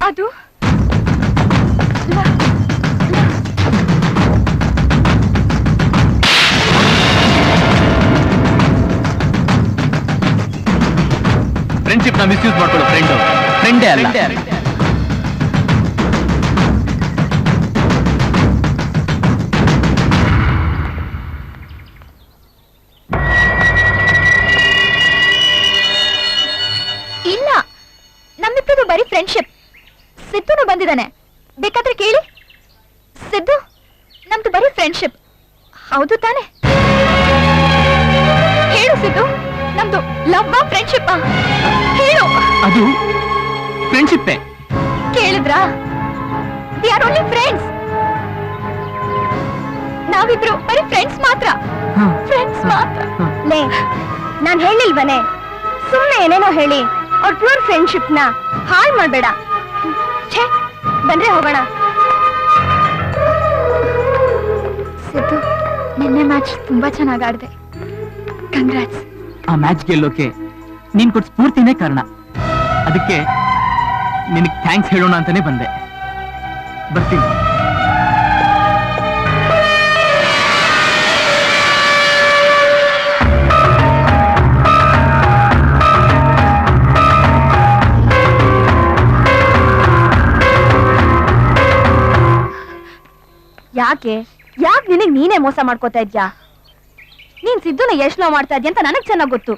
ಅದು? ಫ್ರೆಂಡ್ಶಿಪ್ನ ಮಿಸ್ಯೂಸ್ ಮಾಡ್ಕೊಳ್ಳೋ ಫ್ರೆಂಡ್ ಫ್ರೆಂಡೇ ಅಲ್ಲ. ನಮ್ಮಿಬ್ಬರದು ಬರೀ ಫ್ರೆಂಡ್ಶಿಪ್ ಸಿದ್ದು ಬಂದಿದ್ದಾನೆ. ಬೇಕಾದ್ರೆ ಕೇಳಿ. ಸಿದ್ದು ನಮ್ದು ಬರೀ ಫ್ರೆಂಡ್ಶಿಪ್ ಹೌದು ತಾನೆ. ಹೇಳು ಸಿದ್ದು ನಮ್ದು ಲವ್ ಫ್ರೆಂಡ್ಶಿಪ್ ಹೇಳು. ಅದು ಫ್ರೆಂಡ್ಶಿಪ್ ಕೇಳಿದ್ರಾ? ವಿ ಆರ್ ಓನ್ಲಿ ಫ್ರೆಂಡ್ಸ್ ನಾವಿಬ್ರು ಬರೀ ಫ್ರೆಂಡ್ಸ್ ಮಾತ್ರ. ಫ್ರೆಂಡ್ಸ್ ಮಾತ್ರ. ಲೇ ನಾನ್ ಹೇಳಿಲ್ವನೆ? ಸುಮ್ಮನೆ ಏನೇನೋ ಹೇಳಿ. ಅವ್ರ ಪ್ಯೂರ್ ಫ್ರೆಂಡ್ಶಿಪ್ನ ಹಾಳ್ ಮಾಡ್ಬೇಡ. ಛೇ ಬಂದ್ರೆ ಹೋಗೋಣ. ಸಿದ್ದು ನಿನ್ನೆ ಮ್ಯಾಚ್ ತುಂಬಾ ಚೆನ್ನಾಗಿ ಆಡಿದೆ. ಕಂಗ್ರಾಟ್ಸ್ ಆ ಮ್ಯಾಚ್ ಗೆಲ್ಲೋಕೆ ನೀನ್ ಕೊಟ್ಟ ಸ್ಫೂರ್ತಿನೇ ಕಾರಣ. ಅದಕ್ಕೆ ನಿನಗೆ ಥ್ಯಾಂಕ್ಸ್ ಹೇಳೋಣ ಅಂತಾನೆ ಬಂದೆ. ಬರ್ತೀನಿ. ಯಾಕೆ? ಯಾಕೆ ನಿನಗ್ ನೀನೇ ಮೋಸ ಮಾಡ್ಕೋತಾ ಇದ್ಯಾ? ನೀನ್ ಸಿದ್ದುನ ಎಷ್ಟ್ ಲವ್ ಮಾಡ್ತಾ ಇದ್ಯಾ ಅಂತ ನನಗ್ ಚೆನ್ನಾಗ್ ಗೊತ್ತು.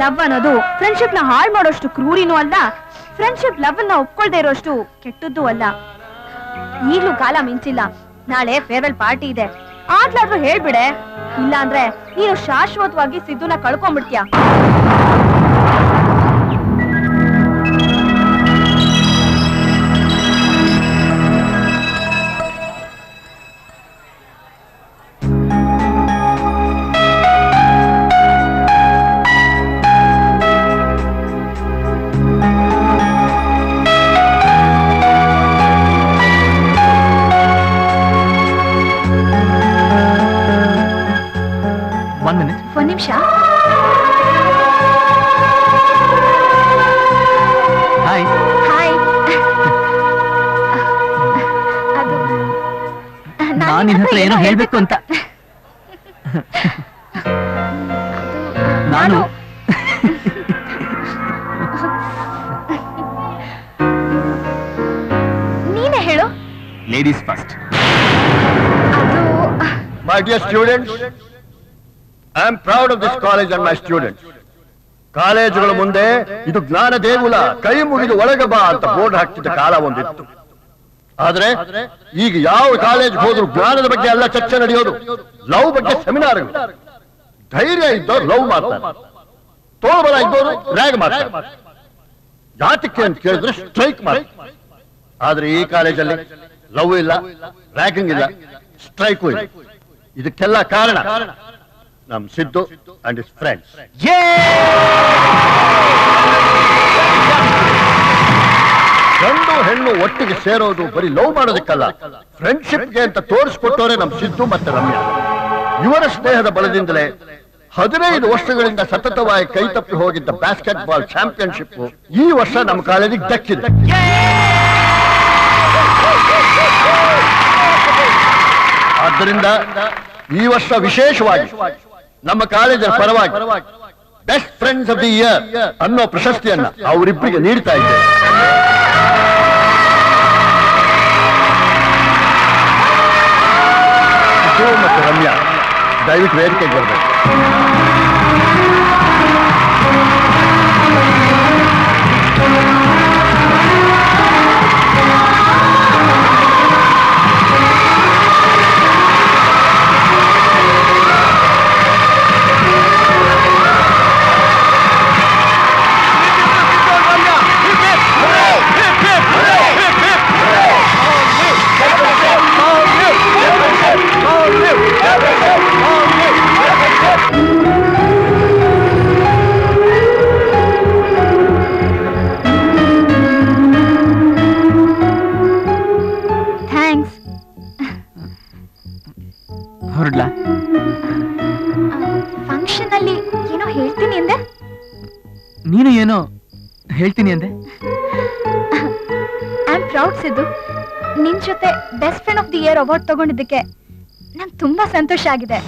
ಲವ್ ಅನ್ನೋದು ಫ್ರೆಂಡ್ಶಿಪ್ನ ಹಾಳ್ ಮಾಡೋಷ್ಟು ಕ್ರೂರಿನೂ ಅಲ್ಲ ಫ್ರೆಂಡ್ಶಿಪ್ ಲವ್ನ ಒಪ್ಕೊಳ್ದೇ ಇರೋಷ್ಟು ಕೆಟ್ಟದ್ದು ಅಲ್ಲ. ಈಗ್ಲೂ ಕಾಲ ಮಿಂಚಿಲ್ಲ, ನಾಳೆ ಫೇರ್ವೆಲ್ ಪಾರ್ಟಿ ಇದೆ. ಆಗ್ಲಾದ್ರೂ ಹೇಳ್ಬಿಡೆ ಇಲ್ಲ ಅಂದ್ರೆ ನೀನು ಶಾಶ್ವತವಾಗಿ ಸಿದ್ದುನ ಕಳ್ಕೊಂಡ್ಬಿಡ್ತೀಯ? ಹೇಳ್ಬೇಕು ಅಂತ. ನಾನು. ನೀನೇ ಹೇಳು. Ladies first my dear students I am proud of this college and my students ಕಾಲೇಜುಗಳ ಮುಂದೆ ಇದು ಜ್ಞಾನ ದೇಗುಲ ಕೈ ಮುಗಿದು ಒಳಗೆ ಬಾ ಅಂತ ಬೋರ್ಡ್ ಹಾಕ್ತಿದ್ದ ಕಾಲ ಒಂದಿತ್ತು. ಆದ್ರೆ ಈಗ ಯಾವ ಕಾಲೇಜ್ ಹೋದ್ರು ಜ್ಞಾನದ ಬಗ್ಗೆ ಎಲ್ಲ ಚರ್ಚೆ ನಡೆಯೋದು ಲವ್ ಬಗ್ಗೆ ಸೆಮಿನಾರ್ ಧೈರ್ಯ ಇದ್ದವ್ರು ಲವ್ ಮಾಡ್ತಾರೆ. ತೋಳ್ಬಲ ಇದ್ದವರು ರ್ಯಾಗ್ ಮಾಡ್ತಾರೆ. ಜಾತಕ್ಕೆ ಅಂತ ಕೇಳಿದ್ರೆ ಸ್ಟ್ರೈಕ್ ಮಾಡ್ತಾರೆ. ಆದ್ರೆ ಈ ಕಾಲೇಜಲ್ಲಿ ಲವ್ ಇಲ್ಲ, ರ್ಯಾಗಿಂಗ್ ಇಲ್ಲ, ಸ್ಟ್ರೈಕ್ ಇಲ್ಲ. ಇದಕ್ಕೆಲ್ಲ ಕಾರಣ ನಮ್ ಸಿದ್ದು ಅಂಡ್ ಇಸ್ ಫ್ರೆಂಡ್ಸ್ ಹೆಣ್ಣು ಒಟ್ಟಿಗೆ ಸೇರೋದು ಬರೀ ಲವ್ ಮಾಡೋದಕ್ಕಲ್ಲ. ಫ್ರೆಂಡ್ಶಿಪ್ಗೆ ಅಂತ ತೋರಿಸ್ಕೊಟ್ಟವರೇ ನಮ್ ಸಿದ್ದು ಮತ್ತೆ ರಮ್ಯಾ. ಇವರ ಸ್ನೇಹದ ಬಲದಿಂದಲೇ ಹದಿನೈದು ವರ್ಷಗಳಿಂದ ಸತತವಾಗಿ ಕೈ ತಪ್ಪಿ ಹೋಗಿದ್ದ ಬ್ಯಾಸ್ಕೆಟ್ ಬಾಲ್ ಚಾಂಪಿಯನ್ಶಿಪ್ ಈ ವರ್ಷ ನಮ್ಮ ಕಾಲೇಜಿಗೆ ದಕ್ಕಿದೆ. ಆದ್ದರಿಂದ ಈ ವರ್ಷ ವಿಶೇಷವಾಗಿ ನಮ್ಮ ಕಾಲೇಜಿನ ಪರವಾಗಿ best friends of the year ಅನ್ನೋ ಪ್ರಶಸ್ತಿಯನ್ನ ಅವರಿಬ್ಬರಿಗೆ ನೀಡ್ತಾ ಇದ್ದೇವೆ. ಮತ್ತು ರಮ್ಯಾ ದಯವಿಟ್ಟು ವೇದಿಕೆಗೆ ಬರಬೇಕು ಹೇಳ್ತೀನಿ ಅಂದೆ. I am proud Siddu. ನಿನ್ ಜೊತೆ best friend of the year award ತಗೊಂಡಿದ್ದಕ್ಕೆ ನಂಗೆ ತುಂಬಾ ಸಂತೋಷ ಆಗಿದೆ.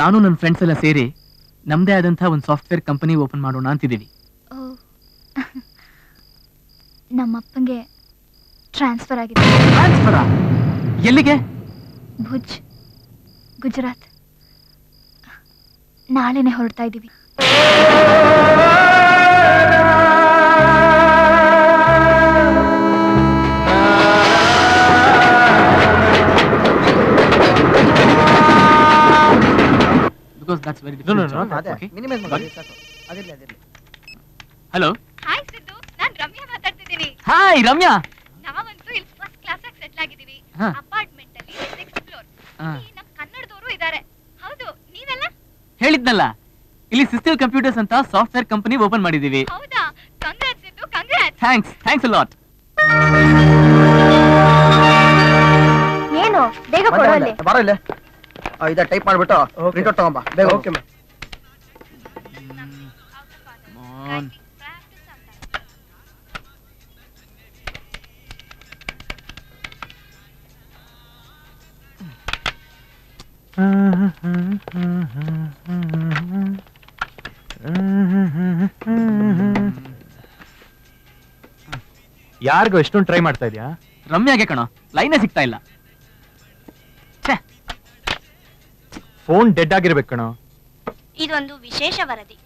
ನಾನು ನನ್ನ ಫ್ರೆಂಡ್ಸ್ ಎಲ್ಲ ಸೇರಿ ನಮ್ದೇ ಆದಂತಹ ಒಂದು ಸಾಫ್ಟ್ವೇರ್ ಕಂಪನಿ ಓಪನ್ ಮಾಡೋಣ ಅಂತಿದ್ದೀವಿ. ನಮ್ಮಪ್ಪಂಗೆ ಟ್ರಾನ್ಸ್ಫರ್ ಆಗಿದೆ. ಟ್ರಾನ್ಸ್ಫರ ಎಲ್ಲಿಗೆ? ಭುಜ್. ಗುಜರಾತ್. ನಾಳೆನೆ ಹೊರಡ್ತಾ ಇದ್ದೀವಿ. Because that's very hello hi Siddu. ನಾನ್ ರಮ್ಯಾ ಮಾತಾಡ್ತಿದ್ದೀನಿ. ಹಾಯ್ ರಮ್ಯಾ! ನಾವಂತೂ ಇಲ್ಲಿ ಫಸ್ಟ್ ಕ್ಲಾಸ್ ಆಗಿ ಸೆಟ್ಲ್ ಆಗಿದ್ದೀವಿ. ಹಾ. ಅಪಾರ್ಟ್ಮೆಂಟ್ ಅಲ್ಲಿ ಸಿಕ್ಸ್ ಫ್ಲೋರ್ ಹಾ. ನಮ್ ಕನ್ನಡದವರು ಇದ್ದಾರೆ ಹೌದು ನೀವೆಲ್ಲ ಹೇಳಿದ್ನಲ್ಲ. ಇಲ್ಲಿ ಸಿಸ್ಟರ್ ಕಂಪ್ಯೂಟರ್ಸ್ ಅಂತ ಸಾಫ್ಟ್ವೇರ್ ಕಂಪನಿ ಓಪನ್ ಮಾಡಿದೀವಿ ಹೌದಾ? Congrats Siddu congrats thanks thanks lot ಏನು? ಬೇಗ ಬಂದೆ, ಕೊಡು ಬಂದೆ. ಅಲ್ಲಿ. ಬಾರೋ ಇಲ್ಲೇ. ಆ, ಇದ ಟೈಪ್ ಮಾಡ್ಬಿಟ್ಟು ಪ್ರಿಂಟ್ ಔಟ್ ತಗೊಂಬ. ಬೇಗ ಓಕೆ ಯಾರಿಗೋ ಎಷ್ಟೊಂದು ಟ್ರೈ ಮಾಡ್ತಾ ಇದೀಯಾ? ರಮ್ಯಾಗೆ ಕಣೋ ಲೈನೇ ಸಿಗ್ತಾ ಇಲ್ಲ. ಫೋನ್ ಡೆಡ್ ಆಗಿರ್ಬೇಕು ಕಣೋ. ಇದೊಂದು ವಿಶೇಷ ವರದಿ.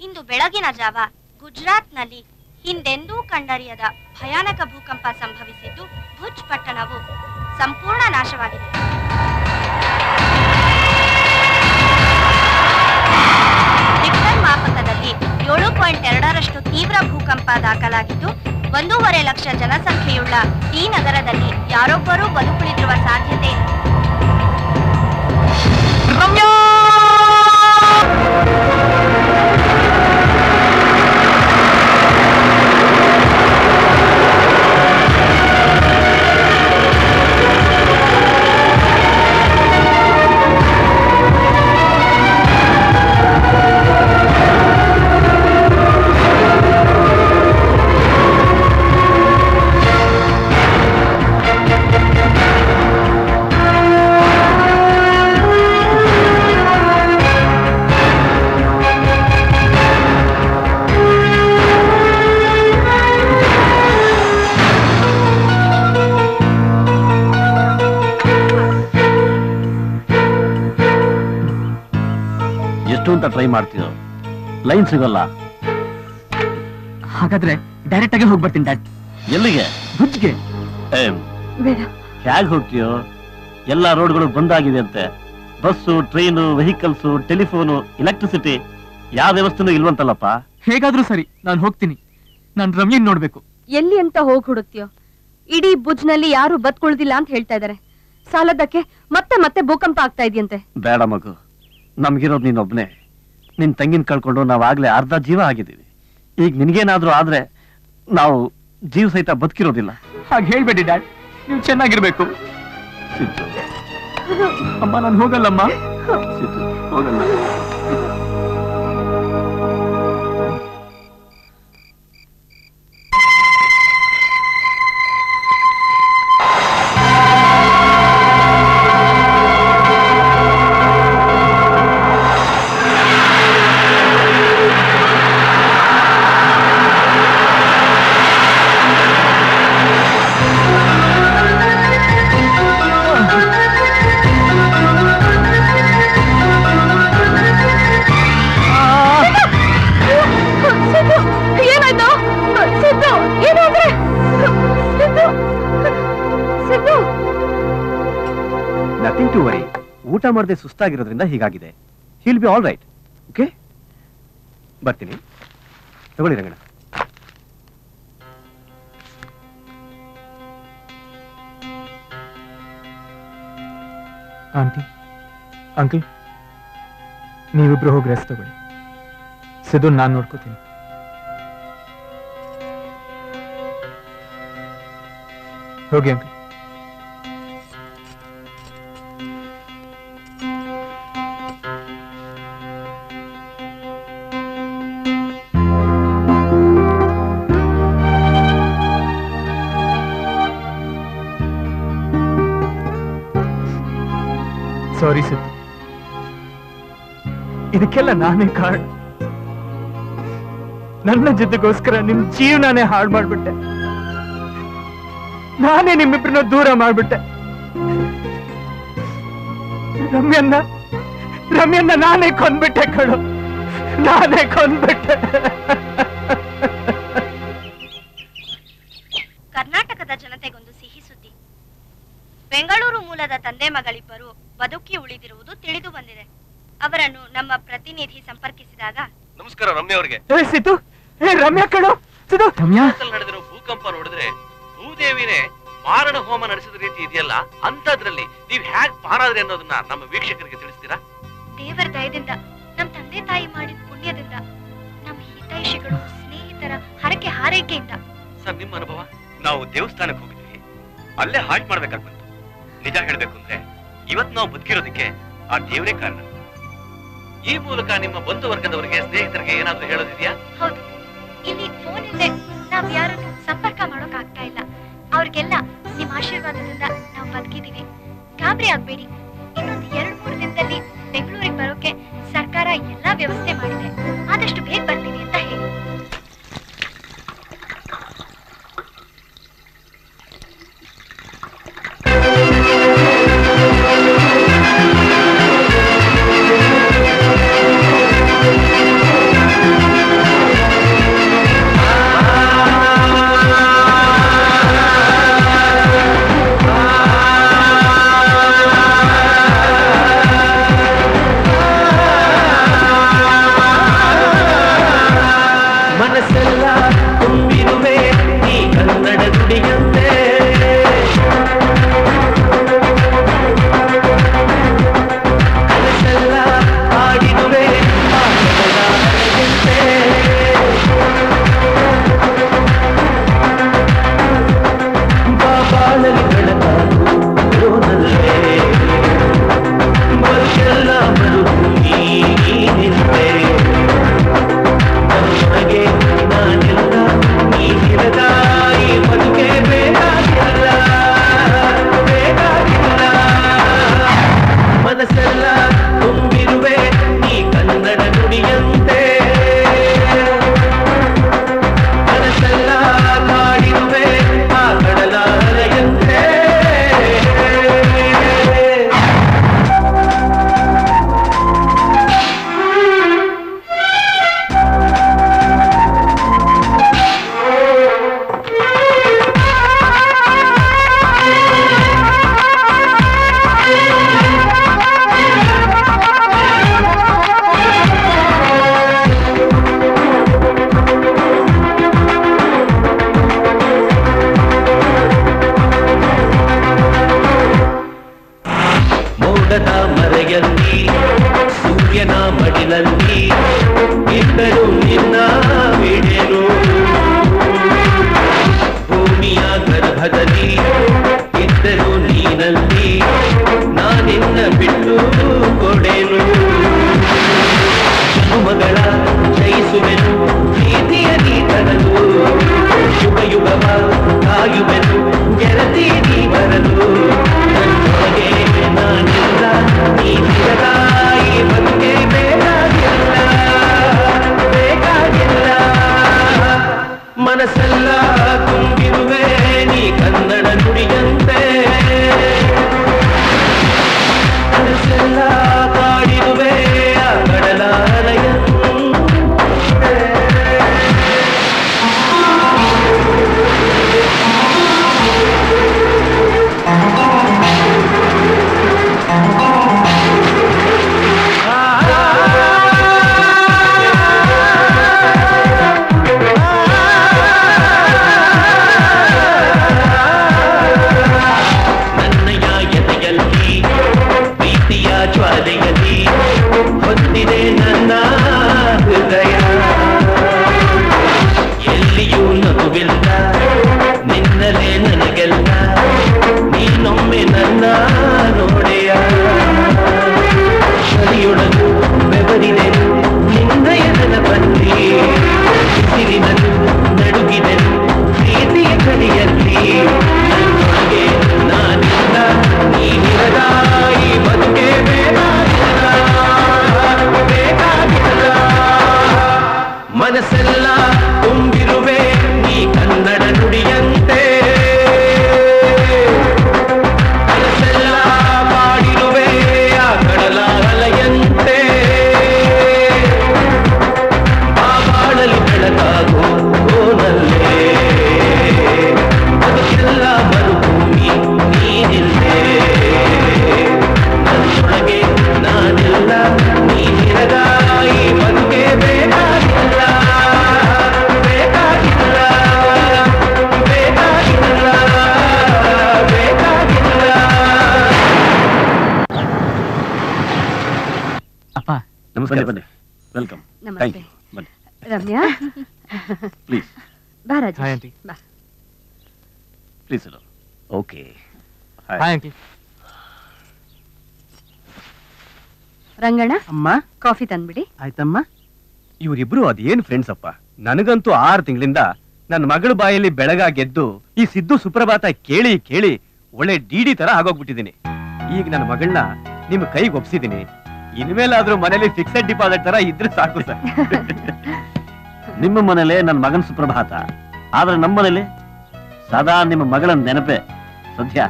ಇಂದು ಬೆಳಗಿನ ಜಾವ ಗುಜರಾತ್ನಲ್ಲಿ ಹಿಂದೆಂದೂ ಕಂಡರಿಯದ ಭಯಾನಕ ಭೂಕಂಪ ಸಂಭವಿಸಿದ್ದು ಭುಜ್ ಪಟ್ಟಣವು ಸಂಪೂರ್ಣ ನಾಶವಾಗಿದೆ. ರಿಕ್ಟರ್ ಮಾಪಕದಲ್ಲಿ ಏಳು ಪಾಯಿಂಟ್ ಎರಡರಷ್ಟು ತೀವ್ರ ಭೂಕಂಪ ದಾಖಲಾಗಿದ್ದು ಒಂದೂವರೆ ಲಕ್ಷ ಜನಸಂಖ್ಯೆಯುಳ್ಳ ಈ ನಗರದಲ್ಲಿ ಯಾರೊಬ್ಬರೂ ಬದುಕುಳಿದಿರುವ ಸಾಧ್ಯತೆ ಅಂತ ಟ್ರೈ ಮಾಡ್ತೀಯೋ ಲೈನ್ ಸಿಗಲ್ಲ. ಹಾಗಾದ್ರೆ ಡೈರೆಕ್ಟ್ ಆಗಿ ಹೋಗ್ಬರ್ತೀನಿ ಡ್ಯಾಡ್. ಎಲ್ಲಿಗೆ? ಭುಜ್ಗೆ ಹೇಗ್ ಬೇಡ. ಹೇಗೆ ಹೋಗ್ತೀಯೋ? ಎಲ್ಲಾ ರೋಡ್ಗಳು ಬಂದಾಗಿದೆ ಅಂತೆ bus train vehicles telephone electricity ಯಾವ ವ್ಯವಸ್ಥೆನೂ ಇಲ್ವಂತಲ್ಲಪ್ಪ? ಹೇಗಾದ್ರೂ ಸರಿ ನಾನು ಹೋಗ್ತೀನಿ. ನಾನು ರಮ್ಯನ್ ನೋಡ್ಬೇಕು. ಎಲ್ಲಿ ಅಂತ ಹೋಗ್ ಹುಡುಕ್ತಿಯೋ? ಇಡೀ ಬುಜ್ನಲ್ಲಿ ಯಾರು ಬದ್ಕೊಳ್ದಿಲ್ಲ ಅಂತ ಹೇಳ್ತಾ ಇದಾರೆ. ಸಾಲದಕ್ಕೆ ಮತ್ತೆ ಮತ್ತೆ ಭೂಕಂಪ ಆಗ್ತಾ ಇದೆಯಂತೆ. ಬೇಡ ಮಗು. ನಮ್ಗಿರೋದು ನೀನೊಬ್ನೇ. ನಿನ್ ತಂಗಿನ ಕಳ್ಕೊಂಡು ನಾವ್ ಆಗ್ಲೇ ಅರ್ಧ ಜೀವ ಆಗಿದ್ದೀವಿ. ಈಗ ನಿನ್ಗೇನಾದ್ರೂ ಆದ್ರೆ ನಾವು ಜೀವ ಸಹಿತ ಬದುಕಿರೋದಿಲ್ಲ. ಹಾಗೆ ಹೇಳ್ಬೇಡಿ ಡ್ಯಾಡ್. ನೀವು ಚೆನ್ನಾಗಿರ್ಬೇಕು. ಅಮ್ಮ ನಾನು ಹೋಗಲ್ಲಮ್ಮ. ಹೋಗಲ್ಲ. ಮಾಡದೆ ಸುಸ್ತಾಗಿರೋದ್ರಿಂದ ಹೀಗಾಗಿದೆ. He'll be all right okay ಬರ್ತೀನಿ. ತಗೊಳ್ಳಿ ರಂಗಣ್ಣ. ಆಂಟಿ, ಅಂಕಲ್, ನೀವಿಬ್ರು ಹೋಗಿ ರೆಸ್ಟ್ ತಗೊಳ್ಳಿ. ಸಿದ್ದು ನಾನು ನೋಡ್ಕೋತೀನಿ. ಹೋಗಿ ಅಂಕಲ್. ಇದಕ್ಕೆಲ್ಲ ನಾನೇ ಕಾರಣ. ನನ್ನ ಜೊತೆಗೋಸ್ಕರ ನಿಮ್ ಜೀವನನೇ ಹಾಳು ಮಾಡ್ಬಿಟ್ಟೆ. ನಾನೇ ನಿಮ್ಮಿಬ್ರನ್ನ ದೂರ ಮಾಡ್ಬಿಟ್ಟೆ. ರಮ್ಯನ್ನ ರಮ್ಯನ್ನ ನಾನೇ ಕೊಂದ್ಬಿಟ್ಟೆ ಕಳು ನಾನೇ ಕೊಂದ್ಬಿಟ್ಟೆ. ಕರ್ನಾಟಕದ ಜನತೆಗೊಂದು ಸಿಹಿ ಸುದ್ದಿ. ಬೆಂಗಳೂರು ಮೂಲದ ತಂದೆ ಮಗಳಿಬ್ಬರು ಬದುಕಿ ಉಳಿದಿರುವುದು ತಿಳಿದು ಬಂದಿದೆ. ಅವರನ್ನು ನಮ್ಮ ಪ್ರತಿನಿಧಿ ಸಂಪರ್ಕಿಸಿದಾಗ ನಮಸ್ಕಾರ ರಮ್ಯ ಅವರಿಗೆ. ಸಿದ್ದು ರಮ್ಯಾ ಕಳು ಸಿದ್ದು. ರಮ್ಯಾ? ನಡೆದಿರೋ ಭೂಕಂಪ ನೋಡಿದ್ರೆ ಭೂದೇವಿನೇ ಮಾರಣ ಹೋಮ ನಡೆಸಿದ ರೀತಿ ಇದೆಯಲ್ಲ ಅಂತದ್ರಲ್ಲಿ ನೀವ್ ಹ್ಯಾಗ್ ಪಾರಾದ್ರಿ ಅನ್ನೋದನ್ನ ನಮ್ಮ ವೀಕ್ಷಕರಿಗೆ ತಿಳಿಸ್ತೀರಾ? ದೇವರ ದಯದಿಂದ ನಮ್ ತಂದೆ ತಾಯಿ ಮಾಡಿದ ಪುಣ್ಯದಿಂದ ನಮ್ ಹಿತೈಷಿಗಳು ಸ್ನೇಹಿತರ ಹರಕೆ ಹಾರೈಕೆಯಿಂದ. ಸರ್ ನಿಮ್ಮ ಅನುಭವ? ನಾವು ದೇವಸ್ಥಾನಕ್ಕೆ ಹೋಗಿದ್ವಿ. ಅಲ್ಲೇ ಹಾಲ್ಟ್ ಮಾಡ್ಬೇಕಾಗ್ಬಂತು ನಿಜ ಹೇಳ್ಬೇಕು ಅಂದ್ರೆ ಇವತ್ ನಾವು ಬದುಕಿರೋದಕ್ಕೆ ಆ ದೇವರೇ ಕಾರಣ. ಈ ಮೂಲಕ ನಿಮ್ಮ ಬಂಧು ವರ್ಗದವರಿಗೆ ಸ್ನೇಹಿತರಿಗೆ ಏನಾದ್ರೂ ಹೇಳೋದಿದ್ಯಾ? ಹೌದು. ಇಲ್ಲಿ ಫೋನ್ ಇಲ್ಲದೆ ನಾವ್ ಯಾರನ್ನು ಸಂಪರ್ಕ ಮಾಡೋಕ್ ಆಗ್ತಾ ಇಲ್ಲ. ಅವ್ರಿಗೆಲ್ಲ ನಿಮ್ಮ ಆಶೀರ್ವಾದದಿಂದ ನಾವು ಬದುಕಿದೀವಿ. ಗಾಬರಿ ಆಗ್ಬೇಡಿ. ಇನ್ನೊಂದು ಎರಡ್, ಮೂರು ದಿನದಲ್ಲಿ ಬೆಂಗಳೂರಿಗೆ ಬರೋಕೆ ಸರ್ಕಾರ ಎಲ್ಲಾ ವ್ಯವಸ್ಥೆ ಮಾಡಿದೆ. ಆದಷ್ಟು ಬೇಗ ಬರ್ತೀನಿ लगा ಓಕೆ ಹಾಯ್ ಆಂಟಿ ರಂಗಣ್ಣ ಅಮ್ಮ. ಕಾಫಿ ತಂದ್ಬಿಡಿ. ಆಯ್ತಮ್ಮ. ಇವರಿಬ್ರು ಅದೇನ್ ಫ್ರೆಂಡ್ಸ್ ಅಪ್ಪ? ನನಗಂತೂ ಆರು ತಿಂಗಳಿಂದ ನನ್ನ ಮಗಳ ಬಾಯಲ್ಲಿ ಬೆಳಗ ಗೆದ್ದು ಈ ಸಿದ್ದು ಸುಪ್ರಭಾತ ಕೇಳಿ ಕೇಳಿ ಒಳ್ಳೆ ಡಿಡಿ ತರ ಆಗೋಗ್ಬಿಟ್ಟಿದ್ದೀನಿ. ಈಗ ನನ್ನ ಮಗಳನ್ನ ನಿಮ್ ಕೈಗೆ ಒಪ್ಸಿದೀನಿ. ಇನ್ಮೇಲಾದ್ರೂ ಮನೇಲಿ ಫಿಕ್ಸೆಡ್ ಡಿಪಾಸಿಟ್ ತರ ಇದ್ರೆ ಸಾಕು ಸರ್. <laughs> ನಿಮ್ಮ ಮನೇಲೆ ನನ್ನ ಮಗನ್ ಸುಪ್ರಭಾತ. ಆದ್ರೆ ನಮ್ಮ ಮನೇಲಿ ಸದಾ ನಿಮ್ಮ ಮಗಳ ನೆನಪೆ ಸದ್ಯ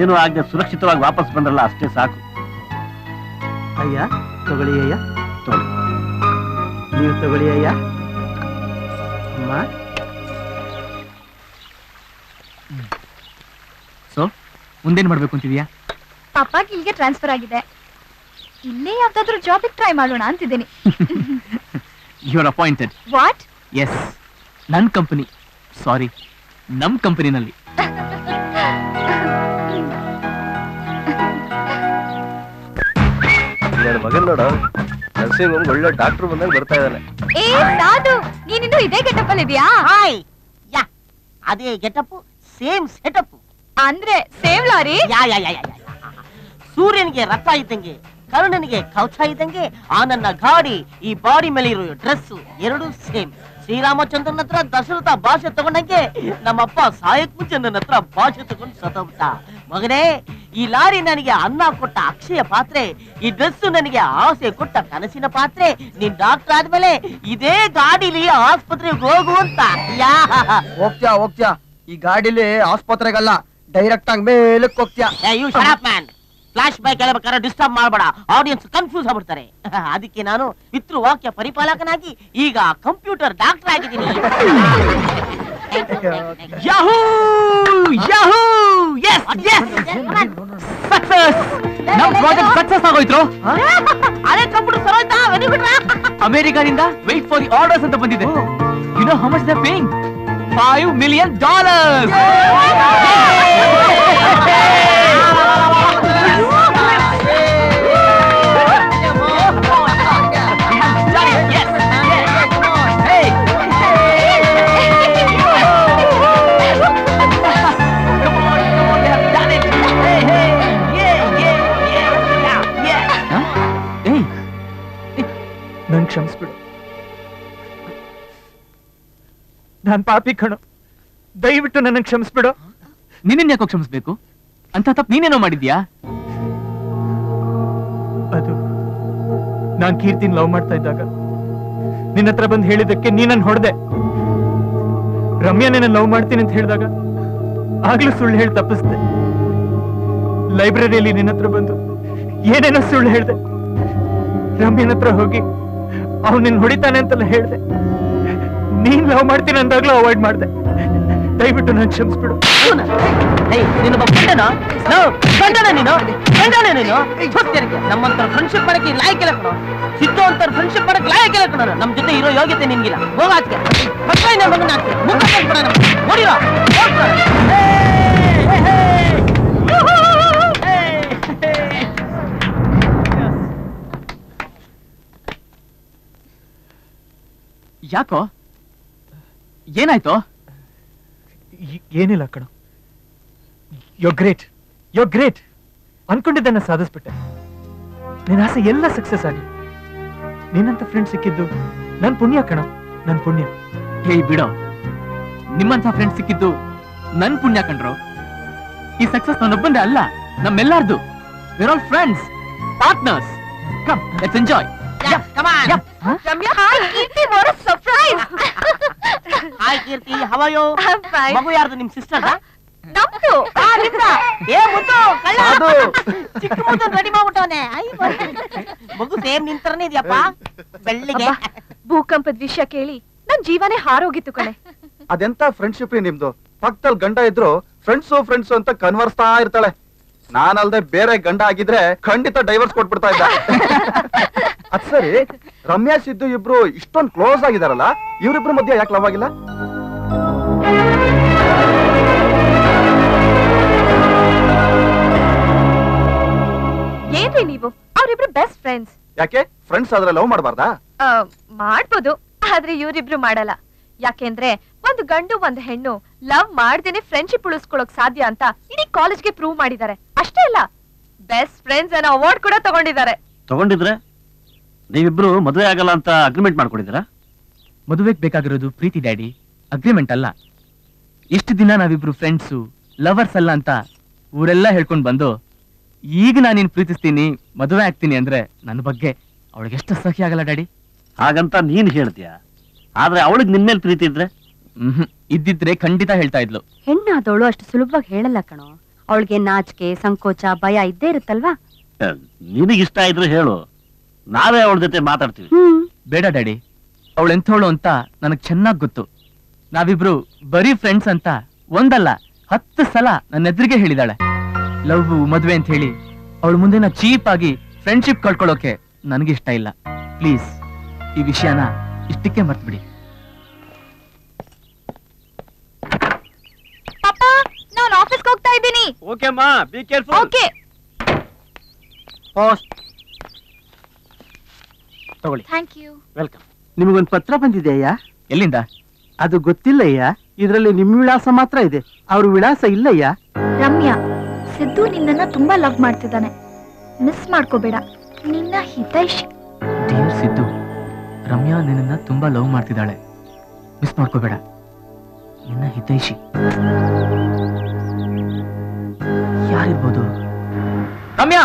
ಏನು ಆಗದೆ ಸುರಕ್ಷಿತವಾಗಿ ವಾಪಸ್ ಬಂದ್ರಲ್ಲ ಅಷ್ಟೇ ಸಾಕು. ಅಯ್ಯ ತಗೊಳ್ಳಿ ಅಯ್ಯ. ತಗೊಳ್ಳಿ. ನೀವು ತಗೊಳ್ಳಿ ಅಯ್ಯ. ಅಮ್ಮ. ಸೊ ಮುಂದೇನ್ ಮಾಡ್ಬೇಕು ಅಂತಿದ್ಯಾ? ಪಾಪಾಗೆ ಇಲ್ಲಿಗೆ ಟ್ರಾನ್ಸ್ಫರ್ ಆಗಿದೆ. ಇಲ್ಲೇ ಯಾವ್ದಾದ್ರು ಜಾಬಿಗೆ ಟ್ರೈ ಮಾಡೋಣ ಅಂತಿದ್ದೀನಿ. You are appointed what yes ನನ್ ಕಂಪನಿ ಸಾರಿ ನಮ್ ಕಂಪನಿನಲ್ಲಿ ನನ್ನ ಮಗನ್ ನೋಡ. ನರ್ಸಿಂಗ್ ಹೋಮ್ ಒಳ್ಳೆ ಡಾಕ್ಟರ್ ಬಂದಾಗ ಬರ್ತಾ ಇದ್ದಾನೆ. ಏ ಸಾಧು ನೀನಿನ್ನು ಇದೇ ಗೆಟಪ್ಪಲ್ಲಿ ಇದೆಯಾ? ಹಾಯ್. ಯಾ ಅದೇ ಗೆಟಪ್ ಸೇಮ್ ಸೆಟಪ್ ಅಂದ್ರೆ same lorry? Yeah yeah yeah yeah yeah. ಸೂರ್ಯನಿಗೆ ರಥ ಇದ್ದಂಗೆ ಕರುಣನಿಗೆ ಕವಚ ಇದ್ದಂಗೆ ಆ ನನ್ನ ಗಾಡಿ ಈ ಬಾಡಿ ಮೇಲೆ ಇರೋ ಡ್ರೆಸ್ ಎರಡು ಸೇಮ್. ಶ್ರೀರಾಮಚಂದ್ರನ ಹತ್ರ ದಶರಥ ಭಾಷೆ ತಗೊಂಡಂಗೆ ನಮ್ಮಪ್ಪ ಸಾಯಕ್ ಮುಂಚೆ ನನ್ನ ಹತ್ರ ಭಾಷೆ ತಗೊಂಡು ಸತೋಬಿಟ್ಟ ಮಗನೇ ಈ ಲಾರಿ ನನಗೆ ಅನ್ನ ಕೊಟ್ಟ ಅಕ್ಷಯ ಪಾತ್ರೆ ಈ ಡ್ರೆಸ್ ನನಗೆ ಆಸೆ ಕೊಟ್ಟ ಕನಸಿನ ಪಾತ್ರೆ ನೀನ್ ಡಾಕ್ಟರ್ ಆದ್ಮೇಲೆ ಇದೇ ಗಾಡಿಲಿ ಆಸ್ಪತ್ರೆಗೆ ಹೋಗುವಂತ ಅಂತ. ಯಾ. ಹೋಗ್ತ್ಯಾ ಹೋಗ್ತ್ಯಾ? ಈ ಗಾಡಿಲಿ ಆಸ್ಪತ್ರೆಗಲ್ಲ ಡೈರೆಕ್ಟ್ ಆಗಿ ಮೇಲಕ್ಕೆ ಹೋಗ್ತ್ಯಾ you shut man flashback ಹೇಳ್ಬೇಕಾದ್ರೆ ಡಿಸ್ಟರ್ಬ್ ಮಾಡಬೇಡ. ಆಡಿಯನ್ಸ್ ಕನ್ಫ್ಯೂಸ್ ಆಗ್ಬಿಡ್ತಾರೆ. <laughs> ಅದಕ್ಕೆ ನಾನು ಪಿತೃ ವಾಕ್ಯ ಪರಿಪಾಲಕನಾಗಿ ಈಗ ಕಂಪ್ಯೂಟರ್ ಡಾಕ್ಟರ್ ಆಗಿದ್ದೀನಿ. Yahoo yahoo yes yes success project success ಆಗೋಯ್ತು? ಅದೇ ಕಂಪ್ಯೂಟರ್ ಸರೋಯ್ತಾ ವೆರಿ ಗುಡ್ ಅಮೆರಿಕಾದಿಂದ ವೆಯ್ಟ್ ಫಾರ್ ದಿ ಆರ್ಡರ್ಸ್ ಅಂತ ಬಂದಿದೆ. You know how much the paying five million dollars ನಾನ್ ಪಾಪಿ ಕಣು. ದಯವಿಟ್ಟು ನನ್ನ ಕ್ಷಮಿಸ್ಬಿಡು. ನಿನ್ನ ಯಾಕೋ ಕ್ಷಮಿಸ್ಬೇಕು? ಅಂತ ತಪ್ಪು ನೀನೇನೋ ಮಾಡಿದ್ಯಾ? ಅದು ನಾನ್ ಕೀರ್ತಿನ ಲವ್ ಮಾಡ್ತಾ ಇದ್ದಾಗ. ನಿನ್ನ ಹತ್ರ ಬಂದು ಹೇಳಿದಕ್ಕೆ ನೀ ನನ್ ಹೊಡೆದೆ. ರಮ್ಯಾ ನಿನ್ನ ಲವ್ ಮಾಡ್ತೀನಿ ಅಂತ ಹೇಳಿದಾಗ ಆಗ್ಲೂ ಸುಳ್ಳು ಹೇಳಿ ತಪ್ಪಿಸ್ದೆ. ಲೈಬ್ರರಿಯಲ್ಲಿ ನಿನ್ನ ಹತ್ರ ಬಂದು ಏನೇನೋ ಸುಳ್ಳು ಹೇಳ್ದೆ. ರಮ್ಯನ ಹತ್ರ ಹೋಗಿ ಅವ್ನು ನಿನ್ ಹೊಡಿತಾನೆ ಅಂತೆಲ್ಲ ಹೇಳ್ದೆ. ನೀನ್ ಲವ್ ಮಾಡ್ತೀನಿ ಅಂದಾಗ್ಲೂ ಅವಾಯ್ಡ್ ಮಾಡ್ದೆ. ದಯವಿಟ್ಟು ನಾನು ಕ್ಷಮಿಸ್ಬಿಡು. ನೀನು ಬಂಡನ ಬಂಡನ ನೀನು? ಬಂಡನ ನೀನು? ಸತ್ಯರಿಗೆ ನಮ್ಮಂತರ ಫ್ರೆಂಡ್ಶಿಪ್ ಮಾಡಕ್ಕೆ ಲಾಯಕ್ಕಿಲ್ಲ ಕಣೋ. ಸಿದ್ದು ಅಂತರ ಫ್ರೆಂಡ್ಶಿಪ್ ಮಾಡಕ್ಕೆ ಲಾಯಕ್ಕಿಲ್ಲ ಕಣೋ. ನಮ್ ಜೊತೆ ಇರೋ ಯೋಗ್ಯತೆ ನಿನ್ಗಿಲ್ಲ. ಹೋಗಾಚೆ ಮಕ್ಕಳಿಂದ ಮಗನ ಹಾಕಿ ಮುಖ ಕಟ್ಬಿಡೋಣ ನೋಡಿರೋ ಯಾಕೋ? ಏನಾಯ್ತು? ಏನಿಲ್ಲ ಕಣ. ಯೋ ಗ್ರೇಟ್ ಯೋ ಗ್ರೇಟ್ ಅನ್ಕೊಂಡಿದ್ದನ್ನ ಸಾಧಿಸ್ಬಿಟ್ಟೆ. ನಿನ್ನ ಆಸೆ ಎಲ್ಲ ಸಕ್ಸಸ್ ಆಗಿ. ನಿನ್ನಂತ ಫ್ರೆಂಡ್ ಸಿಕ್ಕಿದ್ದು ನನ್ ಪುಣ್ಯ ಕಣ ನನ್ ಪುಣ್ಯ. ಹೇ ಬಿಡ. ನಿಮ್ಮಂತ ಫ್ರೆಂಡ್ ಸಿಕ್ಕಿದ್ದು ನನ್ ಪುಣ್ಯ ಕಂಡ್ರು ಈ ಸಕ್ಸಸ್ ನನ್ನೊಬ್ಬಂದೇ ಅಲ್ಲ ನಮ್ಮೆಲ್ಲಾರ್ದು. We're all friends partners come let's enjoy Ramya hi Keerthi what surprise hi Keerthi how are you ಮಗು ಯಾರ್ದು ನಿಮ್ ಸಿಸ್ಟರ್ ನಮ್ದು. ಏ ಮುದ್ದು ಕಳ್ಳ. ಚಿಕ್ಕ ಮುದ್ದು ರೆಡಿ ಮಾಡ್ಬಿಟ್ಟವನೆ. ಮಗು ಸೇಮ್ ನಿಂತರನೇ ಇದೆಯಪ್ಪ. ಬೆಳ್ಳಿಗೆ. ಭೂಕಂಪದ ವಿಷಯ ಕೇಳಿ ನನ್ ಜೀವನೇ ಹಾರೋಗಿತ್ತು ಕಣೆ. ಅದೆಂತ ಫ್ರೆಂಡ್ಶಿಪ್ ನಿಮ್ದು? ಪಕ್ಕದಲ್ಲಿ ಗಂಡ ಇದ್ರು ಫ್ರೆಂಡ್ಸು ಫ್ರೆಂಡ್ಸು ಅಂತ ಕನ್ವರ್ಸ್ತಾ ಇರ್ತಾಳೆ. ನಾನಲ್ದೆ ಬೇರೆ ಗಂಡ ಆಗಿದ್ರೆ ಖಂಡಿತ ಡೈವರ್ಸ್ ಕೊಟ್ಬಿಡ್ತಾ ಇದ್ದ. <laughs> ಅದ್ ಸರಿ ರಮ್ಯಾ ಸಿದ್ದು ಇಬ್ರು ಇಷ್ಟೊಂದು ಕ್ಲೋಸ್ ಆಗಿದಾರಲ್ಲ ಇವ್ರಿಬ್ರು ಮಧ್ಯೆ ಯಾಕೆ ಲವ್ ಆಗಿಲ್ಲ? ಏನ್ರಿ ನೀವು? ಅವ್ರಿಬ್ರು ಬೆಸ್ಟ್ ಫ್ರೆಂಡ್ಸ್ ಯಾಕೆ? ಫ್ರೆಂಡ್ಸ್ ಆದ್ರೆ ಲವ್ ಮಾಡಬಾರ್ದಾ? ಮಾಡ್ಬೋದು ಆದ್ರೆ ಇವ್ರಿಬ್ರು ಮಾಡಲ್ಲ. ಯಾಕೆಂದ್ರೆ ಒಂದು ಗಂಡು ಒಂದು ಹೆಣ್ಣು ಲವ್ ಮಾಡ್ದೇನೆ ಫ್ರೆಂಡ್ಶಿಪ್ ಉಳಿಸ್ಕೊಳಕ್ ಸಾಧ್ಯ ಅಂತ ಇಡೀ ಕಾಲೇಜ್ಗೆ ಪ್ರೂವ್ ಮಾಡಿದ್ದಾರೆ. ಅಷ್ಟೇ ಅಲ್ಲ ಬೆಸ್ಟ್ ಫ್ರೆಂಡ್ಸ್ ಅನ್ನೋ ಅವಾರ್ಡ್ ಕೂಡ ತಗೊಂಡಿದ್ದಾರೆ. ತಗೊಂಡಿದ್ರೆ? ನೀವಿಬ್ರು ಮದುವೆ ಆಗಲ್ಲ ಅಂತ ಅಗ್ರಿಮೆಂಟ್ ಮಾಡ್ಕೊಂಡಿದ್ದೀರಾ? ಮದುವೆಗೆ ಬೇಕಾಗಿರೋದು ಪ್ರೀತಿ ಡ್ಯಾಡಿ ಅಗ್ರಿಮೆಂಟ್ ಅಲ್ಲ. ಇಷ್ಟು ದಿನ ನಾವಿಬ್ರು ಫ್ರೆಂಡ್ಸು ಲವರ್ಸ್ ಅಲ್ಲ ಅಂತ ಊರೆಲ್ಲ ಹೇಳ್ಕೊಂಡು ಬಂದು ಈಗ ನಾನು ನಿನ್ ಪ್ರೀತಿಸ್ತೀನಿ ಮದುವೆ ಆಗ್ತೀನಿ ಅಂದ್ರೆ ನನ್ನ ಬಗ್ಗೆ ಅವಳಿಗೆ ಎಷ್ಟು ಸಹಿ ಆಗಲ್ಲ ಡ್ಯಾಡಿ. ಹಾಗಂತ ನೀನ್ ಹೇಳ್ತೀಯ? ಆದ್ರೆ ಅವಳಿಗೆ ನಿನ್ ಮೇಲೆ ಪ್ರೀತಿ ಇದ್ರೆ? ಹ್ಮ್ ಇದ್ದಿದ್ರೆ ಖಂಡಿತ ಹೇಳ್ತಾ ಇದ್ಲು. ಹೆಣ್ಣಾದವಳು ಅಷ್ಟು ಸುಲಭವಾಗಿ ಹೇಳಲ್ಲ ಕಣೋ. ಅವಳಿಗೆ ನಾಚಿಕೆ ಸಂಕೋಚ ಭಯ ಇದ್ದೇ ಇರುತ್ತಲ್ವಾ? ಇಷ್ಟ ಇದ್ರೆ ಹೇಳು. ನಾವೇ ಅವಳ ಜೊತೆ ಮಾತಾಡ್ತೀವಿ. ಬೇಡ ಡ್ಯಾಡಿ. ಅವಳು ಎಂಥವಳು ಅಂತ ನನಗೆ ಚೆನ್ನಾಗಿ ಗೊತ್ತು. ನಾವಿಬ್ರು ಬರೀ ಫ್ರೆಂಡ್ಸ್ ಅಂತ ಒಂದಲ್ಲ ಹತ್ತು ಸಲ ನನ್ನ ಎದುರಿಗೆ ಹೇಳಿದಾಳೆ. ಲವ್ ಮದುವೆ ಅಂತ ಹೇಳಿ ಅವಳ ಮುಂದೆ ನಾ ಚೀಪ್ ಆಗಿ ಫ್ರೆಂಡ್ಶಿಪ್ ಕಳ್ಕೊಳ್ಳೋಕೆ ನನಗಿಷ್ಟ ಇಲ್ಲ. ಪ್ಲೀಸ್ ಈ ವಿಷಯನ ಇಷ್ಟಕ್ಕೆ ಮರ್ತ್ಬಿಡಿ. ನಾನು ಆಫೀಸ್ಗೆ ಹೋಗ್ತಾ ಇದ್ದೀನಿ. ಓಕೆ ಅಮ್ಮ. ಬಿ ಕೇರ್ಫುಲ್ ಓಕೆ ತಗೊಳ್ಳಿ. ಥ್ಯಾಂಕ್ ಯು ವೆಲ್ಕಮ್ ನಿಮಗೊಂದು ಪತ್ರ ಬಂದಿದೆಯಾ ಎಲ್ಲಿಂದ? ಅದು ಗೊತ್ತಿಲ್ಲಯ್ಯ ಇದರಲ್ಲಿ ನಿಮ್ಮ ವಿಳಾಸ ಮಾತ್ರ ಇದೆ. ಅವ್ರ ವಿಳಾಸ ಇಲ್ಲಯ್ಯ ರಮ್ಯಾ ಸಿದ್ದು ನಿನ್ನನ್ನ ತುಂಬಾ ಲವ್ ಮಾಡ್ತಿದ್ದಾನೆ. ಮಿಸ್ ಮಾಡ್ಕೋಬೇಡ. ನಿನ್ನ ಹಿತೈಷ್. ಡಿಯರ್ ಸಿದ್ದು ರಮ್ಯಾ ನಿನ್ನನ್ನ ತುಂಬಾ ಲವ್ ಮಾಡ್ತಿದ್ದಾಳೆ. ಮಿಸ್ ಮಾಡ್ಕೋಬೇಡ. ನಿನ್ನ ಹಿತೈಷಿ. ಯಾರಿರ್ಬೋದು ರಮ್ಯಾ!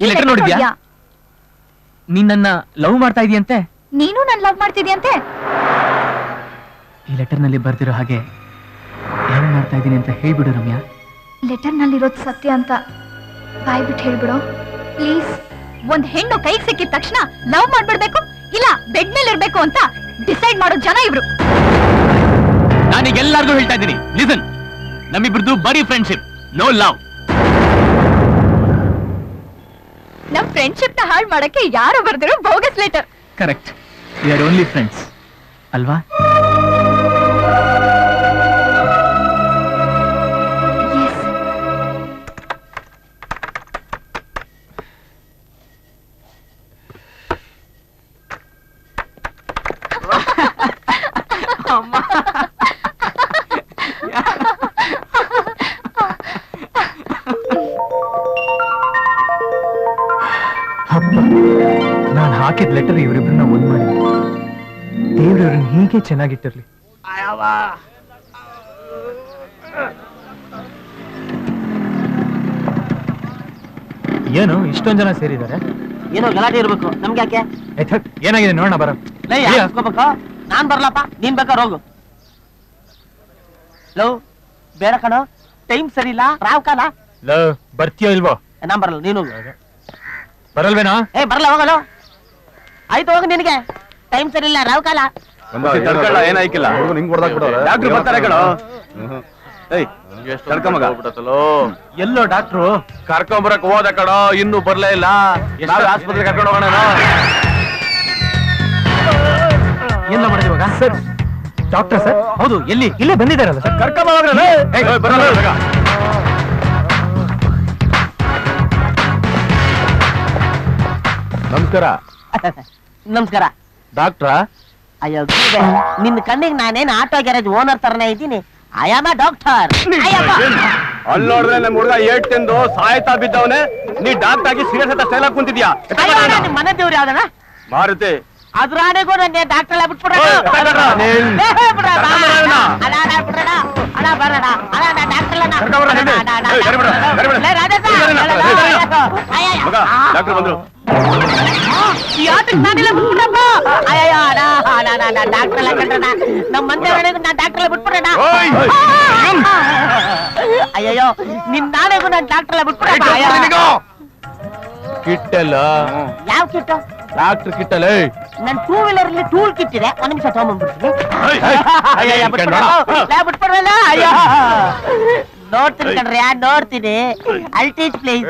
ಈ ಲೆಟರ್ ನೋಡಿದ್ಯಾ? ನೀನ್ ನನ್ನ ಲವ್ ಮಾಡ್ತಾ ಇದೀಯಂತೆ? ನೀನು ನನ್ನ ಲವ್ ಮಾಡ್ತಿದ್ಯಂತೆ? ಈ ಲೆಟರ್ನಲ್ಲಿ ಬರ್ದಿರೋ ಹಾಗೆ ಲವ್ ಮಾಡ್ತಾ ಇದ್ದೀನಿ ಅಂತ ಹೇಳ್ಬಿಡು ರಮ್ಯಾ. ಲೆಟರ್ ನಲ್ಲಿರೋದು ಸತ್ಯ ಅಂತ ಬಾಯ್ಬಿಟ್ಟು ಹೇಳ್ಬಿಡು. ಪ್ಲೀಸ್ ಒಂದ್ ಹೆಣ್ಣು ಕೈ ಸಿಕ್ಕಿದ ತಕ್ಷಣ ಲವ್ ಮಾಡ್ಬಿಡ್ಬೇಕು ಇಲ್ಲ ಬೆಡ್ ಮೇಲೆ ಇರ್ಬೇಕು ಅಂತ ಡಿಸೈಡ್ ಮಾಡೋ ಜನ ಇವ್ರು. ನಾನೀಗೆಲ್ಲಾರ್ಗು ಹೇಳ್ತಾ ಇದ್ದೀನಿ. ಲಿಸನ್ ನಮ್ಮಿಬ್ರದ್ದು ಬರೀ ಫ್ರೆಂಡ್ಶಿಪ್ ನೋ ಲವ್ ನಮ್ ಫ್ರೆಂಡ್ಶಿಪ್ನ ಹಾಳು ಮಾಡಕ್ಕೆ ಯಾರು ಬರ್ದಿರೋ bogus letter correct we are only friends ಅಲ್ವಾ? ಹೀಗೆ ಚೆನ್ನಾಗಿಟ್ಟಿರ್ಲಿ. ಏನು ಇಷ್ಟೊಂದ್ ಜನ ಸೇರಿದ್ದಾರೆ ಏನೋ ಗಲಾಟೆ ಇರ್ಬೇಕು. ನಮ್ಗೆ ಯಾಕೆ? ಏನಾಗಿದೆ ನೋಡೋಣ ಬರ. ಲೈ ನಾನ್ ಬರ್ಲಪ್ಪ ನೀನ್ ಬೇಕಾದ್ರೆ ಹೋಗು. ಲವ್ ಬೇಡ ಕಣ ಟೈಮ್ ಸರಿ ಇಲ್ಲ ರಾವ್ ಕಾಲ. ಲೋ ಬರ್ತೀಯೋ ಇಲ್ವೋ? ನಾನ್ ಬರಲ್ಲ ನೀನು ಹೋಗು. ಬರಲ್ವೇನಾ? ಏ ಬರಲ್ಲ ಹೋಗಲು ಆಯ್ತು ಹೋಗು ನಿನಗೆ. ಟೈಮ್ ಸರಿ ಇಲ್ಲ ರಾವ್ ಕಾಲ. ತಡ್ಕೊಳ್ಳ ಏನಾಯ್ಕಿಲ್ಲ? ನಿಂಗ್ ಹೊಡ್ದಾಕ್ ಬಿಡೋರೆ? ಡಾಕ್ಟ್ರು ಬರ್ತಾರೆ ಕಣೋ ಏಯ್ ತಡ್ಕೊಂಬಗ ಎಲ್ಲೋ ಡಾಕ್ಟ್ರು ಕರ್ಕೊಂಬರಕ್ ಹೋದ ಕಡೋ ಇನ್ನು ಬರ್ಲೇ ಇಲ್ಲ. ನಾವೇ ಆಸ್ಪತ್ರೆ ಕರ್ಕೊಂಡು ಹೋಗೋಣ ಎಲ್ಲ ಮಾಡಿದೆ ಇವಾಗ? ಸರ್. Doctor sir? ಹೌದು ಎಲ್ಲಿ? ಇಲ್ಲೇ ಬಂದಿದ್ದಾರಲ್ಲ ಸರ್? ನಮಸ್ಕಾರ. ನಮಸ್ಕಾರ. ಡಾಕ್ಟ್ರಾ ಅಯ್ಯೋ ಗೀದೆ, ನಿನ್ನ ಕಣ್ಣಿಗೆ ನಾನೇನು ಆಟೋ ಗ್ಯಾರೇಜ್ ಓನರ್ ತರನೇ ಇದ್ದೀನಿ. ಐ ಆಮ್ ಅ ಡಾಕ್ಟರ್ ಅಲ್ಲಿ ನೋಡಿದ್ರೆ ನಮ್ಮ ಹುಡುಗ ಏಟ್ ತಿಂದು ಸಾಯ್ತಾ ಬಿದ್ದವನೇ ನೀ ಡಾಕ್ಟರ್ ಆಗಿ ಸೀರಿಯಸ್ ಅಂತ ಸ್ಟೈಲ್ ಕುಂತಿದ್ಯಾ ನಿಮ್ ಮನೆ ದೇವ್ರು ಯಾವ್ದಣ್ಣ? ಮಾರುತಿ ಅದ್ರಾಣೆಗೂ ನನ್ನ ಡಾಕ್ಟರ್ ಎಲ್ಲ ಬಿಟ್ಬಿಡ ಓಯ್, ತಗೊಂಡ್ರ, ನೀನ್- ಮಗ ಡಾಕ್ಟರ್ ಬಂದ್ರು ನಮ್ಮ ಮಂದಿ ನಾ ಡಾಕ್ಟರ್ ಎಲ್ಲ ಬಿಟ್ಬಿಡಣ ಓಯ್! ಅಯ್ಯಯ್ಯೋ ನಿನ್ ನಾಳೆಗೂ ನಾನು ಡಾಕ್ಟರ್ ಎಲ್ಲ ಬಿಟ್ಬಿಡ ಕಿಟ್ಟೆಲ್ಲ ಯಾವ ಕಿಟ್ಟು ಡಾಕ್ಟರ್ ಕಿಟ್ಟಲ್ಲ ನನ್ ಟೂ ವೀಲರ್ ಅಲ್ಲಿ ಟೂಲ್ ಕಿಟ್ ಇದೆ ಒಂದ್ ನಿಮಿಷ ತಗೊಂಡ್ಬಿಡ್ತೀನಿ ಅಯ್ಯಯ್ಯ, ಬಿಟ್ಬಿಡು. ಲೇ, ಬಿಟ್ಬಿಡ್ವಲ್ಲ? ಅಯ್ಯೋ ನೋಡ್ತೀನಿ ಕಣ್ರಿ ನೋಡ್ತೀನಿ ಅಲ್ಟೇಜ್ ಪ್ಲೇಸ್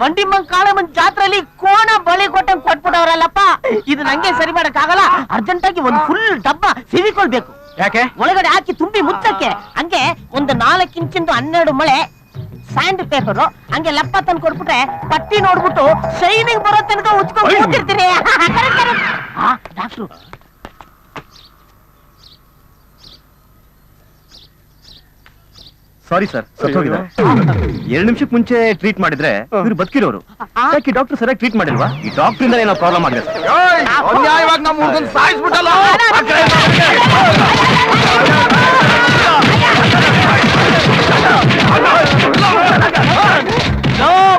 ಬಂಡಿಮಂಗ್ ಕಾಳಮ್ಮನ್ ಜಾತ್ರೆಯಲ್ಲಿ ಕೋಣ ಬಳಿ ಕೊಟ್ಟಂಗ್ ಕೊಟ್ಬಿಟ್ಟವ್ರಲ್ಲಪ್ಪ ಇದು ನಂಗೆ ಸರಿ ಮಾಡಕ್ ಆಗಲ್ಲ ಅರ್ಜೆಂಟ್ ಆಗಿ ಒಂದು ಫುಲ್ ಡಬ್ಬ ಫೆವಿಕೋಲ್ ಬೇಕು. ಯಾಕೆ ಒಳಗಡೆ ಹಾಕಿ ತುಂಬಿ ಮುಚ್ಚಕ್ಕೆ ಹಂಗೆ ಒಂದು ನಾಲ್ಕು ಇಂಚಿಂದು ಹನ್ನೆರಡು ಮಳೆ ಸ್ಯಾಂಡ್ ಪೇಪರ್ ಹಂಗೆ ಲಪ್ಪ ತಂದು ಕೊಟ್ಬಿಟ್ರೆ ಪಟ್ಟಿ ನೋಡ್ಬಿಟ್ಟು ಶೈನಿಂಗ್ ಬರೋ ತನಕ ಉಚ್ಕೊಂಡು ಕೂತಿರ್ತೀರಿ. Doctor sorry sir. ಸತ್ತೋಗಿದೆ ಎರಡು ನಿಮಿಷಕ್ಕೆ ಮುಂಚೆ ಟ್ರೀಟ್ ಮಾಡಿದ್ರೆ ಇವ್ರು ಬದುಕಿರೋರು. ಯಾಕೆ ಡಾಕ್ಟರ್ ಸರಿಯಾಗಿ ಟ್ರೀಟ್ ಮಾಡಿಲ್ವಾ? ಈ ಡಾಕ್ಟರ್ ಇಂದ ಏನೋ ಪ್ರಾಬ್ಲಮ್ ಆಗಿದೆ. ಸರ್ ಅನ್ಯಾಯವಾಗಿ ನಮ್ಮ ಹುಡುಗನ್ ಸಾಯಿಸ್ಬಿಟ್ಟಲ್ಲ?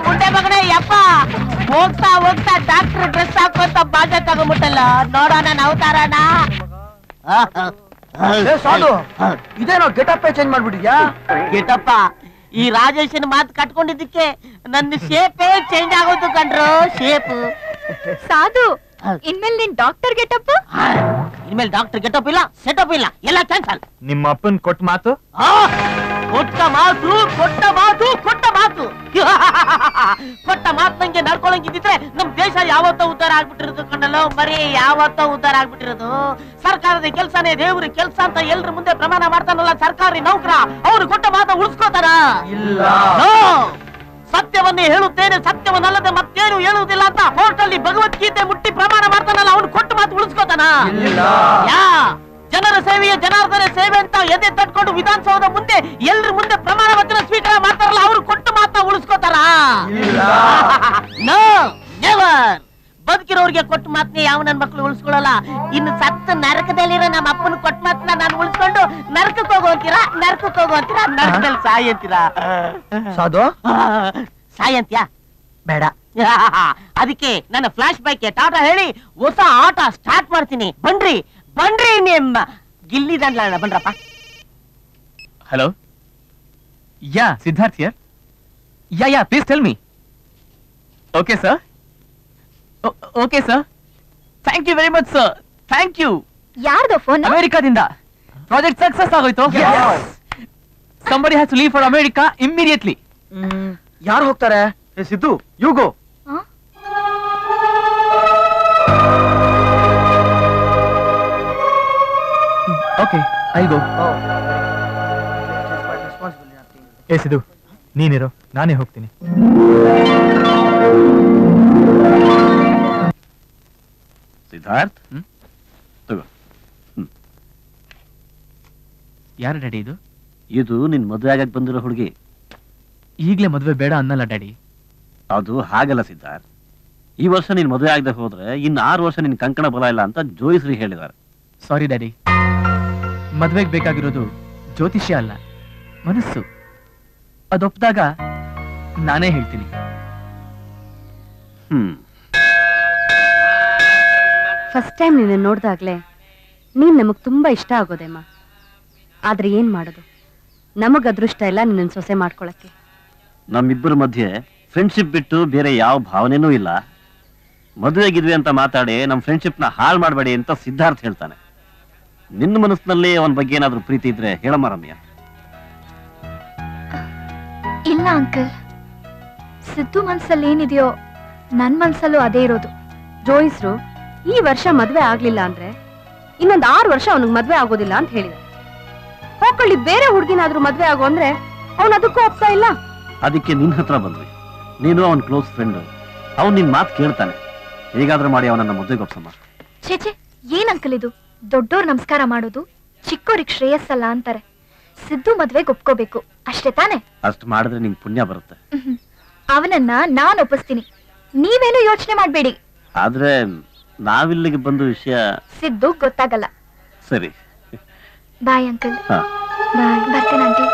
ಮುಂದೆ ಮಗನೇ ಯಪ್ಪ. ಹೋಗ್ತಾ ಹೋಗ್ತಾ ಡಾಕ್ಟರ್ ಡ್ರೆಸ್ ಹಾಕೋತ ಬಾಜ ತಗೊಂಬಿಟ್ಟಲ್ಲ ನೋಡೋಣ ನವ್ತಾರಣ ಏ, ಸಾಧು ಇದೇನೋ ಗೆಟಪ್ ಚೇಂಜ್ ಮಾಡ್ಬಿಟ್ಟಿದ್ಯಾ? ಗೆಟಪ್ಪ ಈ ರಾಜೇಶನ್ ಮಾತು ಕಟ್ಕೊಂಡಿದ್ದಕ್ಕೆ ನನ್ನ ಶೇಪೇ ಚೇಂಜ್ ಆಗೋದು ಕಂಡ್ರು ಶೇಪ್ ಸಾಧು ಇನ್ಮೇಲೆ ನೀನ್ ಡಾಕ್ಟರ್ ಗೆಟಪ್ ಇನ್ಮೇಲೆ ಡಾಕ್ಟರ್ ಗೆಟಪ್ ಇಲ್ಲ ಸೆಟಪ್ ಇಲ್ಲ ಎಲ್ಲ ಕ್ಯಾನ್ಸಲ್ ನಿಮ್ಮ ಅಪ್ಪನ್ ಕೊಟ್ಟ ಮಾತು? ಕೊಟ್ಟ ಮಾತು ಕೊಟ್ಟ ಮಾತು <laughs> ಕೊಟ್ಟ ಮಾತು. ಕೊಟ್ಟ ಮಾತಂಗೆ ನಡ್ಕೊಳಂಗಿದ್ರೆ ನಮ್ ದೇಶ ಯಾವತ್ತ ಉದ್ಧಾರ ಆಗ್ಬಿಟ್ಟಿರೋದು ಕಣ್ಣಲ್ಲೋ ಮರಿ ಯಾವತ್ತ ಉದ್ಧಾರ ಆಗ್ಬಿಟ್ಟಿರೋದು. ಸರ್ಕಾರದ ಕೆಲ್ಸನೇ ದೇವ್ರ ಕೆಲ್ಸ ಅಂತ ಎಲ್ರ ಮುಂದೆ ಪ್ರಮಾಣ ಮಾಡ್ತಾನಲ್ಲ ಸರ್ಕಾರಿ ನೌಕರ ಅವ್ರು ಕೊಟ್ಟ ಮಾತ ಉಳಿಸ್ಕೋತಾರ. ಇಲ್ಲ! ಸತ್ಯವನ್ನೇ ಹೇಳುತ್ತೇನೆ ಸತ್ಯವನ್ನಲ್ಲದೆ ಮತ್ತೇನು ಹೇಳುವುದಿಲ್ಲ ಅಂತ ಕೋರ್ಟಲ್ಲಿ ಭಗವದ್ಗೀತೆ ಮುಟ್ಟಿ ಪ್ರಮಾಣ ಮಾಡ್ತಾನಲ್ಲ ಅವನು ಕೊಟ್ಟು ಮಾತು ಉಳಿಸ್ಕೋತಾನ. ಯಾ ಜನರ ಸೇವೆಯ ಜನಾರ್ದನ ಸೇವೆ ಅಂತ ಎದೆ ತಟ್ಕೊಂಡು ವಿಧಾನಸೌಧ ಮುಂದೆ ಎಲ್ರ ಮುಂದೆ ಪ್ರಮಾಣ ವಚನ ಸ್ವೀಕಾರ ಮಾಡ್ತಾರಲ್ಲ ಅವ್ರು ಕೊಟ್ಟು ಮಾತ ಉಳಿಸ್ಕೋತಾರ? ನೆವರ್ <laughs> ಬದುಕಿರೋರಿಗೆ ಕೊಟ್ಟ ಮಾತನ್ನ ಯಾವ ನನ್ ಮಕ್ಳು ಉಳಿಸ್ಕೊಳ್ಳಲ್ಲ? ಇನ್ನು ಸತ್ತ ನರಕದಲ್ಲಿರೋ ನಮ್ಮ ಅಪ್ಪನ ಕೊಟ್ಟ ಮಾತನ್ನ ನಾನು ಉಳಿಸ್ಕೊಂಡು ನರಕಕ್ಕೆ ಹೋಗೋತೀರಾ ಅಂತೀರಾ ನರಕಕ್ಕೆ ಹೋಗೋ ಅಂತೀರಾ ನರಕದಲ್ಲಿ ಸಾಯಿ ಅಂತೀರಾ ಸಾಧು? ಸಾಯಿ ಅಂತ್ಯಾ ಬೇಡ. <laughs> ಅದಕ್ಕೆ ನನ್ನ ಫ್ಲಾಶ್ ಬೈಕ್ ಟಾಟಾ ಹೇಳಿ ಹೊಸ ಆಟ ಸ್ಟಾರ್ಟ್ ಮಾಡ್ತೀನಿ. ಬನ್ರಿ ಬನ್ರಿ ನಿಮ್ಮ ಗಿಲ್ಲಿ ದಂಡ್ಲ ಬನ್ರಪ್ಪ. Hello yeah Siddharth yeah yeah yeah please tell me okay sir okay sir thank you very much sir thank you ಯಾರ್ದು ಫೋನ್ ಅಮೆರಿಕಾದಿಂದ. ಪ್ರಾಜೆಕ್ಟ್ ಸಕ್ಸಸ್ ಆಗೋಯ್ತು? Somebody has leave for America immediately ಯಾರು ಹೋಗ್ತಾರೆ? Siddu you go okay I go ಏ ಸಿದು ನೀನಿರೋ ನಾನೇ ಹೋಗ್ತೀನಿ. ಸಿದ್ಧಾರ್ಥ್? ತಗೋ. ಯಾರು ಡ್ಯಾಡಿ ಇದು? ಇದು ನಿನ್ ಮದುವೆ ಆಗಕ್ ಬಂದಿರೋ ಹುಡುಗಿ. ಈಗ್ಲೇ ಮದುವೆ ಬೇಡ ಅನ್ನಲ್ಲ ಡ್ಯಾಡಿ. ಅದು ಹಾಗಲ್ಲ ಸಿದ್ಧಾರ್ಥ್. ಈ ವರ್ಷ ನೀನ್ ಮದುವೆ ಆಗದೆ ಹೋದ್ರೆ ಇನ್ನು ಆರು ವರ್ಷ ನಿನ್ ಕಂಕಣ ಬಲ ಇಲ್ಲ ಅಂತ ಜೋಯಿಸ್ರಿ ಹೇಳಿದ್ದಾರೆ. Sorry daddy. ಮದ್ವೆಗ್ ಬೇಕಾಗಿರೋದು ಜ್ಯೋತಿಷ್ಯ ಅಲ್ಲ ಮನಸ್ಸು. ಅದೊಪ್ಪಿದಾಗ ನಾನೇ ಹೇಳ್ತೀನಿ. ಹ್ಮ್. ಫಸ್ಟ್ ಟೈಮ್ ನಿನ್ನ ನೋಡ್ದಾಗ್ಲೇ ನೀನ್ ನಮಗ್ ತುಂಬಾ ಇಷ್ಟ ಆಗೋದೇಮ್ಮ ಆದ್ರೆ ಏನ್ ಮಾಡೋದು? ನಮಗ್ ಅದೃಷ್ಟ ಇಲ್ಲ ನಿನ್ನ ಸೊಸೆ ಮಾಡ್ಕೊಳಕ್ಕೆ. ನಮ್ಮಿಬ್ಬರ ಮಧ್ಯೆ ಫ್ರೆಂಡ್ಶಿಪ್ ಬಿಟ್ಟು ಬೇರೆ ಯಾವ ಭಾವನೆನೂ ಇಲ್ಲ. ಮದುವೆಗಿದ್ವಿ ಅಂತ ಮಾತಾಡಿ ನಮ್ಮ ಫ್ರೆಂಡ್ಶಿಪ್ನ ಹಾಳು ಮಾಡಬೇಡಿ ಅಂತ ಸಿದ್ಧಾರ್ಥ ಹೇಳ್ತಾನೆ. ನಿನ್ನ ಮನಸ್ಸಿನಲ್ಲಿ ಅವನ ಬಗ್ಗೆ ಏನಾದರೂ ಪ್ರೀತಿ ಇದ್ರೆ ಹೇಳಮ್ಮ ರಮ್ಯ. ಇಲ್ಲ ಅಂಕಲ್. ಸಿದ್ದು ಮನಸ್ಸಲ್ಲಿ ಏನಿದೆಯೋ ನನ್ ಮನಸ್ಸಲ್ಲೂ ಅದೇ ಇರೋದು. ಜೋಯಿಸ್ರು ಈ ವರ್ಷ ಮದ್ವೆ ಆಗ್ಲಿಲ್ಲ ಅಂದ್ರೆ ಇನ್ನೊಂದ್ ಆರು ವರ್ಷ ಅವನಿಗೆ ಮದ್ವೆ ಆಗೋದಿಲ್ಲ ಅಂತ ಹೇಳಿದ ಹೋಗ್ಕೊಳ್ಳಿ ಬೇರೆ ಹುಡುಗಿನಾದ್ರೂ ಮದ್ವೆ ಆಗು ಅಂದ್ರೆ ಅವನ್ ಅದಕ್ಕೂ ಒಪ್ತಾ ಇಲ್ಲ? ಅದಕ್ಕೆ ನಿನ್ ಹತ್ರ ಬಂದ್ವಿ. ನೀನು ಅವನ್ ಕ್ಲೋಸ್ ಫ್ರೆಂಡ್ ಅವ್ನು ನಿನ್ ಮಾತು ಕೇಳ್ತಾನೆ. ಹೇಗಾದ್ರೂ ಮಾಡಿ ಅವನನ್ನ ಮದ್ವೆಗೆ ಒಪ್ಸಮ್ಮ ಚೇಚೆ ಏನ್ ಅಂಕಲ್ ಇದು? ದೊಡ್ಡೋರ್ ನಮಸ್ಕಾರ ಮಾಡೋದು ಚಿಕ್ಕೋರಿಗೆ ಶ್ರೇಯಸ್ಸಲ್ಲ ಅಂತಾರೆ. ಸಿದ್ದು ಮದ್ವೆಗ್ ಒಪ್ಕೋಬೇಕು ಅಷ್ಟೇ ತಾನೆ? ಅಷ್ಟು ಮಾಡಿದ್ರೆ ನಿಂಗೆ ಪುಣ್ಯ ಬರುತ್ತೆ. ಅವನನ್ನ ನಾನ್ ಒಪ್ಪಿಸ್ತೀನಿ. ನೀವೇನು ಯೋಚನೆ ಮಾಡ್ಬೇಡಿ. ಆದ್ರೆ ನಾವಿಲ್ಲಿಗೆ ಬಂದ ವಿಷಯ ಸಿದ್ದು ಗೊತ್ತಾಗಲ್ಲ. ಸರಿ. Bye uncle. ಬಾಯ್. ಬರ್ತೇನೆ ಆಂಟಿ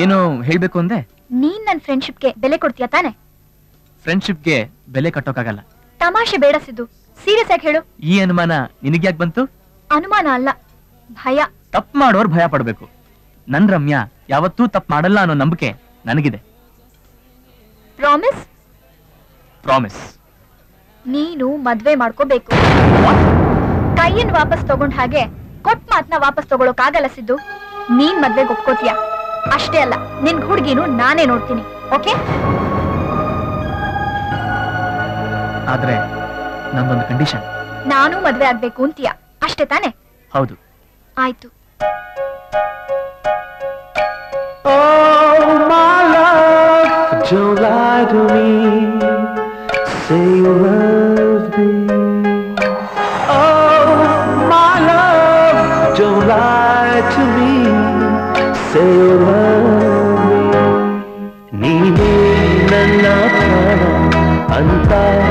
ಏನು ಹೇಳ್ಬೇಕು ಅಂದೆ? ನೀನ್ ನನ್ ಫ್ರೆಂಡ್ಶಿಪ್ಗೆ ಬೆಲೆ ಕೊಡ್ತೀಯ ತಾನೆ? ಫ್ರೆಂಡ್ಶಿಪ್ಗೆ ಬೆಲೆ ಕಟ್ಟೋಕ್ಕಾಗಲ್ಲ ತಮಾಷೆ ಬೇಡ ಸಿದ್ದು. ಸೀರಿಯಸ್ ಆಗಿ ಹೇಳು? ಈ ಅನುಮಾನ ನಿನಗ್ಯಾಕ್ ಬಂತು? ಅನುಮಾನ ಅಲ್ಲ. ಭಯ. ತಪ್ಪು ಮಾಡೋರ್ ಭಯ ಪಡ್ಬೇಕು. ನನ್ ರಮ್ಯಾ ಯಾವತ್ತೂ ತಪ್ಪು ಮಾಡಲ್ಲ ಅನ್ನೋ ನಂಬಿಕೆ ನನಗಿದೆ. ಪ್ರಾಮಿಸ್ ಪ್ರಾಮಿಸ್ ನೀನು ಮದ್ವೆ ಮಾಡ್ಕೋಬೇಕು. ಕೈಯನ್ ವಾಪಸ್ ತಗೊಂಡ್ ಹಾಗೆ ಕೊಟ್ ಮಾತ್ನ ವಾಪಸ್ ತಗೊಳಕ್ ಸಿದ್ದು. ನೀನ್ ಮದ್ವೆಗೆ ಒಪ್ಕೋತೀಯ? ಅಷ್ಟೇ ಅಲ್ಲ ನಿನ್ ಹುಡ್ಗಿನೂ ನಾನೇ ನೋಡ್ತೀನಿ ಓಕೆ? ಆದ್ರೆ ನಂದೊಂದು ಕಂಡೀಷನ್ ನಾನು ಮದ್ವೆ ಆಗ್ಬೇಕು ಅಂತೀಯ ಅಷ್ಟೇ ತಾನೆ? ಹೌದು. ಆಯ್ತು. Oh, my love, don't lie to me. Say you love me. Oh, my love, don't lie to me. Say you love me. 네 눈만 아파 안타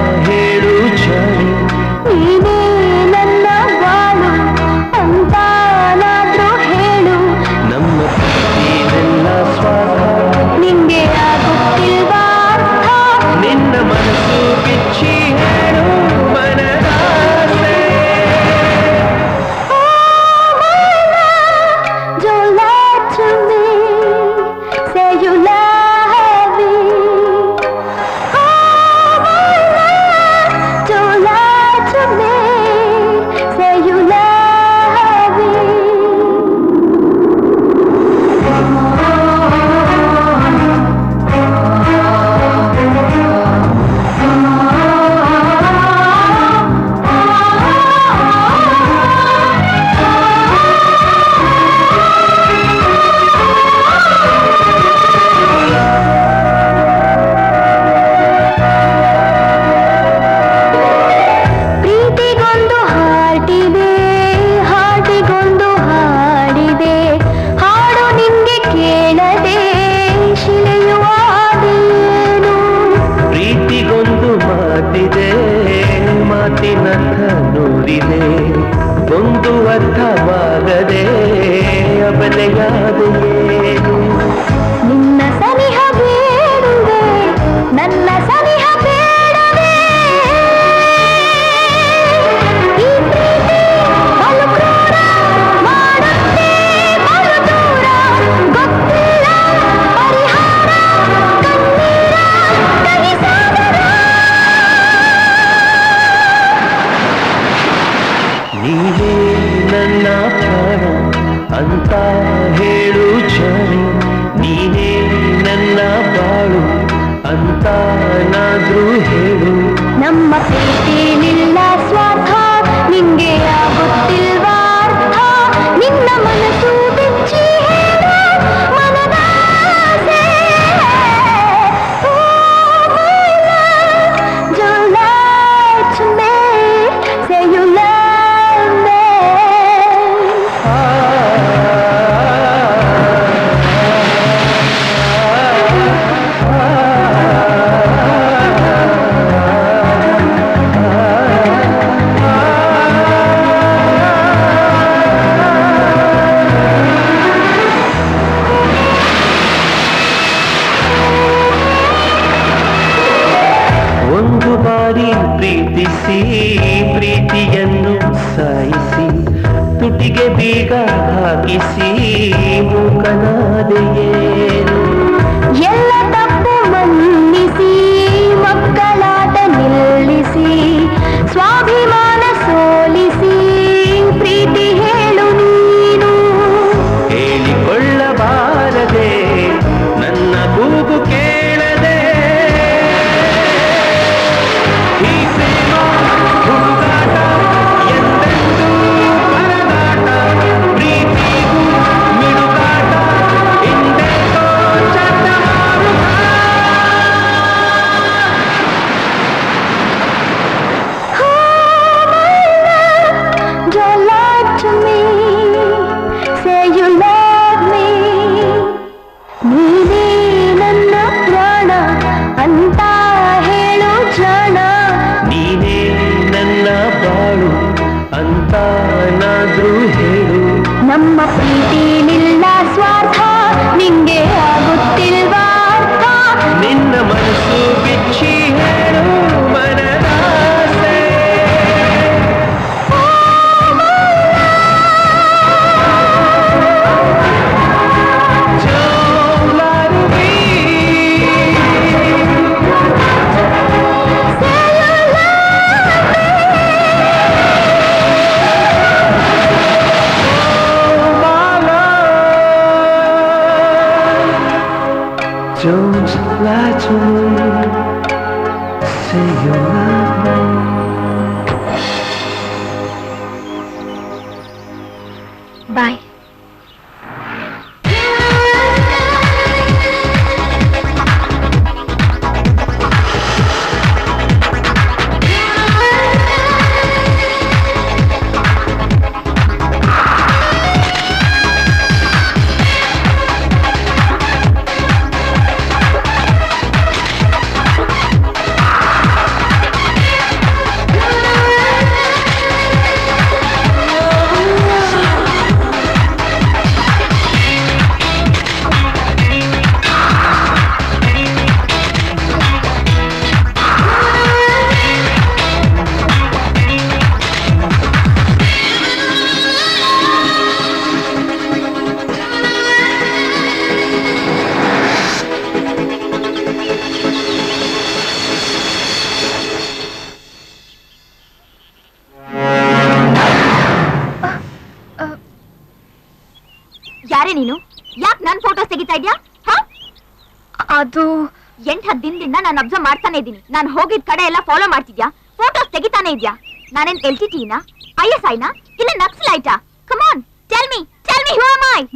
ಇದ್ದೀನಿ ನಾನು ಹೋಗಿದ್ ಕಡೆ ಎಲ್ಲ ಫಾಲೋ ಮಾಡ್ತಿದ್ಯಾ? ಫೋಟೋಸ್ ತೆಗಿತಾನೆ ಇದ್ಯಾ? ನಾನೇನ್ ಎಲ್ ಟಿ ಟಿನಾ ಐ ಎಸ್ ಐನಾ ಇಲ್ಲ ನಕ್ಸಲೈಟಾ? Come on tell tell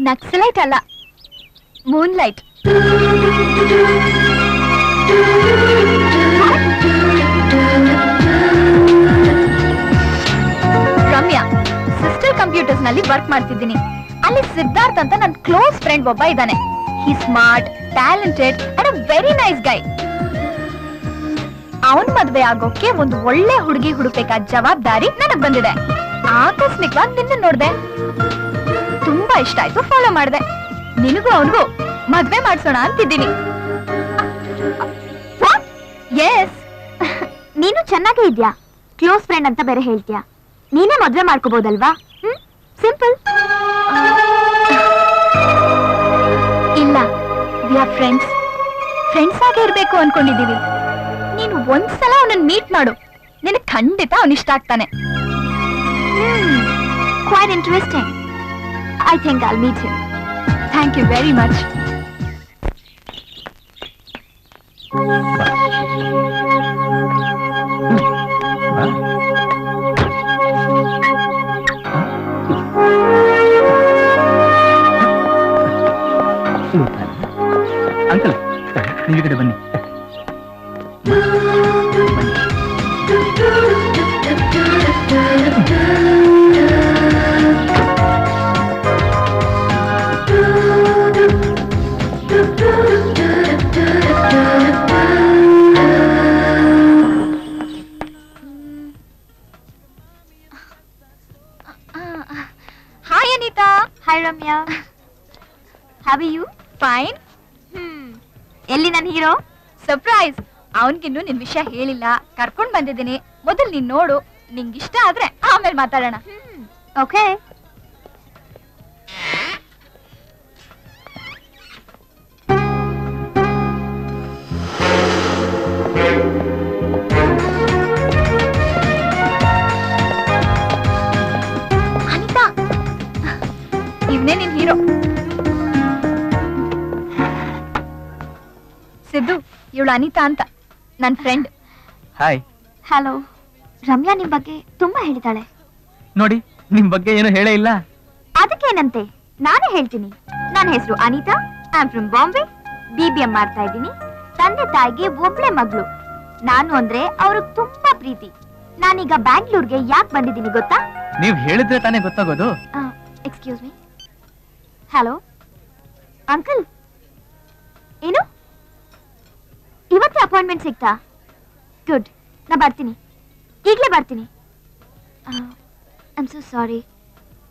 naxalite ಅಲ್ಲ. ಮೂನ್ ಲೈಟ್ ರಮ್ಯಾ ಸಿಸ್ಟರ್ ಕಂಪ್ಯೂಟರ್ಸ್ನಲ್ಲಿ ವರ್ಕ್ ಮಾಡ್ತಿದ್ದೀನಿ. ಅಲ್ಲಿ ಸಿದ್ಧಾರ್ಥ್ ಅಂತ ನನ್ನ ಕ್ಲೋಸ್ ಫ್ರೆಂಡ್ ಒಬ್ಬ ಇದ್ದಾನೆ. He smart talented and a very nice guy ಅವನ್ ಮದ್ವೆ ಆಗೋಕೆ ಒಂದು ಒಳ್ಳೆ ಹುಡುಗಿ ಹುಡುಕ್ಬೇಕಾದ ಜವಾಬ್ದಾರಿ ನನಗ್ ಬಂದಿದೆ. ಆಕಸ್ಮಿಕವಾಗಿ ನಿನ್ನ ನೋಡ್ದೆ. ತುಂಬಾ ಇಷ್ಟ ಆಯ್ತು ಫಾಲೋ ಮಾಡ್ದೆ. ನಿನಗೂ ಅವನಿಗೂ ಮದ್ವೆ ಮಾಡ್ಸೋಣ ಅಂತಿದ್ದೀನಿ. ಎಸ್ <laughs> ನೀನು ಚೆನ್ನಾಗೇ ಇದ್ಯಾ? ಕ್ಲೋಸ್ ಫ್ರೆಂಡ್ ಅಂತ ಬೇರೆ ಹೇಳ್ತೀಯಾ? ನೀನೇ ಮದ್ವೆ ಮಾಡ್ಕೋಬಹುದಲ್ವಾ ಹ್ಮ್? ಸಿಂಪಲ್ ಇಲ್ಲ ವಿ ಆರ್ ಫ್ರೆಂಡ್ಸ್ ಫ್ರೆಂಡ್ಸ್ ಆಗಿ ಇರ್ಬೇಕು ಅನ್ಕೊಂಡಿದೀವಿ ನೀನು ಒಂದ್ಸಲ ಅವನನ್ನ ಮೀಟ್ ಮಾಡು ನಿನಗೆ ಖಂಡಿತ ಅವನ್ ಇಷ್ಟ ಆಗ್ತಾನೆ quite interesting I think I'll meet him thank you very much uncle ನೀವು ಈ ಕಡೆ ಬನ್ನಿ ಅವನ್ಗಿನ್ನು ನಿನ್ ವಿಷಯ ಹೇಳಿಲ್ಲ. ಕರ್ಕೊಂಡ್ ಬಂದಿದ್ದೀನಿ. ಮೊದಲು ನೀನ್ ನೋಡು. ನಿಂಗ್ ಇಷ್ಟ ಆದ್ರೆ ಆಮೇಲೆ ಮಾತಾಡೋಣ. ಓಕೆ? ಅನಿತಾ! ಇವನೇ ನಿನ್ ಹೀರೋ. ಸಿದ್ದು, ಇವಳು ಅನಿತಾ ಅಂತ. ನನ್ ಫ್ರೆಂಡ್. ಹಾಯ್. ಹಲೋ. ರಮ್ಯಾ ನಿಮ್ ಬಗ್ಗೆ ತುಂಬಾ ಹೇಳಿದಾಳೆ ನೋಡಿ ನಿಮ್ ಬಗ್ಗೆ ಏನು ಹೇಳೇ ಇಲ್ಲ. ಅದಕ್ಕೇನಂತೆ? ನಾನೇ ಹೇಳ್ತೀನಿ. ನನ್ನ ಹೆಸರು Anitha. I am from Bombay BBM ಮಾಡ್ತಾ ಇದ್ದೀನಿ. ತಂದೆ ತಾಯಿಗೆ ಒಬ್ಳೆ ಮಗಳು. ನಾನು ಅಂದ್ರೆ ಅವ್ರಿಗೆ ತುಂಬಾ ಪ್ರೀತಿ. ನಾನೀಗ ಬ್ಯಾಂಗ್ಳೂರ್ಗೆ ಯಾಕೆ ಬಂದಿದ್ದೀನಿ ಗೊತ್ತಾ? ನೀವ್ ಹೇಳಿದ್ರೆ ತಾನೇ ಗೊತ್ತಾಗೋದು. ಎಕ್ಸ್ಕ್ಯೂಸ್ ಮೀ ಹಲೋ ಅಂಕಲ್ ಏನು? ಇವತ್ತೇ ಅಪಾಯಿಂಟ್ಮೆಂಟ್ ಸಿಗ್ತಾ? ಗುಡ್ ನಾ ಬರ್ತೀನಿ. ಈಗಲೇ ಬರ್ತೀನಿ. ಐಮ್ ಸೊ ಸಾರಿ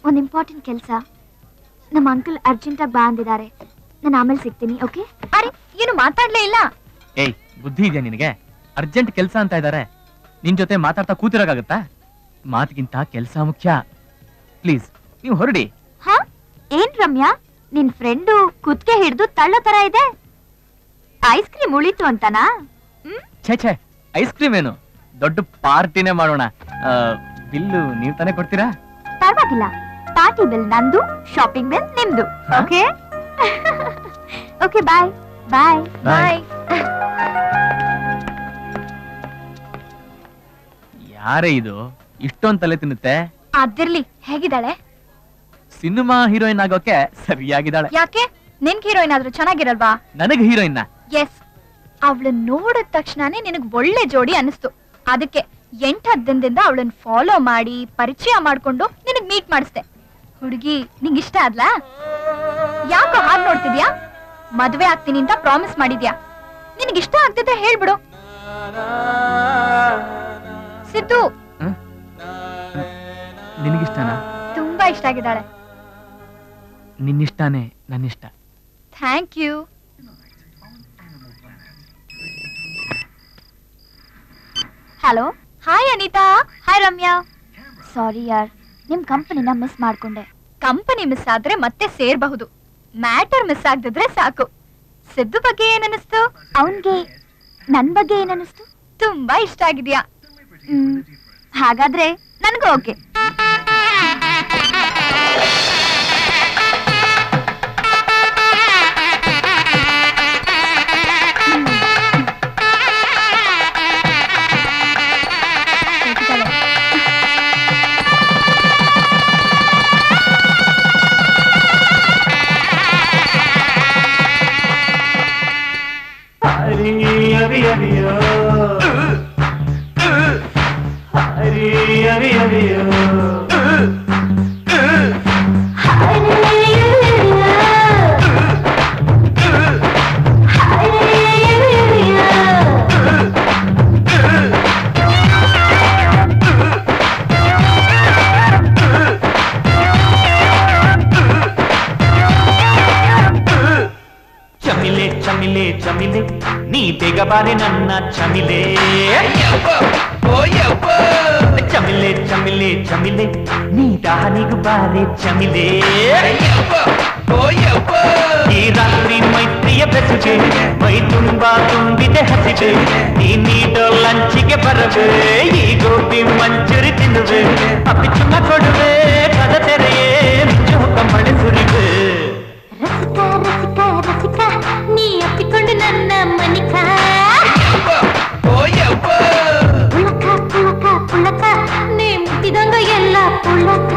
ಒಂದು ಇಂಪಾರ್ಟೆಂಟ್ ಕೆಲಸ. ನಮ್ಮ ಅಂಕಲ್ ಅರ್ಜೆಂಟಾಗಿ ಬಾ ಅಂದಿದ್ದಾರೆ. ನಾನು ಆಮೇಲೆ ಸಿಗ್ತೀನಿ ಓಕೆ ಅರೆ ಏನು ಮಾತಾಡ್ಲೇ ಇಲ್ಲ? ಏಯ್ ಬುದ್ಧಿ ಇದೆಯಾ ನಿನಗೆ? ಅರ್ಜೆಂಟ್ ಕೆಲಸ ಅಂತ ಇದ್ದಾರೆ ನಿನ್ ಜೊತೆ ಮಾತಾಡ್ತಾ ಕೂತಿರೋಕ್ಕಾಗತ್ತಾ? ಮಾತಿಗಿಂತ ಕೆಲಸ ಮುಖ್ಯ. ಪ್ಲೀಸ್ ನೀವು ಹೊರಡಿ. ಹಾ? ಏನ್ ರಮ್ಯಾ? ನಿನ್ ಫ್ರೆಂಡು ಕುತ್ಕೆ ಹಿಡಿದು ತಳ್ಳೋ ತರ ಇದೆ? ಐಸ್ ಕ್ರೀಮ್ ಉಳಿತು ಅಂತನಾ? ಛೇ ಛೇ ಐಸ್ ಕ್ರೀಮ್ ಏನು? ದೊಡ್ಡ ಪಾರ್ಟಿನೇ ಮಾಡೋಣ. ಬಿಲ್ಲು ನೀವ್ ತಾನೇ ಕೊಡ್ತೀರಾ? ಪರವಾಗಿಲ್ಲ. ಪಾರ್ಟಿ ಬಿಲ್ ನಂದು ಶಾಪಿಂಗ್ ಬಿಲ್ ನಿಮ್ದು. Okay? Okay bye. Bye. Bye. ಯಾರೇ ಇದು? ಇಷ್ಟೊಂದ್ ತಲೆ ತಿನ್ನುತ್ತೆ? ಅದಿರ್ಲಿ. ಹೇಗಿದ್ದಾಳೆ? ಸಿನಿಮಾ ಹೀರೋಯಿನ್ ಆಗೋಕೆ ಸರಿಯಾಗಿದ್ದಾಳೆ. ಯಾಕೆ? ನಿನ್ಗೆ ಹೀರೋಯಿನ್ ಆದ್ರೂ ಚೆನ್ನಾಗಿರಲ್ವಾ? ನನಗ್ ಹೀರೋಯಿನ್ ಎಸ್ ಅವಳನ್ನ ನೋಡಿದ ತಕ್ಷಣನೇ ನಿನಗ್ ಒಳ್ಳೆ ಜೋಡಿ ಅನಿಸ್ತು. ಅದಕ್ಕೆ ಎಂಟ್ ಹತ್ತು ದಿನದಿಂದ ಅವಳನ್ನ ಫಾಲೋ ಮಾಡಿ ಪರಿಚಯ ಮಾಡ್ಕೊಂಡು ನಿನಗ್ ಮೀಟ್ ಮಾಡಿಸ್ದೆ. ಹುಡುಗಿ ನಿಂಗ್ ಇಷ್ಟ ಆದ್ಲಾ? ಯಾಕೋ ಹಾಗೆ ನೋಡ್ತಿದ್ಯಾ? ಮದ್ವೆ ಆಗ್ತೀನಿ ಅಂತ ಪ್ರಾಮಿಸ್ ಮಾಡಿದ್ಯಾ? ನಿನಗ್ ಇಷ್ಟ ಆಗ್ತಿದ್ರೆ ಹೇಳ್ಬಿಡು. ಸಿದ್ದು. ನಿನಗಿಷ್ಟನಾ? ತುಂಬಾ ಇಷ್ಟ ಆಗಿದ್ದಾಳೆ. ನಿನ್ನಿಷ್ಟಾನೇ ನನ್ನಿಷ್ಟ. Thank you hello hi Anitha hi Ramya sorry ಯಾರ್ ನಿಮ್ ಕಂಪನಿನ ಮಿಸ್ ಮಾಡ್ಕೊಂಡೆ. ಕಂಪನಿ ಮಿಸ್ ಆದ್ರೆ ಮತ್ತೆ ಸೇರ್ಬಹುದು. ಮ್ಯಾಟರ್ ಮಿಸ್ ಆಗದಿದ್ರೆ ಸಾಕು. ಸಿದ್ದು ಬಗ್ಗೆ ಏನನ್ನಿಸ್ತು? ಅವನ್ಗೆ ನನ್ ಬಗ್ಗೆ ಏನನ್ನಿಸ್ತು? ತುಂಬಾ ಇಷ್ಟ ಆಗಿದ್ಯಾ? ಹಾಗಾದ್ರೆ ನನ್ಗೂ ಓಕೆ. ಹರಿ ಹರಿಯೋ ಚಮಿಲೆ ನೀ ಬೇಗ ಬಾರೆ ನನ್ನ ಚಮಿಲೆ ಚಮಿಲೆ ಚಮಿಲೆ ಚಮಿಲೆ ನೀ ದಾನಿಗೂ ಬಾರೆ ಚಮಿಲೆ ಈ ರಾತ್ರಿ ಮೈತ್ರಿಯ ಬೆಸುಗೆ ಮೈ ತುಂಬಾ ತುಂಬಿದೆ ಹಸಿಗೆ ನೀ ನೀಡೋ ಲಂಚಿಗೆ ಬರವೆ ಈ ಗೋಬಿ ಮಂಚೂರಿ ತಿನ್ನುವೆ ಅಪ್ಪಿ ಚುಮ್ಮ ಕೊಡುವೆ ಕದ ತೆರೆಯೇ ಮಿಂಚು ಹುಕ್ಕ ಮಳೆ ಸುರಿವೆ ನನ್ನ ಮನಿಕ. ಪುಳಕ ಪುಳಕ ಪುಳಕ ನೀ ಎಲ್ಲ ಪುಳಕ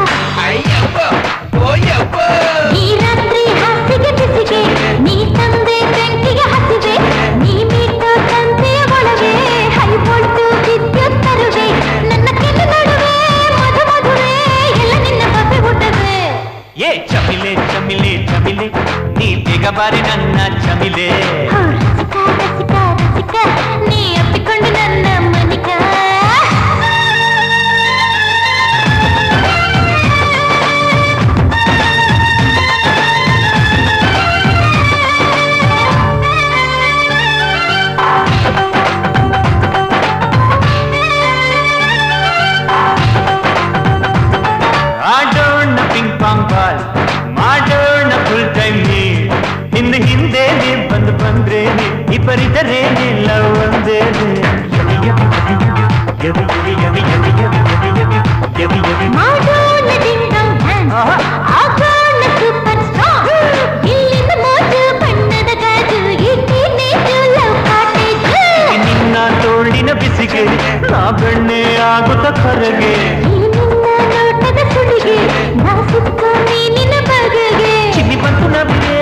ಈ ರಾತ್ರಿ ಹಾಸಿಗೆ ಬಿಸಿಗೆ, ನೀ ತಂದೆ ಬೆಂಕಿಗೆ ಹಸಿವೆ, ನೀ ಮೀಟೋ ತಂದೆಯ ಒಳಗೆ ಹೈ ತರುವೆ. ನನ್ನ ಕೆಲ ನಡುವೆ ಎಲ್ಲ ನಿನ್ನ ಬಗೆ ಹುಟ್ಟವೆ. ಏ ಚಮಿಲೆ ಚಮಿಲೆ, ನೀ ಬೇಗ ಬಾರಿ ನನ್ನ ಚಮಿಲೆ. ಒರಿದರೆ ನಿಲ್ಲವಂದೇ ನಿನ್ನ ತೋಳಿನ ಬಿಸಿಗೆ ನಾ ಬೆಣ್ಣೆ ಆಗುತ್ತ ಕರಗೆ. ಚಿನ್ನಿ ಬಂತು ನಮಗೆ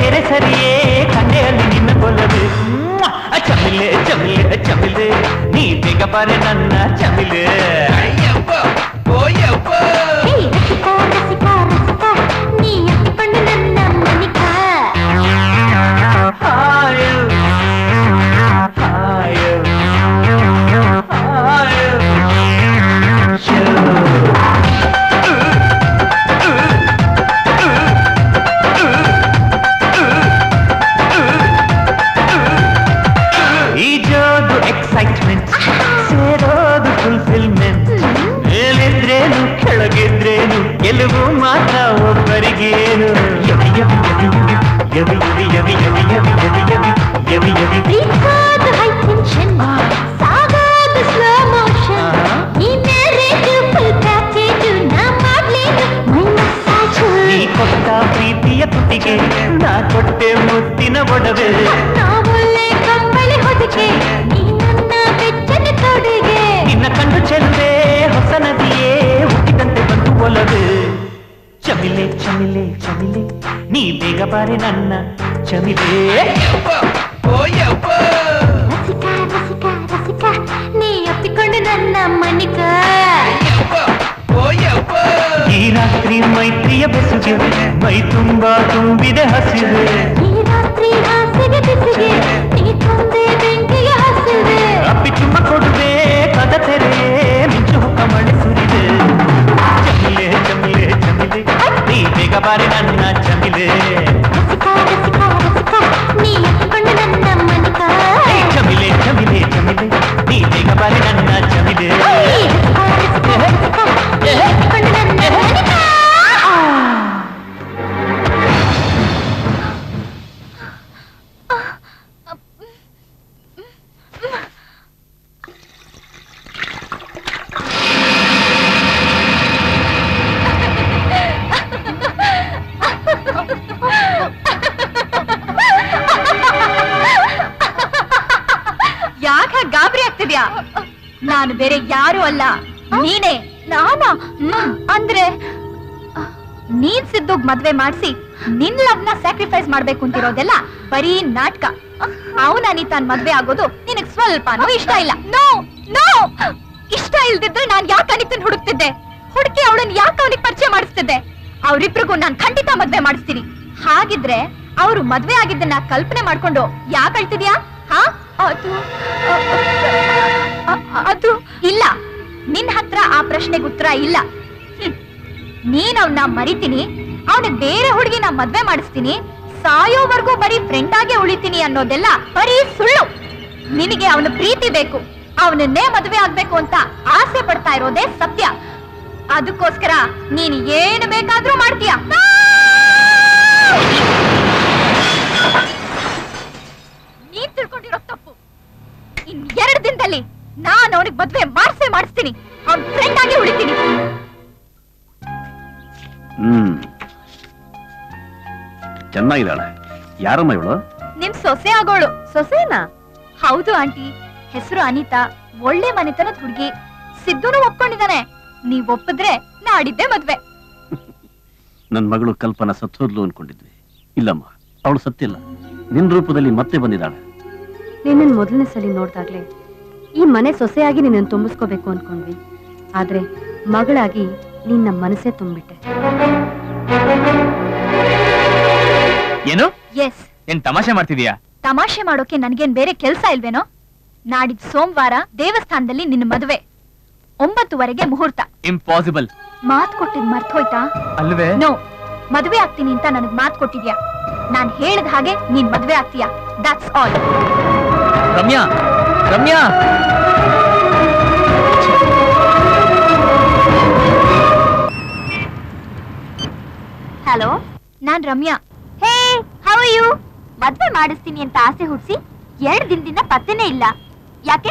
ತೆರೆ ಸರಿಯೇ. చమిలే చమిలే చమిలే. నీ దిగబరి నన్న చమిలే. అయ్యప్ప ఓయప్ప. రసికా రసికా चमिले ಮದ್ವೆ ಮಾಡಿಸಿ ನಿನ್ ಲವ್ನ ಸ್ಯಾಕ್ರಿಫೈಸ್ ಮಾಡ್ಬೇಕು ಅಂತಿರೋದೆಲ್ಲ ಬರೀ ನಾಟಕ. ಅವನ ಅನಿತಾನ್ ಮದ್ವೆ ಆಗೋದು ನಿನಗ್ ಸ್ವಲ್ಪನೂ ಇಷ್ಟ ಇಲ್ಲ. ನೋ ನೋ ಇಷ್ಟ ಇಲ್ದಿದ್ರೆ ನಾನ್ ಯಾಕೆ ಅನಿತನ್ ಹುಡುಕ್ತಿದ್ದೆ? ಹುಡುಕಿ ಅವಳನ್ನ ಯಾಕೆ ಅವನಿಗೆ ಪರಿಚಯ ಮಾಡಿಸ್ತಿದ್ದೆ? ಅವ್ರಿಬ್ರಿಗೂ ನಾನ್ ಖಂಡಿತ ಮದ್ವೆ ಮಾಡಿಸ್ತೀನಿ. ಹಾಗಿದ್ರೆ ಅವರು ಮದ್ವೆ ಆಗಿದ್ದನ್ನ ಕಲ್ಪನೆ ಮಾಡ್ಕೊಂಡು ಯಾಕೆ ಅಳ್ತಿದ್ಯಾ? ಹಾ? ಅದು ಅದು ಇಲ್ಲ. ನಿನ್ ಹತ್ರ ಆ ಪ್ರಶ್ನೆಗೆ ಉತ್ತರ ಇಲ್ಲ. ನೀನ್ ಅವನ್ನ ಮರಿತೀನಿ ಅವನಿಗೆ ಬೇರೆ ಹುಡುಗಿನ ಮದ್ವೆ ಮಾಡಿಸ್ತೀನಿ. ಸಾಯೋವರೆಗೂ ಬರೀ ಫ್ರೆಂಡ್ ಆಗೇ ಉಳಿತೀನಿ ಅನ್ನೋದೆಲ್ಲ ಬರೀ ಸುಳ್ಳು. ನಿನಗೆ ಅವನ ಪ್ರೀತಿ ಬೇಕು. ಅವನನ್ನೇ ಮದ್ವೆ ಆಗ್ಬೇಕು ಅಂತ ಆಸೆ ಪಡ್ತಾ ಇರೋದೇ ಸತ್ಯ. ಅದಕ್ಕೋಸ್ಕರ ನೀನು ಏನು ಬೇಕಾದ್ರೂ ಮಾಡ್ತೀಯ. ನೀನ್ ತಿಳ್ಕೊಂಡಿರೋ ತಪ್ಪು. ಇನ್ ಎರಡು ದಿನದಲ್ಲಿ ನಾನು ಅವನಿಗೆ ಮದ್ವೆ ಮಾಡ್ಸೇ ಮಾಡಿಸ್ತೀನಿ. ಅವ್ನ್ ಫ್ರೆಂಡ್ ಆಗಿ ಉಳಿತೀನಿ. ಹ್ಮ್. ಚೆನ್ನಾಗಿದ್ದಾಳೆ. ಯಾರಮ್ಮ ಇವಳು? ನಿಮ್ ಸೊಸೆ ಆಗೋಳು. ಸೊಸೆನಾ? ಹೌದು ಆಂಟಿ. ಹೆಸರು ಅನಿತಾ. ಒಳ್ಳೆ ಮನೆತನದ ಹುಡುಗಿ. ಸಿದ್ದುನು ಒಪ್ಕೊಂಡಿದ್ದಾನೆ. ನೀವ್ ಒಪ್ಪಿದ್ರೆ ನಾಡಿದ್ದೆ ಮದ್ವೆ. <laughs> ನನ್ ಮಗಳು ಕಲ್ಪನಾ ಸತ್ತೋದ್ಲು ಅನ್ಕೊಂಡಿದ್ವಿ. ಇಲ್ಲಮ್ಮ ಅವಳು ಸತ್ತಿಲ್ಲ. ನಿನ್ ರೂಪದಲ್ಲಿ ಮತ್ತೆ ಬಂದಿದ್ದಾಳೆ. ನಿನ್ನ ಮೊದಲನೇ ಸಲ ನೋಡ್ದಾಗ್ಲೆ ಈ ಮನೆ ಸೊಸೆಯಾಗಿ ನಿನ್ನನ್ನು ತುಂಬಿಸ್ಕೋಬೇಕು ಅನ್ಕೊಂಡ್ವಿ. ಆದ್ರೆ ಮಗಳಾಗಿ ನಿನ್ನ ನಮ್ಮ ಮನಸ್ಸೇ ತುಂಬಿಟ್ಟೆ. ಏನು? ಎಸ್ ಏನ್ ತಮಾಷೆ ಮಾಡ್ತಿದೀಯಾ? ತಮಾಷೆ ಮಾಡೋಕೆ ನನ್ಗೇನ್ ಬೇರೆ ಕೆಲ್ಸ ಇಲ್ವೇನೋ? ನಾಡಿದ್ ಸೋಮವಾರ ದೇವಸ್ಥಾನದಲ್ಲಿ ನಿನ್ನ ಮದುವೆ. ಒಂಬತ್ತುವರೆಗೆ ಮುಹೂರ್ತ. ಇಂಪಾಸಿಬಲ್ ಮಾತ್ ಕೊಟ್ಟಿದ್ ಮರ್ತೋಯ್ತಾ? ಅಲ್ವೇ? ನೋ ಮದುವೆ ಆಗ್ತೀನಿ ಅಂತ ನನಗ್ ಮಾತ್ ಕೊಟ್ಟಿದ್ಯಾ? ನಾನ್ ಹೇಳಿದ ಹಾಗೆ ನೀನ್ ಮದ್ವೆ ಆಗ್ತೀಯಾ? That's all Ramya! Ramya! Hello non Ramya. Hey how you ಮದ್ವೆ ಮಾಡಿಸ್ತೀನಿ ಅಂತ ಆಸೆ ಹುಡ್ಸಿ ಎರಡ್ ದಿನದಿಂದ ಪತ್ತೆನೇ ಇಲ್ಲ. ಯಾಕೆ?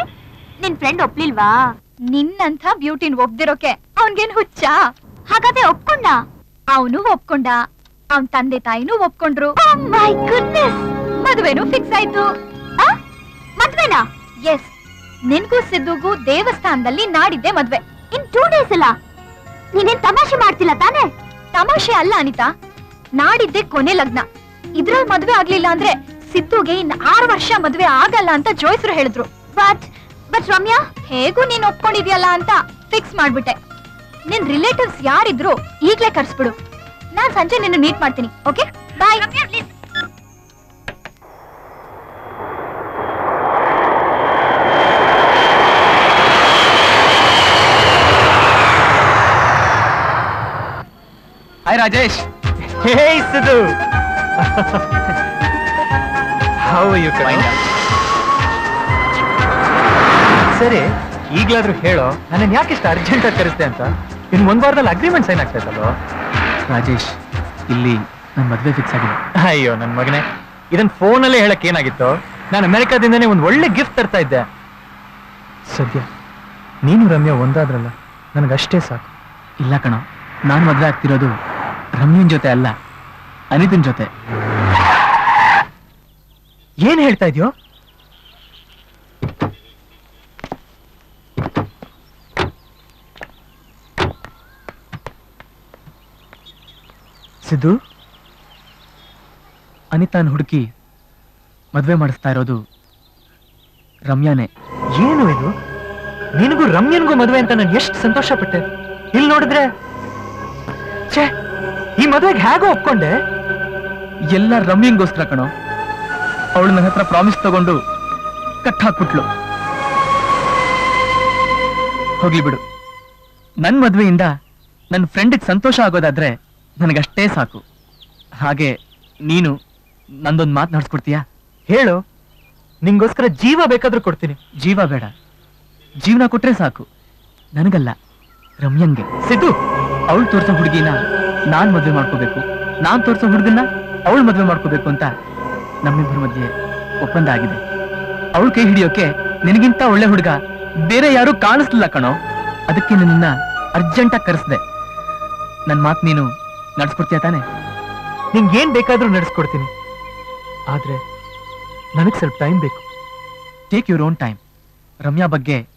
ನಿನ್ ಫ್ರೆಂಡ್ ಒಪ್ಲಿಲ್ವಾ? ನಿನ್ನಂಥ ಬ್ಯೂಟಿನ್ ಒಪ್ದಿರೋಕೆ ಅವನ್ಗೇನ್ ಹುಚ್ಚ? ಹಾಗಾದ್ರೆ ಒಪ್ಕೊಂಡ? ಅವನು ಒಪ್ಕೊಂಡ. ಅವನ್ ತಂದೆ ತಾಯಿನೂ ಒಪ್ಕೊಂಡ್ರು. ಮೈ ಗುಡ್ನೆಸ್ ಮದ್ವೆನೂ ಫಿಕ್ಸ್ ಆಯ್ತು. ಆ? ಮದ್ವೆನಾ? ಎಸ್ ನಿನ್ಗೂ ಸಿದ್ದುಗೂ ದೇವಸ್ಥಾನದಲ್ಲಿ ನಾಡಿದ್ದೆ ಮದ್ವೆ. ಇನ್ ಟೂ ಡೇಸ್ ಅಲ್ಲ? ನೀನೇನ್ ತಮಾಷೆ ಮಾಡ್ತಿಲ್ಲ ತಾನೇ? ತಮಾಷೆ ಅಲ್ಲ ಅನಿತಾ. ನಾಡಿದ್ದೆ ಕೊನೆ ಲಗ್ನ. ಇದ್ರಲ್ಲಿ ಮದ್ವೆ ಆಗ್ಲಿಲ್ಲ ಅಂದ್ರೆ ಸಿದ್ದುಗೆ ಇನ್ ಆರು ವರ್ಷ ಮದ್ವೆ ಆಗಲ್ಲ ಅಂತ ಜೋಯಿಸ್ರು ಹೇಳಿದ್ರು. ಬಟ್ ಬಟ್ ರಮ್ಯಾ ಹೇಗೂ ನೀನ್ ಒಪ್ಕೊಂಡಿದ್ಯಲ್ಲ ಅಂತ ಫಿಕ್ಸ್ ಮಾಡ್ಬಿಟ್ಟೆ. ನಿನ್ ರಿಲೇಟಿವ್ಸ್ ಯಾರಿದ್ರು ಈಗ್ಲೇ ಕರ್ಸ್ಬಿಡು. ನಾನ್ ಸಂಜೆ ನಿನ್ನ ಮೀಟ್ ಮಾಡ್ತೀನಿ okay bye hi Rajesh hey Siddu how you ಸರಿ, ಈಗ್ಲಾದ್ರೂ ಹೇಳೋ ನನ್ನ ಯಾಕೆ ಇಷ್ಟ ಅರ್ಜೆಂಟ್ ಆಗಿ ಕರೆಸ್ತೆ ಅಂತ? ಇನ್ನು ಒಂದ್ ವಾರದಲ್ಲಿ ಅಗ್ರಿಮೆಂಟ್ ಸೈನ್ ಆಗ್ತೈತಲ್ವ ರಾಜೇಶ್, ಇಲ್ಲಿ ನನ್ನ ಮದುವೆ ಫಿಕ್ಸ್ ಆಗಿದೆ. ಅಯ್ಯೋ ನನ್ನ ಮಗನೇ. ಇದನ್ ಫೋನಲ್ಲೇ ಹೇಳಕ್ ಏನಾಗಿತ್ತು? ನಾನು ಅಮೆರಿಕಾದಿಂದನೇ ಒಂದು ಒಳ್ಳೆ ಗಿಫ್ಟ್ ತರ್ತಾ ಇದ್ದೆ. ಸದ್ಯ, ನೀನು ರಮ್ಯಾ ಒಂದಾದ್ರಲ್ಲ, ನನಗಷ್ಟೇ ಸಾಕು. ಇಲ್ಲ ಕಣ, ನಾನು ಮದುವೆ ಆಗ್ತಿರೋದು ರಮ್ಯನ್ ಜೊತೆ ಅಲ್ಲ, ಅನಿತನ್ ಜೊತೆ. ಏನ್ ಹೇಳ್ತಾ ಇದೆಯೋ? ಸಿದ್ದು, ಅನಿತಾನ್ ಹುಡುಕಿ ಮದ್ವೆ ಮಾಡಿಸ್ತಾ ಇರೋದು ರಮ್ಯಾನೇ. ಏನು ಇದು? ನಿನಗೂ ರಮ್ಯನ್ಗೂ ಮದುವೆ ಅಂತ ನಾನು ಎಷ್ಟು ಸಂತೋಷ ಪಟ್ಟೆ ಇಲ್ಲಿ ನೋಡಿದ್ರೆ, ಛೇ ಈ ಮದುವೆಗೆ ಹೇಗೋ ಒಪ್ಕೊಂಡೆ? ಎಲ್ಲ ರಮ್ಯಂಗೋಸ್ಕರ ಕಣೋ. ಅವಳು ನನ್ನ ಹತ್ರ ಪ್ರಾಮಿಸ್ ತಗೊಂಡು ಕಟ್ ಹಾಕ್ಬಿಟ್ಲು. ಹೋಗ್ಲಿ ಬಿಡು. ನನ್ನ ಮದ್ವೆಯಿಂದ ನನ್ನ ಫ್ರೆಂಡಿಗೆ ಸಂತೋಷ ಆಗೋದಾದ್ರೆ ನನಗಷ್ಟೇ ಸಾಕು. ಹಾಗೆ ನೀನು ನಂದೊಂದು ಮಾತು ನಡೆಸ್ಕೊಡ್ತೀಯಾ? ಹೇಳು. ನಿಂಗೋಸ್ಕರ ಜೀವ ಬೇಕಾದ್ರೂ ಕೊಡ್ತೀನಿ. ಜೀವ ಬೇಡ. ಜೀವನ ಕೊಟ್ರೆ ಸಾಕು. ನನಗಲ್ಲ ರಮ್ಯಂಗೆ ಸಿದ್ದು ಅವಳು ತೋರಿಸೋ ಹುಡುಗಿನ ನಾನ್ ಮದ್ವೆ ಮಾಡ್ಕೋಬೇಕು. ನಾನ್ ತೋರ್ಸೋ ಹುಡುಗನ್ನ ಅವಳು ಮದ್ವೆ ಮಾಡ್ಕೋಬೇಕು ಅಂತ ನಮ್ಮಿಬ್ಬರ ಮಧ್ಯೆ ಒಪ್ಪಂದ ಆಗಿದೆ. ಅವಳು ಕೈ ಹಿಡಿಯೋಕೆ ನಿನಗಿಂತ ಒಳ್ಳೆ ಹುಡುಗ ಬೇರೆ ಯಾರು ಕಾಣಿಸ್ಲಿಲ್ಲ ಕಣೋ. ಅದಕ್ಕೆ ನಿನ್ನ ಅರ್ಜೆಂಟಾಗಿ ಕರೆಸ್ದೆ. ನನ್ ಮಾತು ನೀನು ನಡ್ಸ್ಕೊಡ್ತೀಯ ತಾನೆ? ನಿಂಗೆ ಏನ್ ಬೇಕಾದ್ರೂ ನಡೆಸ್ಕೊಡ್ತೀನಿ. ಆದ್ರೆ ನನಗ್ ಸ್ವಲ್ಪ ಟೈಮ್ ಬೇಕು. Take your own time Ramya ಬಗ್ಗೆ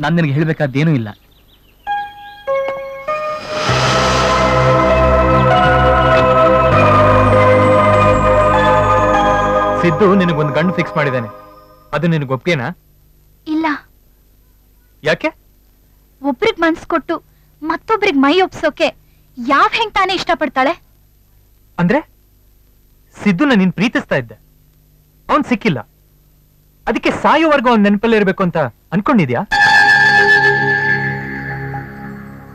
ನಾನು ನಿನಗೆ ಹೇಳ್ಬೇಕಾದ್ದೇನೂ ಇಲ್ಲ. ಸಿದ್ದು ನಿನಗೊಂದು ಗಂಡು ಫಿಕ್ಸ್ ಮಾಡಿದ್ದಾನೆ ಅದು ನಿನಗೆ ಒಪ್ಗೆನಾ? ಇಲ್ಲ. ಯಾಕೆ? ಒಬ್ರಿಗ್ ಮನ್ಸ್ ಕೊಟ್ಟು ಮತ್ತೊಬ್ರಿಗ್ ಮೈ ಒಪ್ಸೋಕೆ ಯಾವ ಹೆಂಗ್ ತಾನೇ ಇಷ್ಟಪಡ್ತಾಳೆ? ಅಂದ್ರೆ ಸಿದ್ದುನ ನೀನ್ ಪ್ರೀತಿಸ್ತಾ ಇದ್ದೆ. ಅವನ್ ಸಿಕ್ಕಿಲ್ಲ. ಅದಕ್ಕೆ ಸಾಯೋವರೆಗೂ ಅವ್ನ್ ನೆನಪಲ್ಲಿ ಇರ್ಬೇಕು ಅಂತ ಅನ್ಕೊಂಡಿದ್ಯಾ?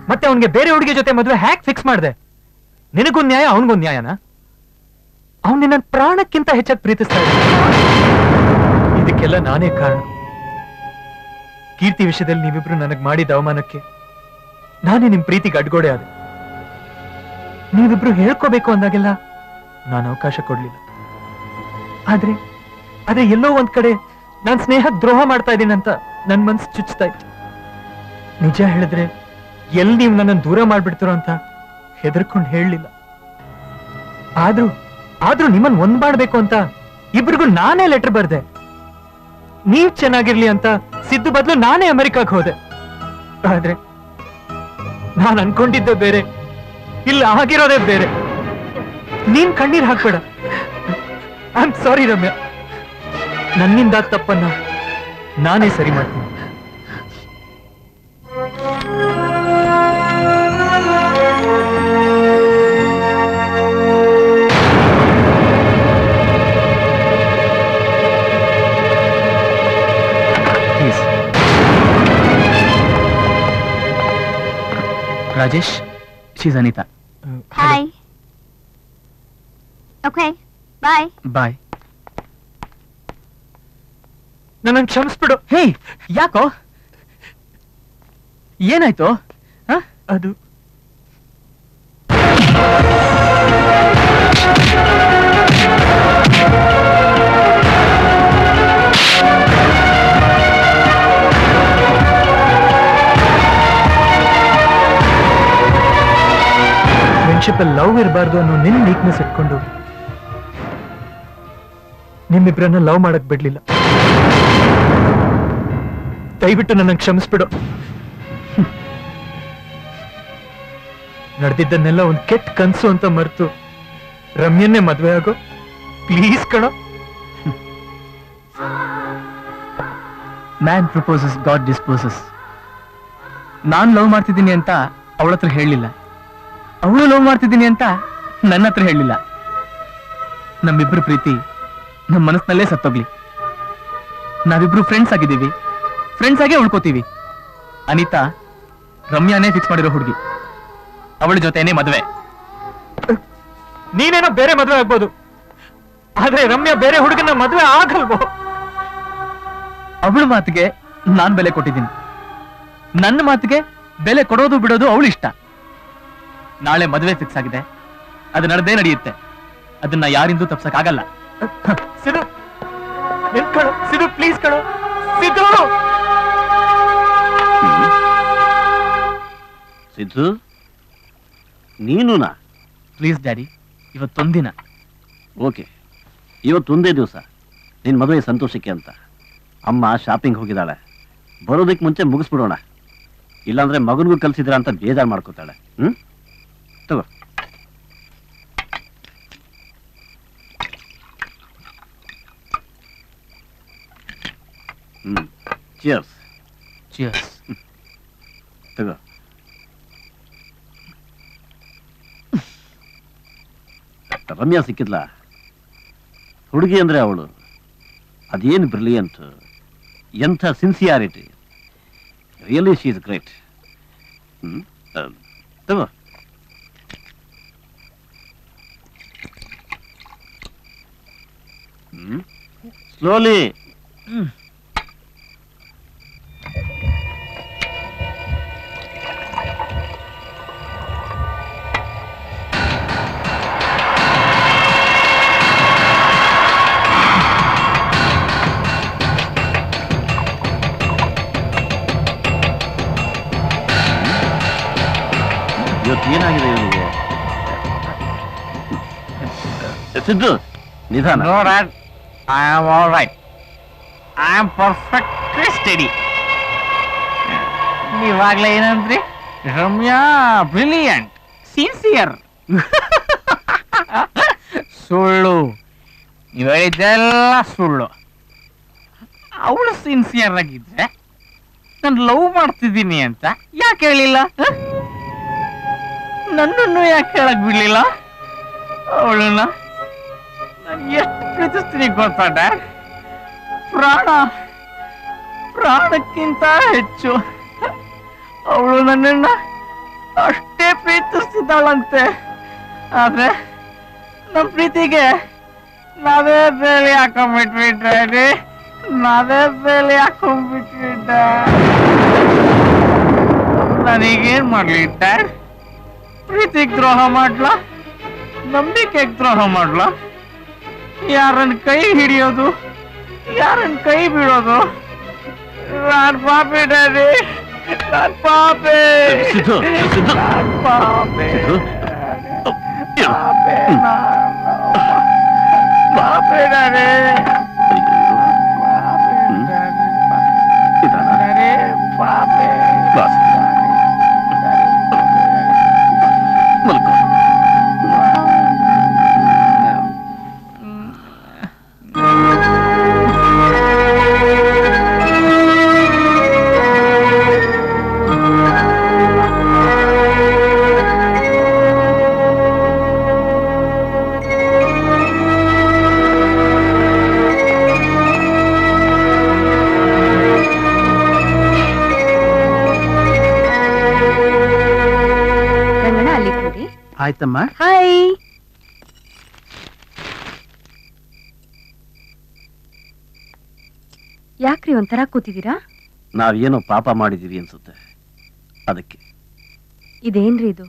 ಮತ್ತೆ ಅವನ್ಗೆ ಬೇರೆ ಹುಡುಗಿ ಜೊತೆ ಮದುವೆ ಹ್ಯಾಕ್ ಫಿಕ್ಸ್ ಮಾಡ್ದೆ. ನಿನಗೊಂದ್ ನ್ಯಾಯ ಅವನಿಗೊಂದ್ ನ್ಯಾಯನ? ಅವ್ನ್ ನಿನ್ನ ಪ್ರಾಣಕ್ಕಿಂತ ಹೆಚ್ಚಾಗಿ ಪ್ರೀತಿಸ್ತಾ ಇದಕ್ಕೆಲ್ಲ ನಾನೇ ಕಾರಣ. ಕೀರ್ತಿ ವಿಷಯದಲ್ಲಿ ನೀವಿಬ್ರು ನನಗ್ ಮಾಡಿದ ಅವಮಾನಕ್ಕೆ ನಾನೇ ನಿಮ್ ಪ್ರೀತಿಗೆ ಅಡ್ಗೋಡೆ ಆದೆ. ನೀವಿಬ್ರು ಹೇಳ್ಕೋಬೇಕು ಅಂದಾಗೆಲ್ಲ ನಾನು ಅವಕಾಶ ಕೊಡ್ಲಿಲ್ಲ. ಆದ್ರೆ ಅದೇ ಎಲ್ಲೋ ಒಂದ್ ಕಡೆ ನಾನ್ ಸ್ನೇಹ ದ್ರೋಹ ಮಾಡ್ತಾ ಇದ್ದೀನಿ ಅಂತ ನನ್ ಮನ್ಸು ಚುಚ್ತಾ ಇತ್ತು. ನಿಜ ಹೇಳಿದ್ರೆ ಎಲ್ಲಿ ನೀವು ನನ್ನನ್ನು ದೂರ ಮಾಡ್ಬಿಡ್ತೀರೋ ಅಂತ ಹೆದರ್ಕೊಂಡು ಹೇಳಲಿಲ್ಲ. ಆದ್ರೂ ಆದ್ರೂ ನಿಮ್ಮನ್ ಒಂದ್ ಮಾಡ್ಬೇಕು ಅಂತ ಇಬ್ರಿಗೂ ನಾನೇ ಲೆಟರ್ ಬರ್ದೆ. ನೀವ್ ಚೆನ್ನಾಗಿರ್ಲಿ ಅಂತ ಸಿದ್ದು ಬದಲು ನಾನೇ ಅಮೆರಿಕಾಗ್ ಹೋದೆ. ಆದ್ರೆ ನಾನ್ ಅನ್ಕೊಂಡಿದ್ದೆ ಬೇರೆ, ಇಲ್ಲ ಆಗಿರೋದೇ ಬೇರೆ. ನೀನ್ ಕಣ್ಣೀರ್ ಹಾಕ್ಬೇಡ. I am sorry Ramya. ನನ್ನಿಂದ ತಪ್ಪನ್ನ ನಾನೇ ಸರಿ ಮಾಡ್ತೀನಿ. Rajesh she's Anitha hi okay bye bye ನನ್ನ ಕ್ಷಮಿಸ್ಬಿಡು. ಹೇ ಯಾಕೋ? ಏನಾಯ್ತು? ಅದು ಫ್ರೆಂಡ್ಶಿಪ್ ಲವ್ ಇರಬಾರ್ದು ಅನ್ನೋ ನಿನ್ ವೀಕ್ನೆಸ್ ಇಟ್ಕೊಂಡು ನಿಮ್ಮಿಬ್ರನ್ನ ಲವ್ ಮಾಡಕ್ ಬಿಡ್ಲಿಲ್ಲ. ದಯವಿಟ್ಟು ನನ್ನ ಕ್ಷಮಿಸ್ಬಿಡು. ನಡೆದಿದ್ದನ್ನೆಲ್ಲ ಒಂದು ಕೆಟ್ಟ ಕನ್ಸು ಅಂತ ಮರೆತು ರಮ್ಯನ್ನೇ ಮದ್ವೆ ಆಗೋ. ಪ್ಲೀಸ್ ಕಣ. ಮ್ಯಾನ್ ಪ್ರಪೋಸಸ್ ಗಾಡ್ ಡಿಸ್ಪೋಸಸ್ ನಾನು ಲವ್ ಮಾಡ್ತಿದ್ದೀನಿ ಅಂತ ಅವಳತ್ರ ಹೇಳಲಿಲ್ಲ ಅವಳು ಲವ್ ಮಾಡ್ತಿದ್ದೀನಿ ಅಂತ ನನ್ನ ಹತ್ರ ಹೇಳಲಿಲ್ಲ ನಮ್ಮಿಬ್ರು ಪ್ರೀತಿ ನಮ್ಮ ಮನಸ್ಸಿನಲ್ಲೇ ಸತ್ತೋಗ್ಲಿ. ನಾವಿಬ್ರು ಫ್ರೆಂಡ್ಸ್ ಆಗಿದ್ದೀವಿ. ಫ್ರೆಂಡ್ಸ್ ಆಗೇ ಉಳ್ಕೋತೀವಿ. ಅನಿತಾ ರಮ್ಯಾನೇ ಫಿಕ್ಸ್ ಮಾಡಿರೋ ಹುಡುಗಿ. ಅವಳ ಜೊತೆನೆ ಮದುವೆ. ನೀನೇನೋ ಬೇರೆ ಮದುವೆ ಆಗ್ಬೋದು. ಆದ್ರೆ ರಮ್ಯಾ ಬೇರೆ ಹುಡುಗನ ಮದುವೆ ಆಗಲ್ವೋ? ಅವಳ ಮಾತಿಗೆ ನಾನ್ ಬೆಲೆ ಕೊಟ್ಟಿದ್ದೀನಿ. ನನ್ನ ಮಾತಿಗೆ ಬೆಲೆ ಕೊಡೋದು ಬಿಡೋದು ಅವಳು ಇಷ್ಟ ನಾಳೆ ಮದುವೆ ಫಿಕ್ಸ್ ಆಗಿದೆ. ಅದು ನಡೆದೇ ನಡೆಯುತ್ತೆ. ಅದನ್ನ ಯಾರಿಂದೂ ತಪ್ಸಕ್ಕಾಗಲ್ಲ. ಸಿದು ನಿಂತ್ಕೊಳ್ಳು ಸಿದು ಪ್ಲೀಸ್ ಕಣೋ. ಸಿದು ಸಿದ್ದು ನೀನುನಾ? ಪ್ಲೀಸ್ ಡ್ಯಾಡಿ ಇವತ್ತೊಂದಿನ. ಓಕೆ ಇವತ್ತೊಂದೇ ದಿವಸ. ನಿನ್ನ ಮದುವೆ ಸಂತೋಷಕ್ಕೆ ಅಂತ. ಅಮ್ಮ ಶಾಪಿಂಗ್ ಹೋಗಿದ್ದಾಳೆ. ಬರೋದಕ್ಕೆ ಮುಂಚೆ ಮುಗಿಸ್ಬಿಡೋಣ. ಇಲ್ಲಾಂದ್ರೆ ಮಗನಿಗೂ ಕಲಿಸಿದ್ರ ಅಂತ ಬೇಜಾರು ಮಾಡ್ಕೋತಾಳೆ. ಹ್ಮ್? ತಗೋ ಹ್ಮ್ ಚಿಯರ್ಸ್ ಚಿಯರ್ಸ್ ತಗೋ ರಮ್ಯಾ ಸಿಕ್ಕಿದ್ಲ ಹುಡುಗಿ ಅಂದ್ರೆ ಅವಳು ಅದೇನು ಬ್ರಿಲಿಯಂಟ್ ಎಂಥ sincerity really she is great hmm ah, ತಗೋ ಹ್ಮ್ ಸ್ಲೋಲಿ ಇವತ್ತು ಏನಾಗಿದೆ ಇವನಿಗೆ ಸಿದ್ದು ನಿಧಾನ No, Dad. I am all right. I am perfectly steady. ನೀವಾಗ್ಲೇ ಏನಂದ್ರಿ ರಮ್ಯಾ ಬ್ರಿಲಿಯಂಟ್ ಸಿನ್ಸಿಯರ್ ಸುಳ್ಳು ನೀವು ಹೇಳಿದ್ದೆಲ್ಲ ಸುಳ್ಳು ಅವಳು ಸಿನ್ಸಿಯರ್ ಆಗಿದ್ರೆ ನಾನು ಲವ್ ಮಾಡ್ತಿದ್ದೀನಿ ಅಂತ ಯಾಕೆ ಹೇಳಿಲ್ಲ? ನನ್ನನ್ನು ಯಾಕೆ ಹೇಳಕ್ ಬಿಡ್ಲಿಲ್ಲ ಅವಳನ್ನ ನಾನು ಎಷ್ಟು ಪ್ರೀತಿಸ್ತೀನಿ ಗೊತ್ತಾ ಪ್ರಾಣ, ಪ್ರಾಣಕ್ಕಿಂತ ಹೆಚ್ಚು. ಅವಳು ನನ್ನನ್ನ ಅಷ್ಟೇ ಪ್ರೀತಿಸ್ತಿದ್ದಾಳಂತೆ. ಆದ್ರೆ ನಮ್ಮ ಪ್ರೀತಿಗೆ ನಾವೇ ಬೇಲಿ ಹಾಕೊಂಡ್ಬಿಟ್ವಿ ನಾವೇ ಬೇಲಿ ಹಾಕೊಂಡ್ಬಿಟ್ವಿ ಡ್ಯಾಡ್ ನನಗೇನ್ ಮಾಡ್ಲಿ ಡ್ಯಾಡ್ ಪ್ರೀತಿಗೆ ದ್ರೋಹ ಮಾಡ್ಲಾ? ನಂಬಿಕೆಗೆ ದ್ರೋಹ ಮಾಡ್ಲಾ? ಯಾರನ್ನ ಕೈ ಹಿಡಿಯೋದು? ಯಾರನ್ನ ಕೈ ಬಿಡೋದು ನಾನ್ ಪಾಪಿ ಡ್ಯಾಡಿ. ನಾನ್ ಪಾಪಿ. ಸಿದ್ದು ಸಿದ್ದು. ನಾನ್ ಪಾಪಿ. ಸಿದ್ದು. ಪಾಪಿ ನಾನು. ಪಾಪಿ ಡ್ಯಾಡಿ. ಡ್ಯಾಡಿ. ಪಾಪಿ ಆಯ್ತಮ್ಮ? ಹಾಯ್ ಯಾಕ್ರಿ ಒಂಥರ ಕೂತಿದ್ದೀರಾ? ನಾವೇನೋ ಪಾಪ ಮಾಡಿದೀವಿ ಅನ್ಸುತ್ತೆ. ಅದಕ್ಕೆ. ಇದೇನ್ರಿ ಇದು?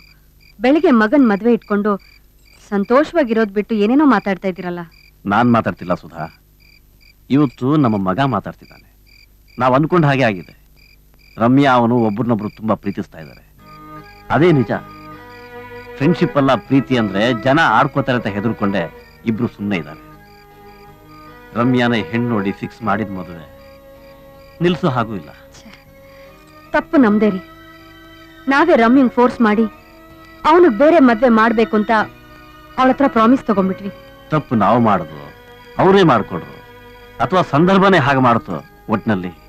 ಬೆಳಿಗ್ಗೆ ಮಗನ್ ಮದ್ವೆ ಇಟ್ಕೊಂಡು ಸಂತೋಷವಾಗಿರೋದ್ ಬಿಟ್ಟು ಏನೇನೋ ಮಾತಾಡ್ತಾ ಇದ್ದೀರಲ್ಲ? ನಾನ್ ಮಾತಾಡ್ತಿಲ್ಲ ಸುಧಾ. ಇವತ್ತು ನಮ್ಮ ಮಗ ಮಾತಾಡ್ತಿದ್ದಾನೆ. ನಾವು ಅನ್ಕೊಂಡ ಹಾಗೆ ಆಗಿದೆ. ರಮ್ಯಾ ಅವನು ಒಬ್ರನ್ನೊಬ್ರು ತುಂಬಾ ಪ್ರೀತಿಸ್ತಾ ಇದ್ದಾರೆ. ಅದೇ ನಿಜ. ಫ್ರೆಂಡ್ಶಿಪ್ ಅಲ್ಲ ಪ್ರೀತಿ ಅಂದ್ರೆ ಜನ ಆಡ್ಕೋತಾರೆ ಅಂತ ಹೆದರ್ಕೊಂಡೆ ಇಬ್ರು ಸುಮ್ಮನೆ ಇದ್ದಾರೆ. ರಮ್ಯಾನ ಹೆಣ್ಣು ನೋಡಿ ಫಿಕ್ಸ್ ಮಾಡಿದ ಮದುವೆ. ನಿಲ್ಸೋ ಹಾಗೂ ಇಲ್ಲ. ತಪ್ಪು ನಮ್ದೇ ರೀ. ನಾವೇ ರಮ್ಯಂಗ್ ಫೋರ್ಸ್ ಮಾಡಿ ಅವನಿಗೆ ಬೇರೆ ಮದ್ವೆ ಮಾಡ್ಬೇಕು ಅಂತ ಅವಳ ಹತ್ರ ಪ್ರಾಮಿಸ್ ತಗೊಂಡ್ಬಿಟ್ವಿ. ತಪ್ಪು ನಾವು ಮಾಡುದು ಅವರೇ ಮಾಡ್ಕೊಡ್ರು. ಅಥವಾ ಸಂದರ್ಭನೇ ಹಾಗೆ ಮಾಡ್ತು ಒಟ್ನಲ್ಲಿ.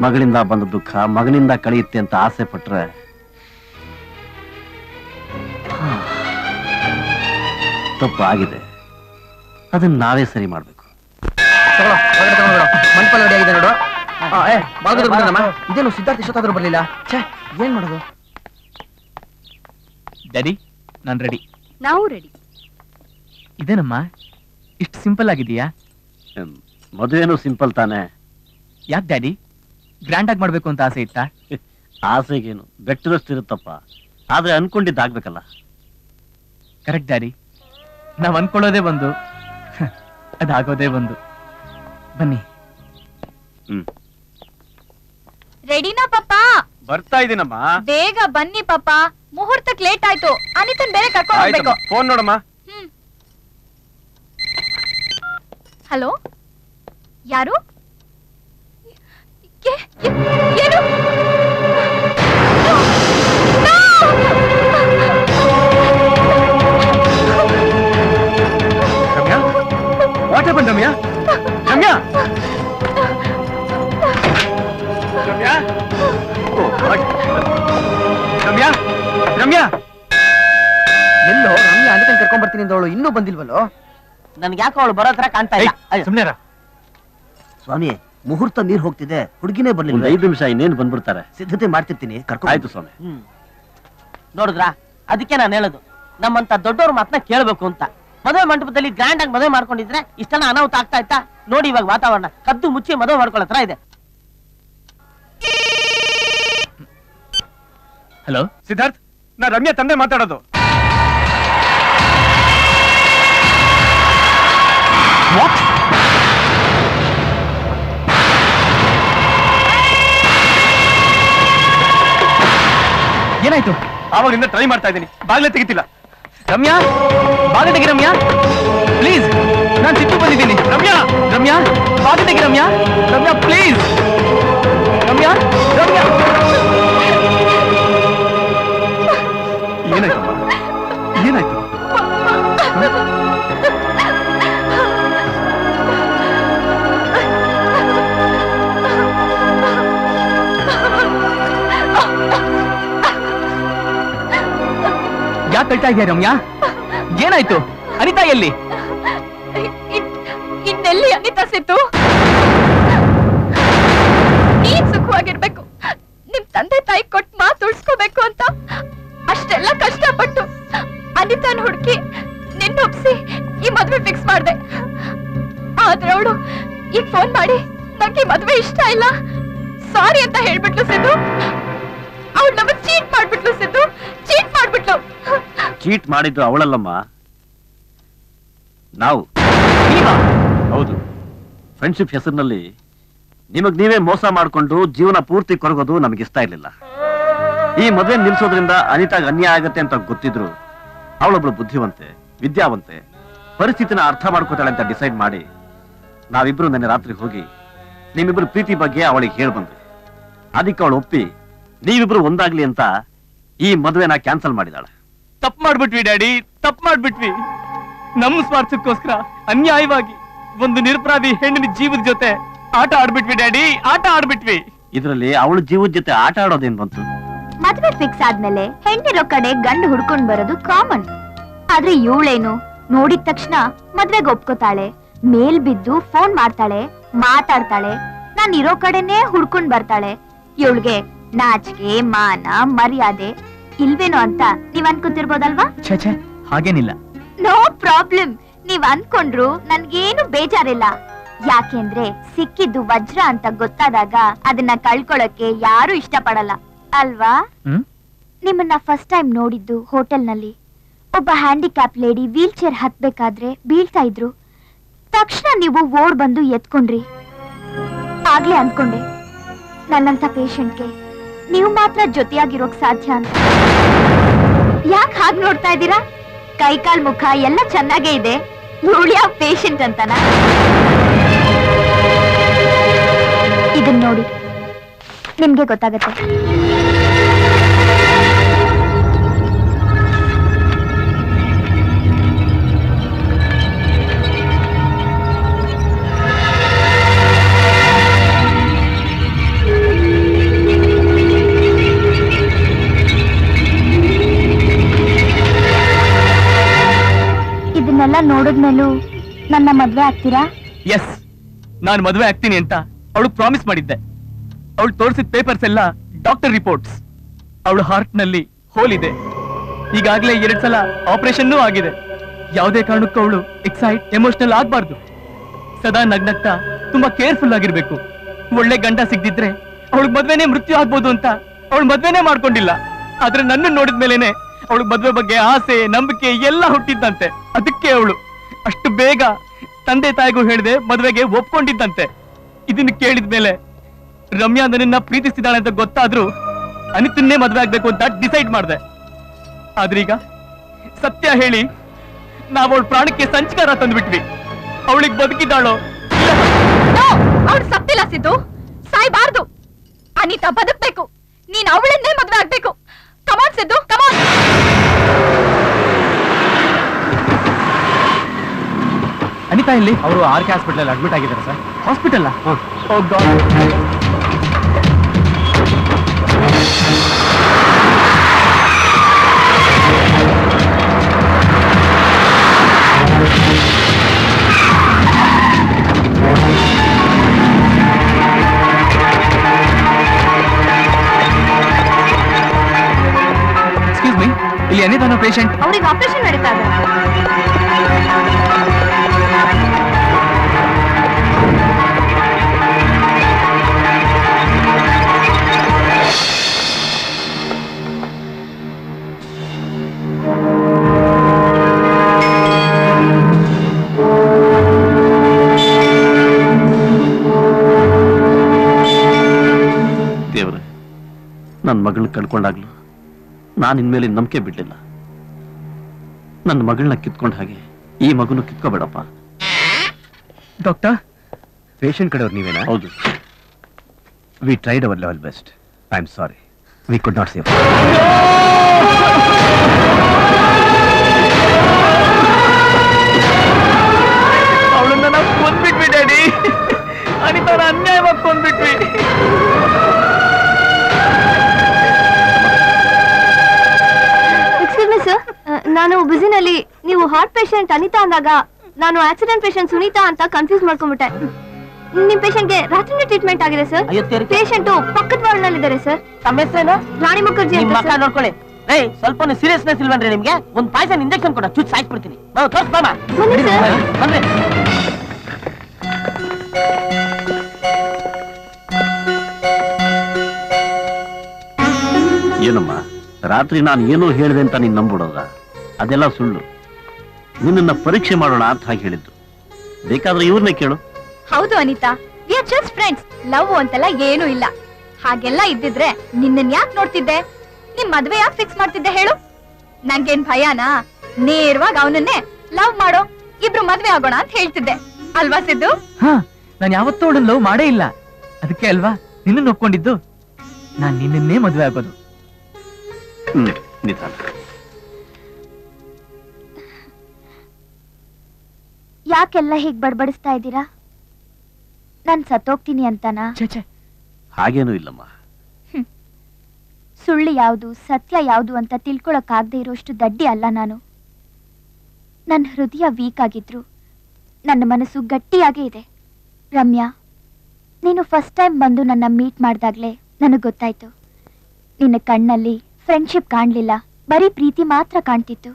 ಮಗಳಿಂದ ಬಂದ ದುಃಖ ಮಗನಿಂದ ಕಳೆಯುತ್ತೆ ಅಂತ ಆಸೆ ಪಟ್ರೆ ತಪ್ಪು ಆಗಿದೆ ಅದನ್ನ ನಾವೇ ಸರಿ ಮಾಡ್ಬೇಕು. ಮಣಿಪಾಲ ರೆಡಿ ಆಗಿದೆ ನೋಡು. ಇದೇನು ಸಿದ್ಧಾರ್ಥ ಇಷ್ಟೊತ್ತಾದ್ರೂ ಬರಲಿಲ್ಲ? ಛೇ ಏನ್ ಮಾಡೋದು? ಡ್ಯಾಡಿ ನಾನ್ ರೆಡಿ ನಾವು ರೆಡಿ ಇದೇನಮ್ಮ? ಇಷ್ಟು ಸಿಂಪಲ್ ಆಗಿದೆಯಾ? ಮದುವೆನೂ ಸಿಂಪಲ್ ತಾನೆ. ಯಾಕೆ ಡ್ಯಾಡಿ ಗ್ರ್ಯಾಂಡ್ ಆಗಿ ಮಾಡ್ಬೇಕು ಅಂತ ಆಸೆ ಇತ್ತಾ? ಆಸೆಗೇನು ಬೆಟ್ಟದಷ್ಟು ಇರುತ್ತಪ್ಪ. ಆದ್ರೆ ಅನ್ಕೊಂಡಿದ್ದಾಗ್ಬೇಕಲ್ಲ. ಕರೆಕ್ಟ್ ಡ್ಯಾಡಿ ನಾವ್ ಅನ್ಕೊಳ್ಳೋದೇ ಬಂದು ಅದಾಗೋದೇ ಬಂದು ಬನ್ನಿ. ರೆಡಿನಾ ಪಾಪ ಬರ್ತಾ ಇದೀನಮ್ಮ. ಬೇಗ ಬನ್ನಿ ಪಾಪ ಮುಹೂರ್ತಕ್ಕೆ ಲೇಟ್ ಆಯ್ತು. ಅನಿತನ್ ಬೇರೆ ಕರ್ಕೊಂಡು ಹೋಗ್ಬೇಕು. ಫೋನ್ ನೋಡಮ್ಮ. ಹಲೋ ಯಾರು? ಏನು? ರಮ್ಯಾ? ರಮ್ಯಾ? ರಮ್ಯಾ? ರಮ್ಯಾ? ರಮ್ಯಾ? ಎಲ್ಲೋ ರಮ್ಯಾ ಅಂತ ಕರ್ಕೊಂಡ್ ಬರ್ತೀನಿ ಅವಳು ಇನ್ನೂ ಬಂದಿಲ್ವಲ್ಲೋ? ನನ್ಗೆ ಯಾಕೋ ಅವಳು ಬರೋ ತರ ಕಾಣ್ತಾ ಇಲ್ಲ. ಸುಮ್ನೆ ಸುಮ್ನೆರ ಸ್ವಾಮಿ ಮುಹೂರ್ತ ನೀರ್ ಹೋಗ್ತಿದೆ ಹುಡುಗಿನೇ ಬರಲಿಲ್ಲ. ಐದು ನಿಮಿಷ ಇನ್ನೇನು ಬಂದ್ಬಿಡ್ತಾರೆ? ಸಿದ್ಧತೆ ಮಾಡ್ತಿರ್ತೀನಿ ಕರ್ಕೊಂಡು ಆಯ್ತು ಸ್ವಾಮಿ. ಹ್ಮ್. ನೋಡಿದ್ರಾ? ಅದಕ್ಕೆ ನಾನು ಹೇಳೋದು ನಮ್ಮಂತ ದೊಡ್ಡವ್ರ ಮಾತನ್ನ ಕೇಳಬೇಕು ಅಂತ. ಮದುವೆ ಮಂಟಪದಲ್ಲಿ ಗ್ರ್ಯಾಂಡ್ ಆಗಿ ಮದುವೆ ಮಾಡ್ಕೊಂಡಿದ್ರೆ ಇಷ್ಟೆಲ್ಲ ಅನಾಹುತ ಆಗ್ತಾ ಇತ್ತಾ? ನೋಡಿ ಇವಾಗ ವಾತಾವರಣ. ಕದ್ದು ಮುಚ್ಚಿ ಮದುವೆ ಮಾಡ್ಕೊಳ್ಳೋ ತರ ಇದೆ. ಹಲೋ? ಸಿದ್ಧಾರ್ಥ್ ನಾ ರಮ್ಯಾ ತಂದೆ ಮಾತಾಡೋದು. ಏನಾಯ್ತು? ಆವಾಗಿಂದ ಟ್ರೈ ಮಾಡ್ತಾ ಇದ್ದೀನಿ. ಬಾಗ್ಲೇ ತೆಗಿತಿಲ್ಲ. ರಮ್ಯಾ ಬಾಗಿಲಿಗೆ ರಮ್ಯಾ. ಪ್ಲೀಸ್ ನಾನು ಸಿಟ್ಟು ಬಂದಿದ್ದೀನಿ. ರಮ್ಯಾ ರಮ್ಯಾ ಬಾಗಿಲಿಗೆ ರಮ್ಯಾ. ರಮ್ಯಾ ಪ್ಲೀಸ್ ರಮ್ಯಾ ರಮ್ಯಾ. ಕಳ್ತಾ ಇದೆಯಾ ರಮ್ಯಾ? ಏನಾಯ್ತು? ಅನಿತಾ ಎಲ್ಲಿ? ಇನ್ನೆಲ್ಲಿ ಅನಿತಾ ಸಿತ್ತು ನೀನ್ ಸುಖವಾಗಿರ್ಬೇಕು. ನಿಮ್ ತಂದೆ ತಾಯಿ ಕೊಟ್ಟು ಮಾತು ಉಳ್ಸ್ಕೋಬೇಕು ಅಂತ ಅಷ್ಟೆಲ್ಲ ಕಷ್ಟಪಟ್ಟು ಅನಿತಾನ್ ಹುಡುಕಿ ನಿನ್ನೊಪ್ಸಿ ಈ ಮದ್ವೆ ಫಿಕ್ಸ್ ಮಾಡ್ದೆ. ಆದ್ರೆ ಅವಳು ಈಗ ಫೋನ್ ಮಾಡಿ, ನಂಗೆ ಮದ್ವೆ ಇಷ್ಟ ಇಲ್ಲ. ಸಾರಿ ಅಂತ ಹೇಳ್ಬಿಟ್ಲು ಸಿದ್ದು ಅವಳು ನಮ್ಮ ಚೀಟ್ ಮಾಡ್ಬಿಟ್ಲು ಸಿದ್ದು. ಚೀಟ್ ಮಾಡ್ಬಿಟ್ಲು. ಚೀಟ್ ಮಾಡಿದ್ದು ಅವಳಲ್ಲಮ್ಮ. ನಾವು. ಹೌದು. ಫ್ರೆಂಡ್ಶಿಪ್ ಹೆಸರಿನಲ್ಲಿ ನಿಮಗ್ ನೀವೇ ಮೋಸ ಮಾಡ್ಕೊಂಡು ಜೀವನ ಪೂರ್ತಿ ಕೊರಗೋದು ನಮಗೆ ಇಷ್ಟ ಇರ್ಲಿಲ್ಲ. ಈ ಮದುವೆ ನಿಲ್ಸೋದ್ರಿಂದ ಅನಿತಾಗ ಅನ್ಯಾಯ ಆಗತ್ತೆ ಅಂತ ಗೊತ್ತಿದ್ರು. ಅವಳೊಬ್ಳು ಬುದ್ಧಿವಂತೆ, ವಿದ್ಯಾವಂತೆ, ಪರಿಸ್ಥಿತಿನ ಅರ್ಥ ಮಾಡ್ಕೋತಾಳೆ ಅಂತ ಡಿಸೈಡ್ ಮಾಡಿ ನಾವಿಬ್ರು ನೆನ್ನೆ ರಾತ್ರಿ ಹೋಗಿ ನಿಮ್ಮಿಬ್ರು ಪ್ರೀತಿ ಬಗ್ಗೆ ಅವಳಿಗೆ ಹೇಳ್ಬಂದ್ವಿ. ಅದಕ್ಕೆ ಅವಳು ಒಪ್ಪಿ ನೀವಿಬ್ರು ಒಂದಾಗ್ಲಿ ಅಂತ ಈ ಮದುವೆನ ಕ್ಯಾನ್ಸಲ್ ಮಾಡಿದಾಳೆ. ತಪ್ಪು ಮಾಡ್ಬಿಟ್ವಿ ಡ್ಯಾಡಿ. ತಪ್ಪು ಮಾಡ್ಬಿಟ್ವಿ. ನಮ್ಮ ಸ್ವಾರ್ಥಕ್ಕೋಸ್ಕರ ಅನ್ಯಾಯವಾಗಿ ಒಂದು ನಿರಪರಾಧಿ ಹೆಣ್ಣಿನ ಜೀವದ ಜೊತೆ ಆಟ ಆಡ್ಬಿಟ್ವಿ ಡ್ಯಾಡಿ. ಆಟ ಆಡ್ಬಿಟ್ವಿ. ಇದರಲ್ಲಿ ಅವಳ ಜೀವದ ಜೊತೆ ಆಟ ಆಡೋದೇನ್ ಬಂತು? ಮದ್ವೆ ಫಿಕ್ಸ್ ಆದ್ಮೇಲೆ ಹೆಂಡಿರೋ ಕಡೆ ಗಂಡು ಹುಡ್ಕೊಂಡ್ ಬರೋದು ಕಾಮನ್ ಆದ್ರೆ ಇವಳೇನು ನೋಡಿದ ತಕ್ಷಣ ಮದ್ವೆಗೆ ಒಪ್ಕೋತಾಳೆ ಮೇಲ್ ಬಿದ್ದು ಫೋನ್ ಮಾಡ್ತಾಳೆ ಮಾತಾಡ್ತಾಳೆ ನಾನ್ ಇರೋ ಕಡೆನೇ ಹುಡ್ಕೊಂಡ್ ಬರ್ತಾಳೆ. ಇವಳಿಗೆ ನಾಚಿಕೆ ಮಾನ ಮರ್ಯಾದೆ ಇಲ್ವೇನೋ ಅಂತ ನೀವ್ ಅನ್ಕೊತಿರ್ಬೋದಲ್ವಾ? ಛೇ ಹಾಗೇನಿಲ್ಲ. No problem. ನೀವ್ ಅನ್ಕೊಂಡ್ರು ನನ್ಗೇನು ಬೇಜಾರಿಲ್ಲ. ಯಾಕೆಂದ್ರೆ ಸಿಕ್ಕಿದ್ದು ವಜ್ರ ಅಂತ ಗೊತ್ತಾದಾಗ ಅದನ್ನ ಕಳ್ಕೊಳಕ್ಕೆ ಯಾರು ಇಷ್ಟಪಡಲ್ಲ. ಅಲ್ವಾ? ನಿಮ್ಮನ್ನ ಫಸ್ಟ್ ಟೈಮ್ ನೋಡಿದ್ದು ಹೋಟೆಲ್ನಲ್ಲಿ. ಒಬ್ಬ ಹ್ಯಾಂಡಿಕ್ಯಾಪ್ ಲೇಡಿ ವೀಲ್ ಚೇರ್ ಹತ್ಬೇಕಾದ್ರೆ ಬೀಳ್ತಾ ಇದ್ರು. ತಕ್ಷಣ ನೀವು ಓಡ್ ಬಂದು ಎತ್ಕೊಂಡ್ರಿ. ಆಗ್ಲೇ ಅನ್ಕೊಂಡೆ. ನನ್ನಂತ ಪೇಷಂಟ್ಗೆ ನೀವು ಮಾತ್ರ ಜೊತೆಯಾಗಿರೋಕ್ ಸಾಧ್ಯ ಅಂತ. ಯಾಕೆ ಹಾಗೆ ನೋಡ್ತಾ ಇದ್ದೀರಾ? ಕೈ ಕಾಲ್ ಮುಖ ಎಲ್ಲ ಚೆನ್ನಾಗೇ ಇದೆ. ಯಾವ ಪೇಷಂಟ್ ಅಂತಾನ? ಇದನ್ನ ನೋಡಿ. ನಿಮ್ಗೆ ಗೊತ್ತಾಗತ್ತೆ. ಇದನ್ನೆಲ್ಲ ನೋಡಿದ್ಮೇಲೂ ನನ್ನ ಮದ್ವೆ ಆಗ್ತೀರಾ? ಎಸ್ ನಾನು ಮದುವೆ ಆಗ್ತೀನಿ ಅಂತ ಅವಳು ಪ್ರಾಮಿಸ್ ಮಾಡಿದ್ದೆ. ಅವಳು ತೋರಿಸಿದ ಪೇಪರ್ಸ್ ಎಲ್ಲ ಡಾಕ್ಟರ್ ರಿಪೋರ್ಟ್ಸ್ ಅವಳು ಹಾರ್ಟ್ನಲ್ಲಿ ಹೋಲ್ ಇದೆ. ಈಗಾಗಲೇ ಎರಡ್ ಸಲ ಆಪರೇಷನ್ ಆಗಿದೆ. ಯಾವುದೇ ಕಾರಣಕ್ಕೂ ಅವಳು ಎಕ್ಸೈಟ್ ಎಮೋಷನಲ್ ಆಗ್ಬಾರ್ದು. ಸದಾ ನಗ್ನಗ್ತಾ, ತುಂಬಾ ಕೇರ್ಫುಲ್ ಆಗಿರ್ಬೇಕು. ಒಳ್ಳೆ ಗಂಡ ಸಿಗ್ದಿದ್ರೆ ಅವಳಿಗೆ ಮದ್ವೆನೆ ಮೃತ್ಯು ಆಗ್ಬೋದು ಅಂತ ಅವಳು ಮದ್ವೆನೆ ಮಾಡ್ಕೊಂಡಿಲ್ಲ. ಆದ್ರೆ ನನ್ನ ನೋಡಿದ ಮೇಲೇನೆ ಅವಳು ಮದುವೆ ಬಗ್ಗೆ ಆಸೆ, ನಂಬಿಕೆ ಎಲ್ಲ ಹುಟ್ಟಿದ್ದಂತೆ. ಅದಕ್ಕೆ ಅವಳು ಅಷ್ಟು ಬೇಗ ತಂದೆ ತಾಯಿಗೂ ಹೇಳಿದೆ, ಮದುವೆಗೆ ಒಪ್ಕೊಂಡಿದ್ದಂತೆ. ಇದನ್ನು ಕೇಳಿದ ಮೇಲೆ ರಮ್ಯಾ ನನ್ನ ಪ್ರೀತಿಸ್ತಿದ್ದಾಳೆ ಅಂತ ಗೊತ್ತಾದ್ರೂ ಅನಿತನ್ನೇ ಮದುವೆ ಆಗ್ಬೇಕು ಅಂತ ಡಿಸೈಡ್ ಮಾಡಿದೆ. ಆದ್ರೀಗ ಸತ್ಯ ಹೇಳಿ ನಾವು ಅವಳ ಪ್ರಾಣಕ್ಕೆ ಸಂಚಕಾರ ತಂದ್ಬಿಟ್ವಿ. ಅವಳಿಗೆ ಬದುಕಿದ್ದಾಳೋ? ಅವಳು ಸತ್ತಿಲ್ಲ ಸಿದ್ದು. ಸಾಯ್ಬಾರ್ದು. ಅನಿತಾ ಬದುಕ್ಬೇಕು. ನೀನ್ ಅವಳನ್ನೇ ಮದ್ವೆ ಆಗ್ಬೇಕು. ಕಮಾನ್ ಸಿದ್ದು ಕಮಾನ್ ಅನಿತಾ ಇಲ್ಲಿ? ಅವರು ಆರ್ ಕೆ ಹಾಸ್ಪಿಟಲ್ ಅಡ್ಮಿಟ್ ಆಗಿದ್ದಾರೆ sir. Hospital oh god excuse me ಇಲ್ಲಿ ಅನಿತಾನ ಪೇಷಂಟ್ ಅವ್ರಿಗೆ ಆಪರೇಷನ್ ನಡೀತಾ ಇದೆ. ಕಳ್ಕೊಂಡಾಗ್ಲು. ನಾನು ಇನ್ಮೇಲೆ ನಂಬಿಕೆ ಬಿಡ್ಲಿಲ್ಲ. ನನ್ನ ಮಗಳನ್ನ ಕಿತ್ಕೊಂಡ ಹಾಗೆ ಈ ಮಗನು ಕಿತ್ಕೋಬೇಡಪ್ಪ. ಡಾಕ್ಟರ್? ಪೇಷಂಟ್ ಕಡೆಯವ್ರು ನೀವೇನಾ? ಹೌದು. We tried our level best I am sorry we could not save ನಾನು ನೀವು ಹಾರ್ಟ್ ಪೇಷಂಟ್ ಅನಿತಾ ಅಂದಾಗ ನಾನು ಆಕ್ಸಿಡೆಂಟ್ ಪೇಷಂಟ್ ಸುನೀತಾ ಅಂತ ಕನ್ಫ್ಯೂಸ್ ಮಾಡ್ಕೊಂಡ್ಬಿಟ್ಟೆ. ನಿಮ್ ಪೇಷಂಟ್ಗೆ ರಾತ್ರಿ ಟ್ರೀಟ್ಮೆಂಟ್ ಆಗಿದೆ ಸರ್ ಪೇಷಂಟ್ ಪಕ್ಕದ ವಾರ್ಡ್ನಲ್ಲಿದ್ದಾರೆ ಸರ್ ತಮ್ಮ ಹೆಸರೇನು? ರಾಣಿ ಮುಖರ್ಜಿ ಅಂತ ನೋಡ್ಕೊಳ್ಳಿ. ಏಯ್ ಸ್ವಲ್ಪ ಸೀರಿಯಸ್ನೆಸ್ ಇಲ್ವನ್ರಿ ನಿಮ್ಗೆ? ಒಂದ್ ಪಾಯ್ಸನ್ ಇಂಜೆಕ್ಷನ್ ಕೊಡ ಚುಚ್ ಸಾಯಿಸ್ಬಿಡ್ತೀನಿ. ಬನ್ರಿ. ಏನಮ್ಮ ರಾತ್ರಿ ನಾನು ಏನೋ ಹೇಳಿದೆ ಅಂತ ನೀನ್ ನಂಬಿಡೋದ ಅದೆಲ್ಲ ಸುಳ್ಳು. ನಿನ್ನನ್ನ ಪರೀಕ್ಷೆ ಮಾಡೋಣ ಅಂತ ಹಾಗೆ ಹೇಳಿದ್ದು. ಬೇಕಾದ್ರೆ ಇವ್ರನ್ನೇ ಕೇಳು. ಹೌದು Anita we are just friends love ಅಂತೆಲ್ಲ ಏನೂ ಇಲ್ಲ. ಹಾಗೆಲ್ಲ ಇದ್ದಿದ್ರೆ ನಿನ್ನನ್ ಯಾಕೆ ನೋಡ್ತಿದ್ದೆ? ನಿಮ್ ಮದ್ವೆ ಯಾಕೆ ಫಿಕ್ಸ್ ಮಾಡ್ತಿದ್ದೆ ಹೇಳು? ನಂಗೇನ್ ಭಯನಾ? ನೇರವಾಗಿ ಅವನನ್ನೇ ಲವ್ ಮಾಡೋ ಇಬ್ರು ಮದ್ವೆ ಆಗೋಣ ಅಂತ ಹೇಳ್ತಿದ್ದೆ. ಅಲ್ವಾ ಸಿದ್ದು? ಹಾ ನಾನು ಯಾವತ್ತೂ ಅವಳನ್ನ ಲವ್ ಮಾಡೇ ಇಲ್ಲ. ಅದಕ್ಕೆ ಅಲ್ವಾ? ನಿನ್ನ ಒಪ್ಕೊಂಡಿದ್ದು? ನಾನ್ ನಿನ್ನನ್ನೇ ಮದುವೆ ಆಗೋದು. ಹ್ಮ್ ನಿಧಾನ. ಯಾಕೆಲ್ಲ ಹೀಗ್ ಬಡಬಡಿಸ್ತಾ ಇದ್ದೀರಾ? ನಾನ್ ಸತ್ತೋಗ್ತೀನಿ ಅಂತನಾ? ಹಾಗೇನೂ ಇಲ್ಲಮ್ಮ. ಸುಳ್ಳು ಯಾವುದು ಸತ್ಯ ಯಾವುದು ಅಂತ ತಿಳ್ಕೊಳಕ್ಕಾಗದೆ ಇರೋಷ್ಟು ದಡ್ಡಿ ಅಲ್ಲ ನಾನು. ನನ್ನ ಹೃದಯ ವೀಕ್ ಆಗಿದ್ರು. ನನ್ನ ಮನಸ್ಸು ಗಟ್ಟಿಯಾಗೇ ಇದೆ. ರಮ್ಯಾ ನೀನು ಫಸ್ಟ್ ಟೈಮ್ ಬಂದು ನನ್ನ ಮೀಟ್ ಮಾಡಿದಾಗ್ಲೇ ನನಗೆ ಗೊತ್ತಾಯ್ತು. ನಿನ್ನ ಕಣ್ಣಲ್ಲಿ ಫ್ರೆಂಡ್ಶಿಪ್ ಕಾಣಲಿಲ್ಲ. ಬರೀ ಪ್ರೀತಿ ಮಾತ್ರ ಕಾಣ್ತಿತ್ತು.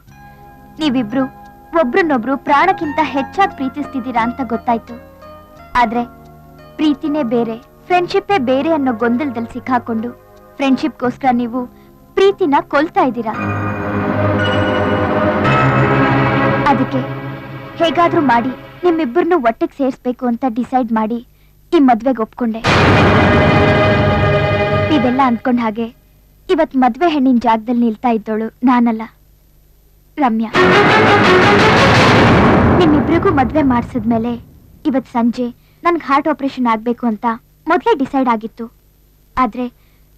ನೀವಿಬ್ರು ಒಬ್ರನ್ನೊಬ್ರು ಪ್ರಾಣಕ್ಕಿಂತ ಹೆಚ್ಚಾಗಿ ಪ್ರೀತಿಸ್ತಿದ್ದೀರಾ ಅಂತ ಗೊತ್ತಾಯ್ತು. ಆದ್ರೆ ಪ್ರೀತಿನೇ ಬೇರೆ ಫ್ರೆಂಡ್ಶಿಪ್ಪೇ ಬೇರೆ ಅನ್ನೋ ಗೊಂದಲದಲ್ಲಿ ಸಿಕ್ಕಾಕೊಂಡು ಫ್ರೆಂಡ್ಶಿಪ್ಗೋಸ್ಕರ ನೀವು ಪ್ರೀತಿನ ಕೊಲ್ತಾ ಇದ್ದೀರಾ? ಅದಕ್ಕೆ ಹೇಗಾದ್ರೂ ಮಾಡಿ ನಿಮ್ಮಿಬ್ಬರನ್ನು ಒಟ್ಟಿಗೆ ಸೇರಿಸ್ಬೇಕು ಅಂತ ಡಿಸೈಡ್ ಮಾಡಿ ಈ ಮದ್ವೆಗೆ ಒಪ್ಕೊಂಡೆ. ಇದೆಲ್ಲ ಅಂದ್ಕೊಂಡ್ ಹಾಗೆ ಇವತ್ ಮದ್ವೆ ಹೆಣ್ಣಿನ ಜಾಗದಲ್ಲಿ ನಿಲ್ತಾ ಇದ್ದೋಳು ನಾನಲ್ಲ. ರಮ್ಯಾ, ನಿಮ್ಮಿಬ್ರಿಗೂ ಮದ್ವೆ ಮಾಡಿಸಿದ್ಮೇಲೆ ಇವತ್ ಸಂಜೆ ನನ್ಗೆ ಹಾರ್ಟ್ ಆಪರೇಷನ್ ಆಗ್ಬೇಕು ಅಂತ ಮೊದಲೇ ಡಿಸೈಡ್ ಆಗಿತ್ತು. ಆದ್ರೆ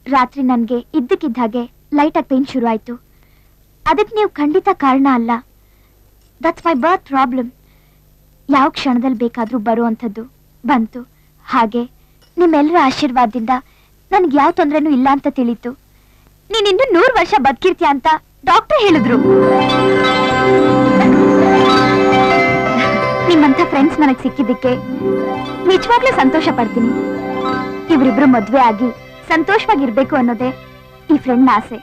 ರಾತ್ರಿ ನನ್ಗೆ ಇದ್ದಕ್ಕಿದ್ದ ಹಾಗೆ ಲೈಟ್ ಆಗಿ ಪೇನ್ ಶುರು ಆಯ್ತು ಅದಕ್ಕೆ ನೀವು ಖಂಡಿತ ಕಾರಣ ಅಲ್ಲ. ದಟ್ಸ್ ಮೈ ಬರ್ತ್ ಪ್ರಾಬ್ಲಮ್ ಯಾವ ಕ್ಷಣದಲ್ಲಿ ಬೇಕಾದ್ರೂ ಬರುವಂಥದ್ದು ಬಂತು. ಹಾಗೆ ನಿಮ್ಮೆಲ್ಲರ ಆಶೀರ್ವಾದದಿಂದ ನನಗೆ ಯಾವ ತೊಂದರೆನೂ ಇಲ್ಲ ಅಂತ ತಿಳಿತು. ನೀನಿನ್ನೂ ನೂರು ವರ್ಷ ಬದುಕಿರ್ತೀಯ ಅಂತ ಡಾಕ್ಟರ್ ಹೇಳಿದ್ರು. ನಿಮ್ಮಂಥ ಫ್ರೆಂಡ್ಸ್ ನನಗೆ ಸಿಕ್ಕಿದ್ದಕ್ಕೆ ನಿಜವಾಗ್ಲೂ ಸಂತೋಷ ಪಡ್ತೀನಿ. ಇವರಿಬ್ರು ಮದ್ವೆ ಆಗಿ ಸಂತೋಷವಾಗಿರ್ಬೇಕು ಅನ್ನೋದೇ ಈ ಫ್ರೆಂಡ್ನ ಆಸೆ.